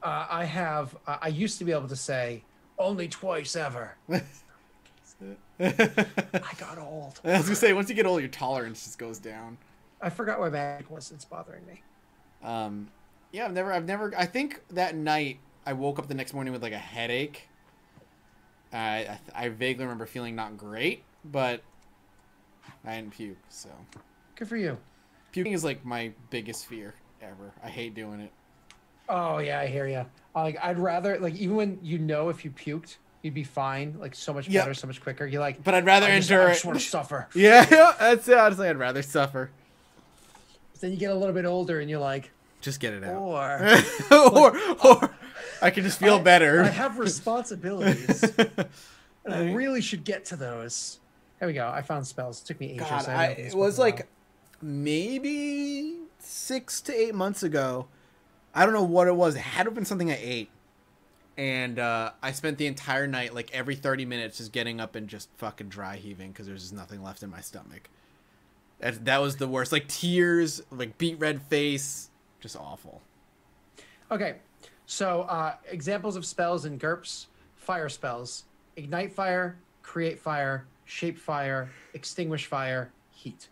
Uh, I have. Uh, I used to be able to say only twice ever. I got old. I was gonna say, once you get old, your tolerance just goes down. I forgot why magic was. It's bothering me. Um, yeah, I've never, I've never. I think that night I woke up the next morning with like a headache. I I, I vaguely remember feeling not great, but I didn't puke. So Good for you. puking is like my biggest fear ever. I hate doing it. Oh yeah, I hear you. Uh, like I'd rather like even when you know if you puked, you'd be fine. Like so much Yep. better, so much quicker. You're like, But I'd rather I just, endure I just want to suffer. Yeah, yeah, that's it. Honestly, I'd rather suffer. Then you get a little bit older, and you're like, Just get it out. or or, or I can just feel I- better. I have responsibilities, and I really should get to those. There we go. I found spells. It took me ages. God, I I, haven't opened this it was in a while. like maybe six to eight months ago. I don't know what it was. It had to have been something I ate. And uh, I spent the entire night, like every 30 minutes, just getting up and just fucking dry heaving because there's just nothing left in my stomach. That, that was the worst. Like tears, like beet red face, just awful. Okay, so uh, examples of spells in GURPS: fire spells, ignite fire, create fire, shape fire, extinguish fire, heat.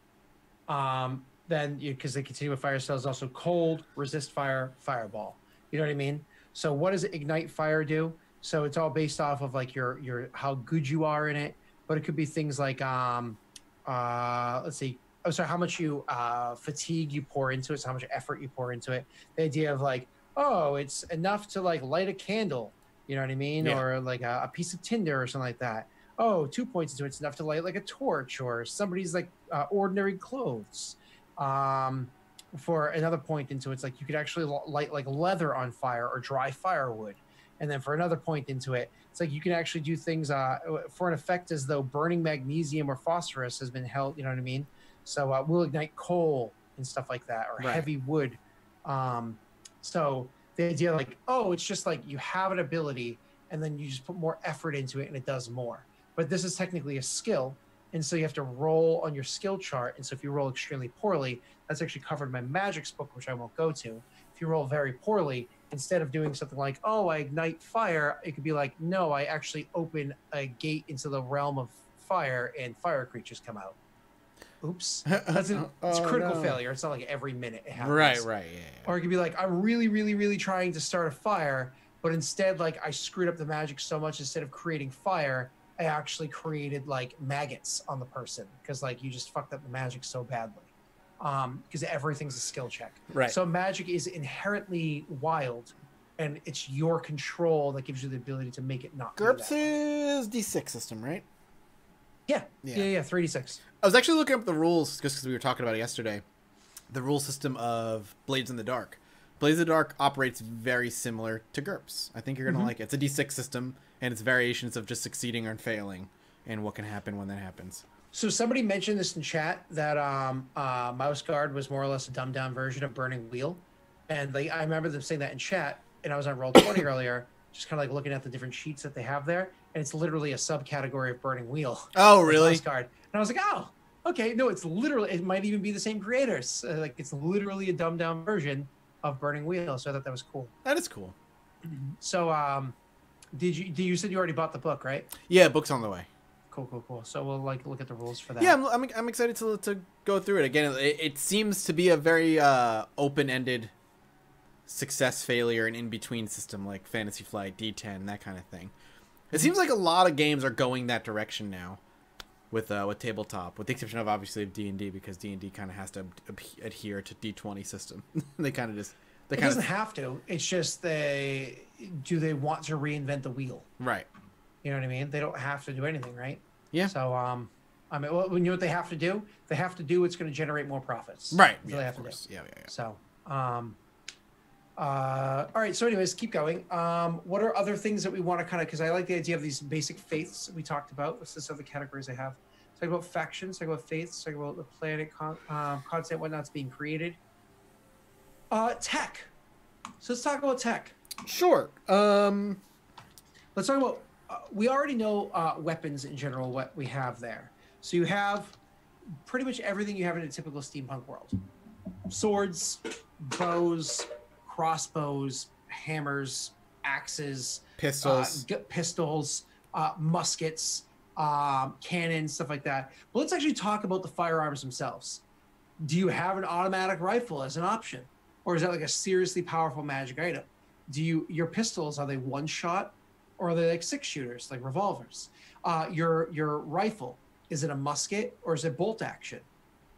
Um, then, you because they continue with fire spells, also cold, resist fire, fireball. You know what I mean? So, what does ignite fire do? So it's all based off of like your your how good you are in it, but it could be things like um, uh, let's see. Oh, sorry, how much you uh, fatigue you pour into it, so how much effort you pour into it. The idea of like oh, it's enough to like light a candle, you know what I mean? Yeah. Or like a, a piece of tinder or something like that. Oh, two points into it, it's enough to light like a torch or somebody's like uh, ordinary clothes. Um, for another point into it, it's like you could actually light like leather on fire or dry firewood. And then for another point into it, it's like you can actually do things uh, for an effect as though burning magnesium or phosphorus has been held, you know what I mean? So uh, we'll ignite coal and stuff like that or Right. heavy wood. Um, so the idea like, oh, it's just like you have an ability and then you just put more effort into it and it does more. But this is technically a skill. And so you have to roll on your skill chart. And so if you roll extremely poorly, that's actually covered in my magics book, which I won't go to. If you roll very poorly, instead of doing something like, oh, I ignite fire, it could be like, no, I actually open a gate into the realm of fire and fire creatures come out. Oops. Uh, that's a, oh, it's Oh, critical no. failure. It's not like every minute it happens. Right, right, yeah. yeah. Or it could be like, I'm really, really, really trying to start a fire, but instead, like, I screwed up the magic so much. Instead of creating fire, actually created like maggots on the person because, like, you just fucked up the magic so badly. Um, because everything's a skill check. Right. So magic is inherently wild, and it's your control that gives you the ability to make it not. be GURPS is D6 system, right? Yeah, Yeah. yeah, yeah. Three d six. I was actually looking up the rules just because we were talking about it yesterday. The rule system of Blades in the Dark. Blades in the Dark operates very similar to GURPS. I think you're gonna Mhm. like it. It's a D6 system, and it's variations of just succeeding or failing, and what can happen when that happens. So somebody mentioned this in chat that um, uh, Mouse Guard was more or less a dumbed down version of Burning Wheel, and like I remember them saying that in chat, and I was on Roll Twenty earlier, just kind of like looking at the different sheets that they have there, and it's literally a subcategory of Burning Wheel. Oh, really? Mouse Guard, and I was like, oh, okay, no, it's literally it might even be the same creators, uh, like it's literally a dumbed down version of Burning Wheel. So I thought that was cool. That is cool. So um, did you? Did you said you already bought the book, right? Yeah, book's on the way. Cool, cool, cool. So we'll like look at the rules for that. Yeah, I'm, I'm, I'm excited to, to go through it again. It, it seems to be a very uh, open-ended success failure and in between system like Fantasy Flight, D10, that kind of thing. It seems like a lot of games are going that direction now with uh, with tabletop, with the exception of obviously of D and D because D and D kind of has to ad- adhere to D20 system. they kind of just they kind doesn't have to. It's just they do they want to reinvent the wheel? right. You know what I mean? They don't have to do anything, right? Yeah. So um, I mean, well, you know what they have to do? They have to do what's going to generate more profits. Right. That's what Yeah, they of have to do. Yeah, yeah, yeah. So um, uh, all right. So, anyways, keep going. Um, what are other things that we want to kind of? Because I like the idea of these basic faiths we talked about. What's this other categories I have? Talk about factions. Talk about faiths. Talk about the planet con- um, content, whatnot's being created. Uh, tech. So let's talk about tech. Sure. Um. Let's talk about. Uh, we already know uh, weapons in general. What we have there. So you have pretty much everything you have in a typical steampunk world: swords, bows, crossbows, hammers, axes, Pistols. uh, g- pistols, uh, muskets, um, cannons, stuff like that. But let's actually talk about the firearms themselves. Do you have an automatic rifle as an option, or is that like a seriously powerful magic item? do you your pistols are they one shot or are they like six shooters like revolvers? Uh, your your rifle is it a musket or is it bolt action,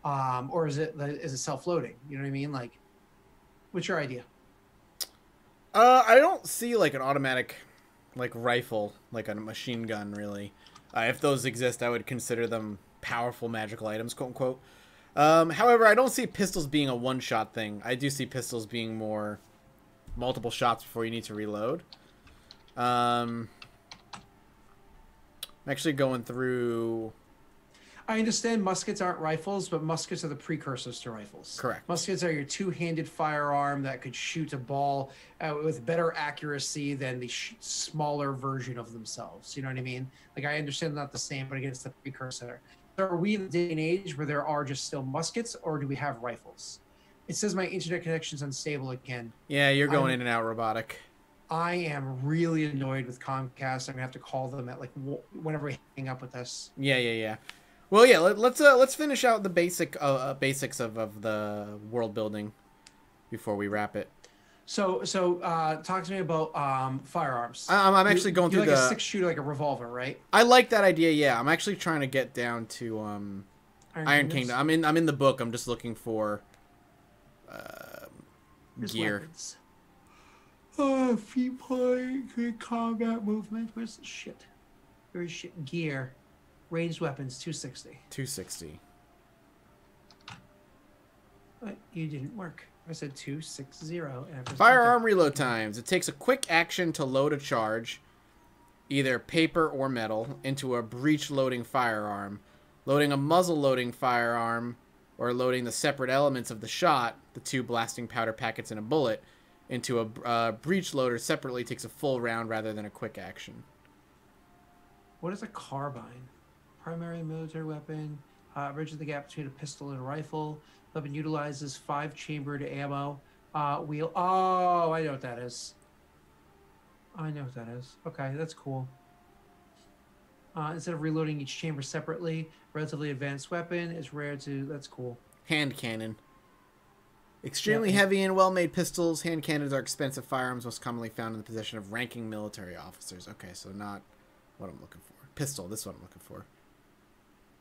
um, or is it is it self loading? You know what I mean? Like, what's your idea? Uh, I don't see like an automatic, like rifle, like a machine gun. Really, uh, if those exist, I would consider them powerful magical items, quote unquote. Um, however, I don't see pistols being a one-shot thing. I do see pistols being more multiple shots before you need to reload. Um, I'm actually going through. I understand muskets aren't rifles, but muskets are the precursors to rifles. Correct. Muskets are your two-handed firearm that could shoot a ball uh, with better accuracy than the sh- smaller version of themselves. You know what I mean? Like I understand not the same, but again, it's the precursor. So are we in the day and age where there are just still muskets, or do we have rifles? It says my internet connection's unstable again. Yeah, you're going I'm- in and out robotic. I am really annoyed with Comcast. I'm gonna have to call them at like w- whenever we hang up with this. Yeah, yeah, yeah. Well, yeah. Let, let's uh, let's finish out the basic uh, uh, basics of, of the world building before we wrap it. So, so uh, talk to me about um, firearms. I'm, I'm actually going you through like the. a six shooter, like a revolver, right? I like that idea. Yeah, I'm actually trying to get down to um, Iron Kingdom. I'm in. I'm in the book. I'm just looking for uh, gear. weapons. Oh, feet point, good combat movement. Where's the shit? Where's shit? Gear, ranged weapons, 260. 260. But you didn't work. I said 260. And I Firearm reload times. It takes a quick action to load a charge, either paper or metal, into a breech loading firearm. Loading a muzzle loading firearm, or loading the separate elements of the shot, the two blasting powder packets and a bullet, into a uh, breech loader separately takes a full round rather than a quick action. What is a carbine? Primary military weapon. Uh, bridges the gap between a pistol and a rifle. Weapon utilizes five chambered ammo. Uh, wheel. Oh, I know what that is. I know what that is. Okay, that's cool. Uh, instead of reloading each chamber separately, relatively advanced weapon is rare to. That's cool. Hand cannon. Extremely Yeah. heavy and well made pistols, hand cannons are expensive firearms most commonly found in the possession of ranking military officers. Okay, so not what I'm looking for. Pistol, this is what I'm looking for.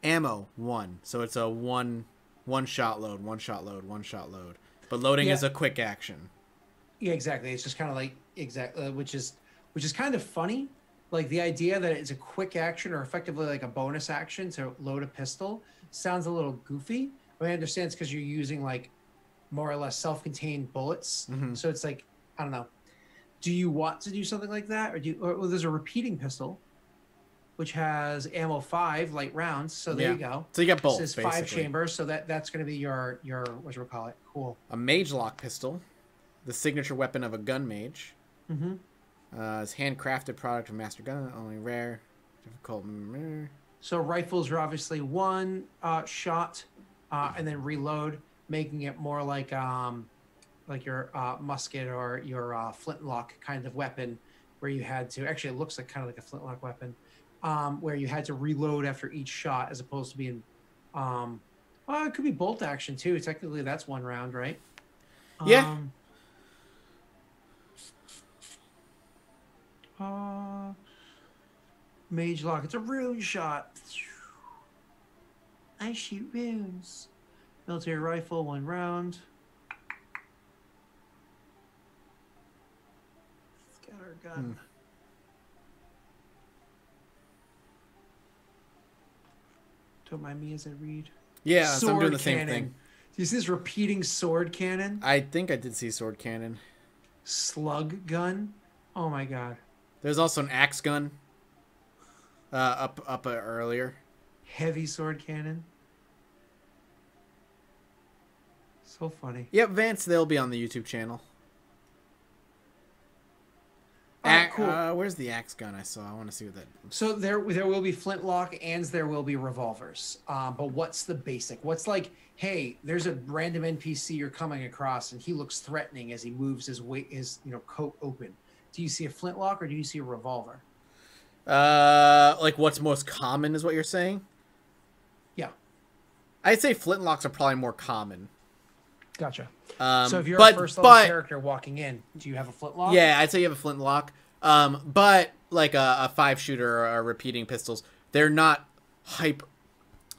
Ammo, one. So it's a one one shot load, one shot load, one shot load. But loading Yeah. is a quick action. Yeah, exactly. It's just kind of like exactly, uh, which is which is kind of funny. Like the idea that it's a quick action or effectively like a bonus action to load a pistol sounds a little goofy. But I understand it's because you're using like more or less self-contained bullets. Mhm. So it's like I don't know. Do you want to do something like that, or do you, or well, there's a repeating pistol, which has ammo five light rounds. So there you go. So you got both, This is basically. five chambers, so that that's going to be your your what do we call it? Cool. A mage lock pistol, the signature weapon of a gun mage. Mm-hmm. Uh, it's handcrafted product of master gun, only rare, difficult. So rifles are obviously one uh, shot, uh, and then reload, making it more like um, like your uh, musket or your uh, flintlock kind of weapon, where you had to actually it looks like kind of like a flintlock weapon, um, where you had to reload after each shot as opposed to being, um, well, it could be bolt action too. Technically, that's one round, right? Yeah. Um, uh, Mage lock. It's a rune shot. I shoot runes. Military rifle, one round. Scatter gun. Don't mind me as I read. Yeah, so I'm doing the same thing. Do you see this repeating sword cannon? I think I did see sword cannon. Slug gun? Oh my god. There's also an axe gun. Uh, up up uh, earlier. Heavy sword cannon. So funny. Yep, Vance. They'll be on the YouTube channel. Alright, A- cool. uh, where's the axe gun I saw? I want to see what that. So there, there will be flintlock and there will be revolvers. Um, but what's the basic? What's like, hey, there's a random NPC you're coming across, and he looks threatening as he moves his weight, his you know coat open. Do you see a flintlock or do you see a revolver? Uh, like what's most common is what you're saying. Yeah. I'd say flintlocks are probably more common. Gotcha. Um, so if you're but, a first level but, character walking in, do you have a flintlock? Yeah, I'd say you have a flintlock. Um, but like a, a five shooter or a repeating pistols, they're not hyper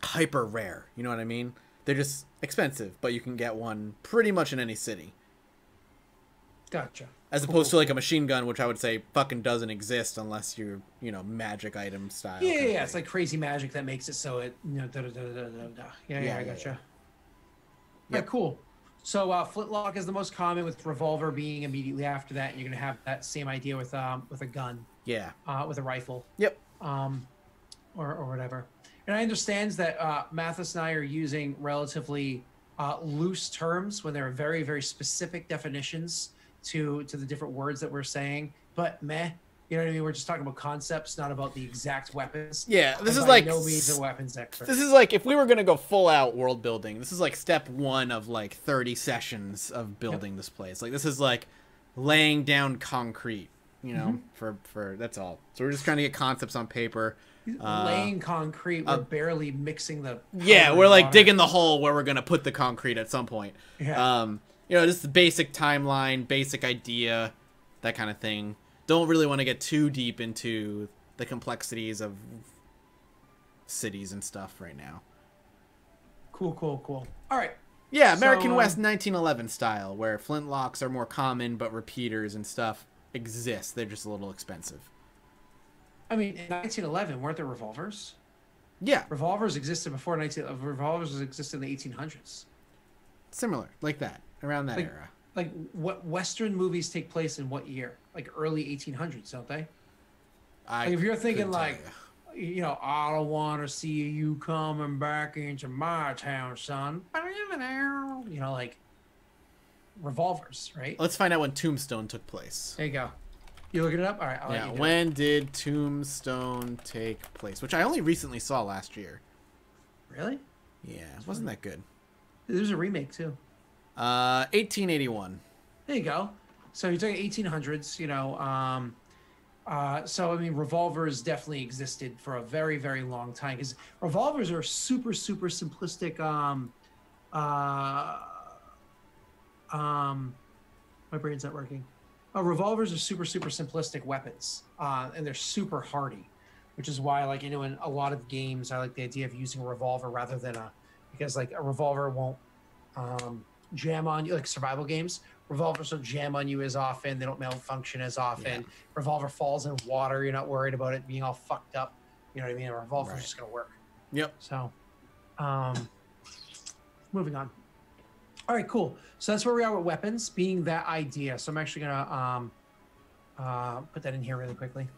hyper rare. You know what I mean? They're just expensive, but you can get one pretty much in any city. Gotcha. As opposed to like a machine gun, which I would say fucking doesn't exist unless you're, you know, magic item style. Yeah, yeah, yeah. It's like crazy magic that makes it so it, you know, da da da da da da. Yeah, yeah, Yeah, I gotcha. yeah. Yep. cool. So uh, flintlock is the most common, with revolver being immediately after that. And you're gonna have that same idea with um with a gun, yeah. uh, with a rifle, Yep. um, or or whatever. And I understand that uh, Mathas and I are using relatively uh, loose terms when there are very very specific definitions to to the different words that we're saying. But meh, you know what I mean? We're just talking about concepts, not about the exact weapons. Yeah. This I'm is like no means a weapons expert. This is like if we were gonna go full out world building. This is like step one of like thirty sessions of building this place. Like this is like laying down concrete. You know, Mm-hmm. for for that's all. So we're just trying to get concepts on paper. Uh, laying concrete. We're uh, barely mixing the. Yeah, we're like water. digging the hole where we're gonna put the concrete at some point. Yeah. Um, you know, just the basic timeline, basic idea, that kind of thing. Don't really want to get too deep into the complexities of cities and stuff right now. Cool, cool, cool. All right. Yeah, American So, um, West 1911 style, where flintlocks are more common, but repeaters and stuff exist. They're just a little expensive. I mean, in 1911, weren't there revolvers? Yeah, Revolvers existed before 19. uh, Revolvers existed in the 1800s. similar, like that, around that Like- era. Like, what Western movies take place in what year? Like early 1800s, don't they? I Like, if you're thinking like, ya. you know, I don't want to see you coming back into my town, son. You know, like revolvers, right? let's find out when Tombstone took place. There you go. You looking it up? All right. I'll Yeah, you when did Tombstone take place? Which I only recently saw last year. Really? Yeah, it wasn't that good. There's a remake too. Uh, 1881. There you go. So you're talking 1800s, you know. Um, uh, so I mean, revolvers definitely existed for a very, very long time because revolvers are super, super simplistic. Um, uh, um, my brain's not working. Uh, revolvers are super, super simplistic weapons, uh, and they're super hardy, which is why, like, you know, in a lot of games, I like the idea of using a revolver rather than a because like a revolver won't um, jam on you like survival games. Revolvers don't jam on you as often. They don't malfunction as often. Yeah. revolver falls in water. You're not worried about it being all fucked up. You know what i mean? A revolver's Right. just gonna work. Yep. so um moving on. All right cool. So that's where we are with weapons being that idea. So i'm actually gonna um uh put that in here really quickly.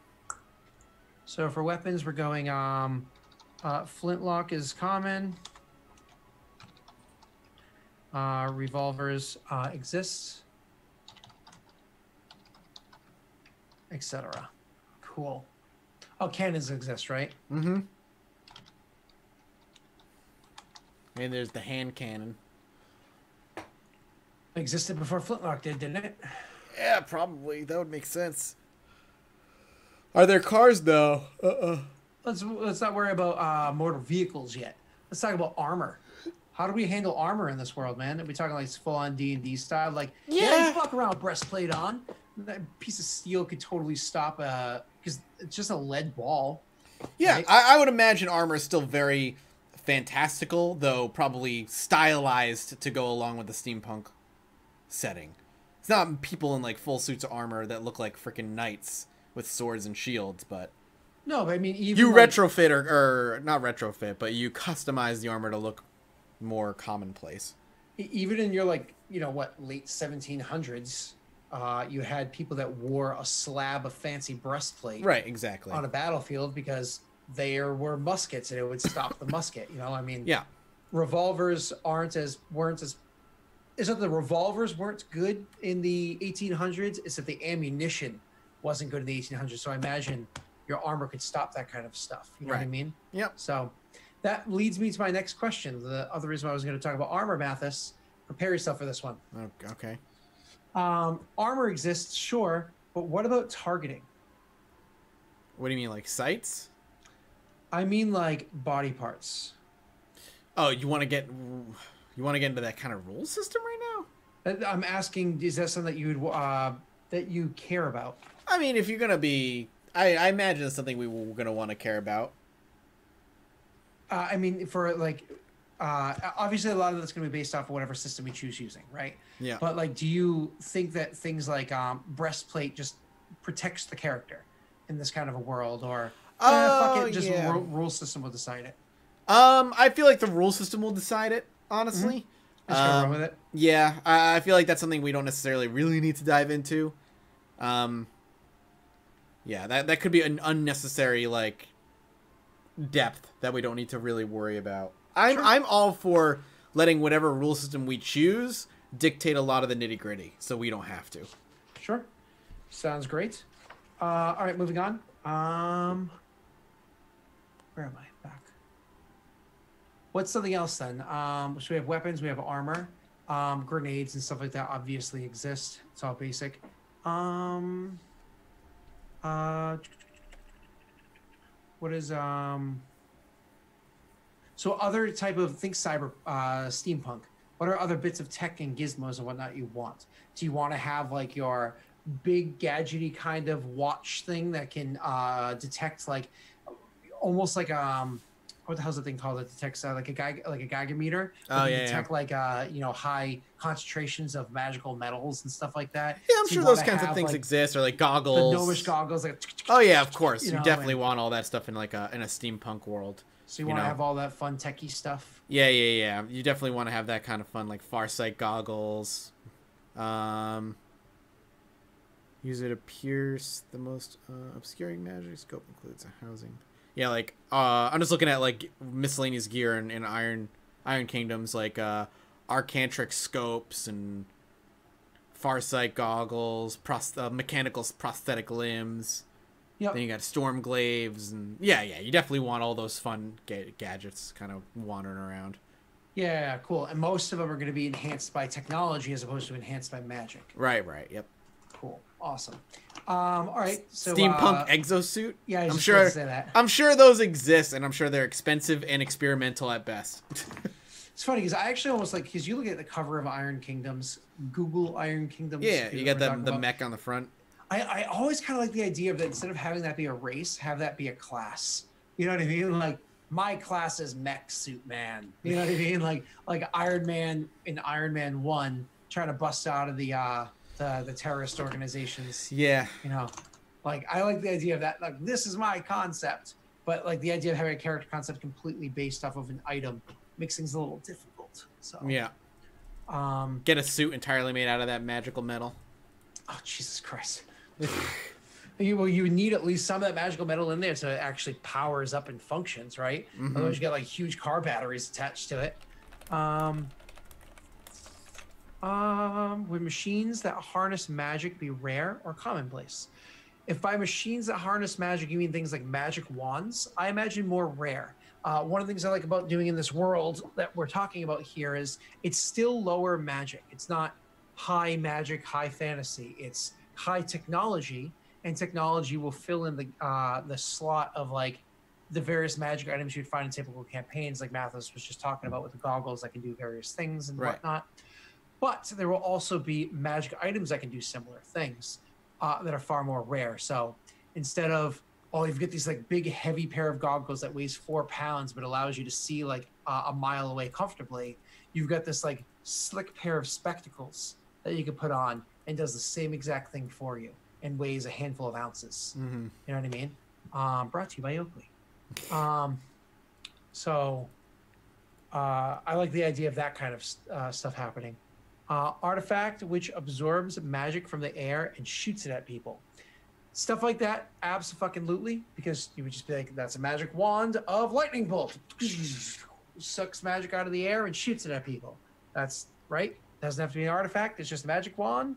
So for weapons we're going um uh flintlock is common uh, revolvers uh, exist, etc. Cool. Oh, cannons exist, right? Mm-hmm. And there's the hand cannon. Existed before flintlock did, didn't it? Yeah, probably. That would make sense. Are there cars though? Uh-uh. Let's let's not worry about uh, motor vehicles yet. Let's talk about armor. How do we handle armor in this world, man? Are we talking like full on D and D style? Like, yeah, Yeah. you fuck around with breastplate on. That piece of steel could totally stop uh because it's just a lead ball. Yeah, Right? I, I would imagine armor is still very fantastical, though probably stylized to go along with the steampunk setting. It's not people in like full suits of armor that look like freaking knights with swords and shields, but No, but I mean, even you like- retrofit or, or not retrofit, but you customize the armor to look more commonplace. Even in your like you know what late 1700s uh, you had people that wore a slab of fancy breastplate Right, exactly. on a battlefield because there were muskets and it would stop the musket you know i mean Yeah, revolvers aren't as weren't as is that the revolvers weren't good in the 1800s it's that the ammunition wasn't good in the 1800s so i imagine your armor could stop that kind of stuff you know what i mean yep. so that leads me to my next question. The other reason why I was going to talk about armor, Mathas. Prepare yourself for this one. Okay. Um, armor exists, sure, but what about targeting? What do you mean, like sights? I mean, like body parts. Oh, you want to get you want to get into that kind of rule system right now? I'm asking, is that something that you would uh, that you care about? I mean, if you're gonna be, I, I imagine it's something we were gonna want to care about. Uh, I mean, for like, uh, obviously, a lot of that's going to be based off of whatever system we choose using, right? Yeah. But like, do you think that things like um, breastplate just protects the character in this kind of a world, or eh, Oh, fuck it, just yeah. ru- rule system will decide it? Um, I feel like the rule system will decide it. Honestly. Go Um, with it. Yeah, I, I feel like that's something we don't necessarily really need to dive into. Um, yeah, that that could be an unnecessary like depth that we don't need to really worry about. I'm Sure. I'm all for letting whatever rule system we choose dictate a lot of the nitty gritty, so we don't have to. Sure. Sounds great. Uh, all right, moving on. Um, where am I? Back. What's something else then? Um, so we have weapons, we have armor, um, grenades and stuff like that. Obviously exist. It's all basic. Um, uh, what is um? So other type of think cyber uh, steampunk. What are other bits of tech and gizmos and whatnot you want? Do you want to have like your big gadgety kind of watch thing that can uh, detect like almost like um what the hell's the thing called that detects uh, like a guy like a Geiger meter? Oh, yeah, yeah. detect like uh you know high concentrations of magical metals and stuff like that. Yeah, I'm So sure those kinds of things like, exist, or like goggles, The gnomish goggles, like Oh yeah, of course. You, you know, definitely and- want all that stuff in like a in a steampunk world. so you, you want to have all that fun techie stuff. Yeah, yeah, yeah. You definitely want to have that kind of fun, like Farsight goggles. Um, use it to pierce the most uh, obscuring magic. Scope includes a housing. Yeah, like uh, I'm just looking at like miscellaneous gear in, in Iron Iron Kingdoms, like uh, Arcantrik scopes and Farsight goggles, pros- uh, mechanical prosthetic limbs. Yep. Then you got storm glaives and yeah, yeah. You definitely want all those fun ga- gadgets kind of wandering around. Yeah, cool. And most of them are going to be enhanced by technology as opposed to enhanced by magic. Right, right. Yep. Awesome. Um, all right. So Steampunk uh, exosuit. yeah, I i'm sure. say that. I'm sure those exist, and I'm sure they're expensive and experimental at best. It's funny because I actually almost like because you look at the cover of Iron Kingdoms, Google Iron Kingdoms. yeah, you got the the about. mech on the front. I, I always kind of like the idea of that instead of having that be a race, have that be a class. You know what I mean? Like my class is mech suit man. You know what I mean? Like like Iron Man in Iron Man One trying to bust out of the uh the, the terrorist organizations. Yeah, You know, like I like the idea of that. Like this is my concept, but like the idea of having a character concept completely based off of an item makes things a little difficult. So yeah. um, Get a suit entirely made out of that magical metal. oh Jesus Christ. You, well, you need at least some of that magical metal in there so it actually powers up and functions, right? Mhm. Otherwise, you get like huge car batteries attached to it. Um, um, would machines that harness magic be rare or commonplace? If by machines that harness magic you mean things like magic wands, I imagine more rare. Uh, one of the things I like about doing in this world that we're talking about here is it's still lower magic. It's not high magic, high fantasy. It's high technology, and technology will fill in the uh, the slot of like the various magic items you'd find in typical campaigns, like Mathas was just talking about with the goggles that can do various things and Right. whatnot. But there will also be magic items that can do similar things uh, that are far more rare. So instead of oh, you've got these like big heavy pair of goggles that weighs four pounds but allows you to see like uh, a mile away comfortably, you've got this like slick pair of spectacles that you can put on and does the same exact thing for you and weighs a handful of ounces. Mm-hmm. You know what I mean? Um, brought to you by Oakley. Um, so uh, I like the idea of that kind of uh, stuff happening. Uh, artifact which absorbs magic from the air and shoots it at people. Stuff like that, absolutely, because you would just be like, "That's a magic wand of lightning bolt." Sucks magic out of the air and shoots it at people. That's right. Doesn't have to be an artifact. It's just a magic wand.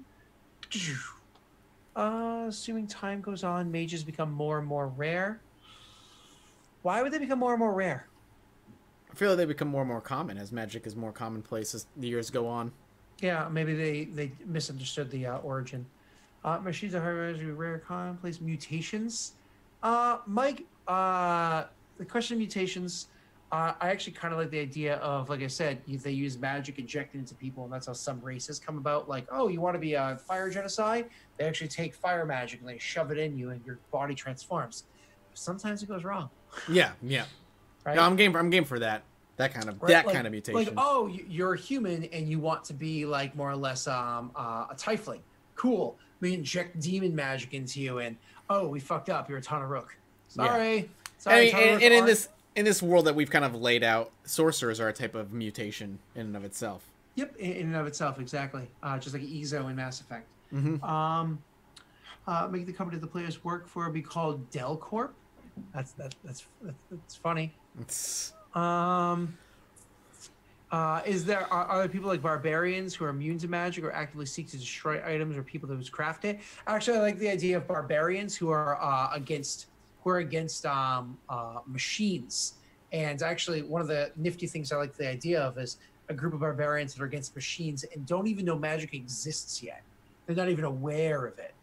Uh, assuming time goes on, mages become more and more rare. Why would they become more and more rare? I feel like they become more and more common as magic is more commonplace as the years go on. Yeah, maybe they they misunderstood the uh, origin. Uh, machines are hard to rare commonplace mutations. Uh, Mike, uh, the question of mutations. Uh, I actually kind of like the idea of, like I said, you, they use magic injected into people, and that's how some races come about. Like, oh, you want to be a fire genasi? They actually take fire magic and they shove it in you, and your body transforms. Sometimes it goes wrong. Yeah, yeah. Right? No, I'm game. I'm game for that. That kind of Right, that like- kind of mutation. Like, oh, you- you're a human and you want to be like more or less um, uh, a tiefling. Cool. We inject demon magic into you, and oh, we fucked up. You're a Tanarukk. Sorry. Sorry. and, and, and in this in this world that we've kind of laid out, sorcerers are a type of mutation in and of itself. Yep, in, in and of itself, exactly. Uh, just like eezo in Mass Effect. Mhm. Um, uh, make the company the players work for be called Delcorp. That's that, that's that's, that's funny. It's, Um, uh, is there are, are there people like barbarians who are immune to magic or actively seek to destroy items or people who craft it? Actually, I like the idea of barbarians who are uh, against who are against um, uh, machines. And actually, one of the nifty things I like the idea of is a group of barbarians that are against machines and don't even know magic exists yet. They're not even aware of it.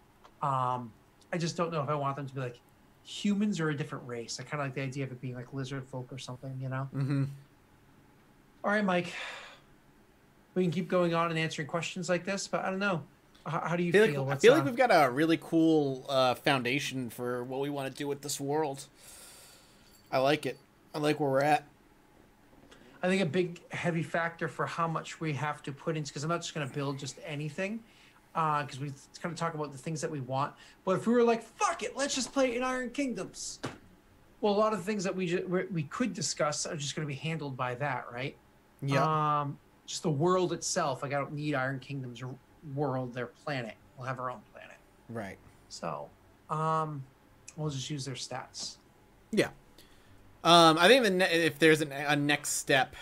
Um, I just don't know if I want them to be like humans are a different race. I kind of like the idea of it being like lizard folk or something, you know? mhm. All right, Mike. We can keep going on and answering questions like this, but I don't know. How, how do you I feel, feel? like, I feel uh, like we've got a really cool uh, foundation for what we want to do with this world. I like it. I like where we're at. I think a big heavy factor for how much we have to put into because I'm not just going to build just anything because we kind of talk about the things that we want. But if we were like, fuck it, let's just play in Iron Kingdoms. Well, a lot of the things that we ju- we could discuss are just going to be handled by that, right? Yeah. Um, just the world itself. Like I don't need Iron Kingdom's world, their planet. We'll have our own planet. right. So, um, we'll just use their stats. Yeah. Um, I think the ne- if there's an, a next step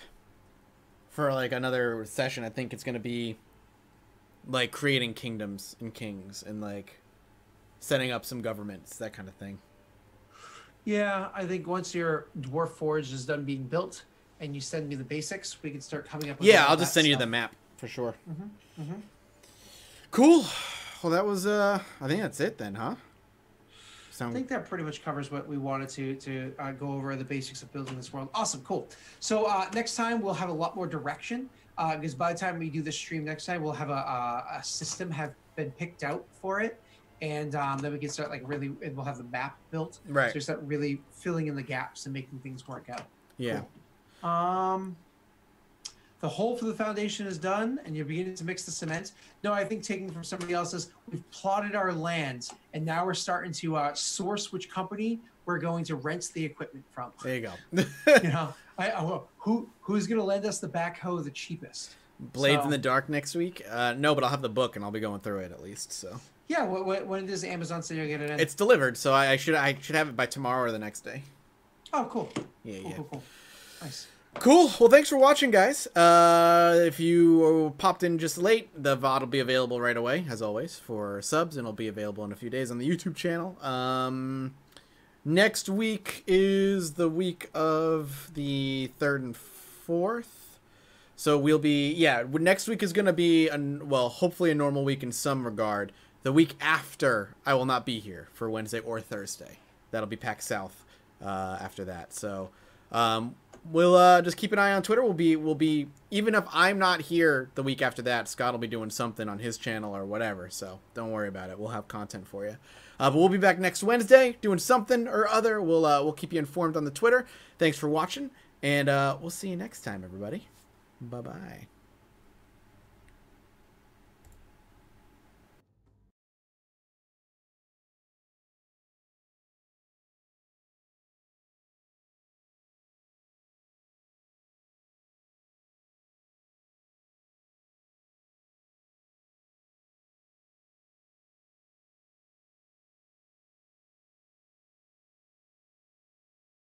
for like another session, I think it's gonna be like creating kingdoms and kings and like setting up some governments, that kind of thing. Yeah, I think once your dwarf forge is done being built and you send me the basics, we can start coming up. with Yeah, I'll just send you the map for sure. Mhm, mhm. Cool. Well, that was uh, I think that's it then, huh? I think that pretty much covers what we wanted to to uh, go over the basics of building this world. Awesome, cool. So uh, next time we'll have a lot more direction because by the time we do the stream next time, we'll have a, a, a system have been picked out for it, and um, then we can start like really, and we'll have the map built. right. So start really filling in the gaps and making things work out. Yeah. Um, the hole for the foundation is done, and you're beginning to mix the cement. No, I think taking from somebody else's, we've plotted our land, and now we're starting to uh, source which company we're going to rent the equipment from. There you go. You know, I, I, who who's going to lend us the backhoe the cheapest? Blades So- in the Dark next week. Uh, no, but I'll have the book and I'll be going through it at least. So Yeah, what, what, when does Amazon say you'll get it in? it's delivered, so I, I should I should have it by tomorrow or the next day. oh, cool. Yeah, Cool, yeah. cool, cool. Nice. Cool. Well, thanks for watching, guys. Uh, if you popped in just late, the VOD will be available right away, as always, for subs, and it'll be available in a few days on the YouTube channel. Um, next week is the week of the third and fourth. So we'll be, yeah, next week is going to be, a, well, hopefully a normal week in some regard. The week after, I will not be here for Wednesday or Thursday. That'll be PAX South uh, after that. So um, we'll uh, just keep an eye on Twitter. We'll be we'll be even if I'm not here the week after that, Scott will be doing something on his channel or whatever. So don't worry about it. We'll have content for you. Uh, but we'll be back next Wednesday doing something or other. We'll uh, we'll keep you informed on the Twitter. Thanks for watching, and uh, we'll see you next time, everybody. Bye bye.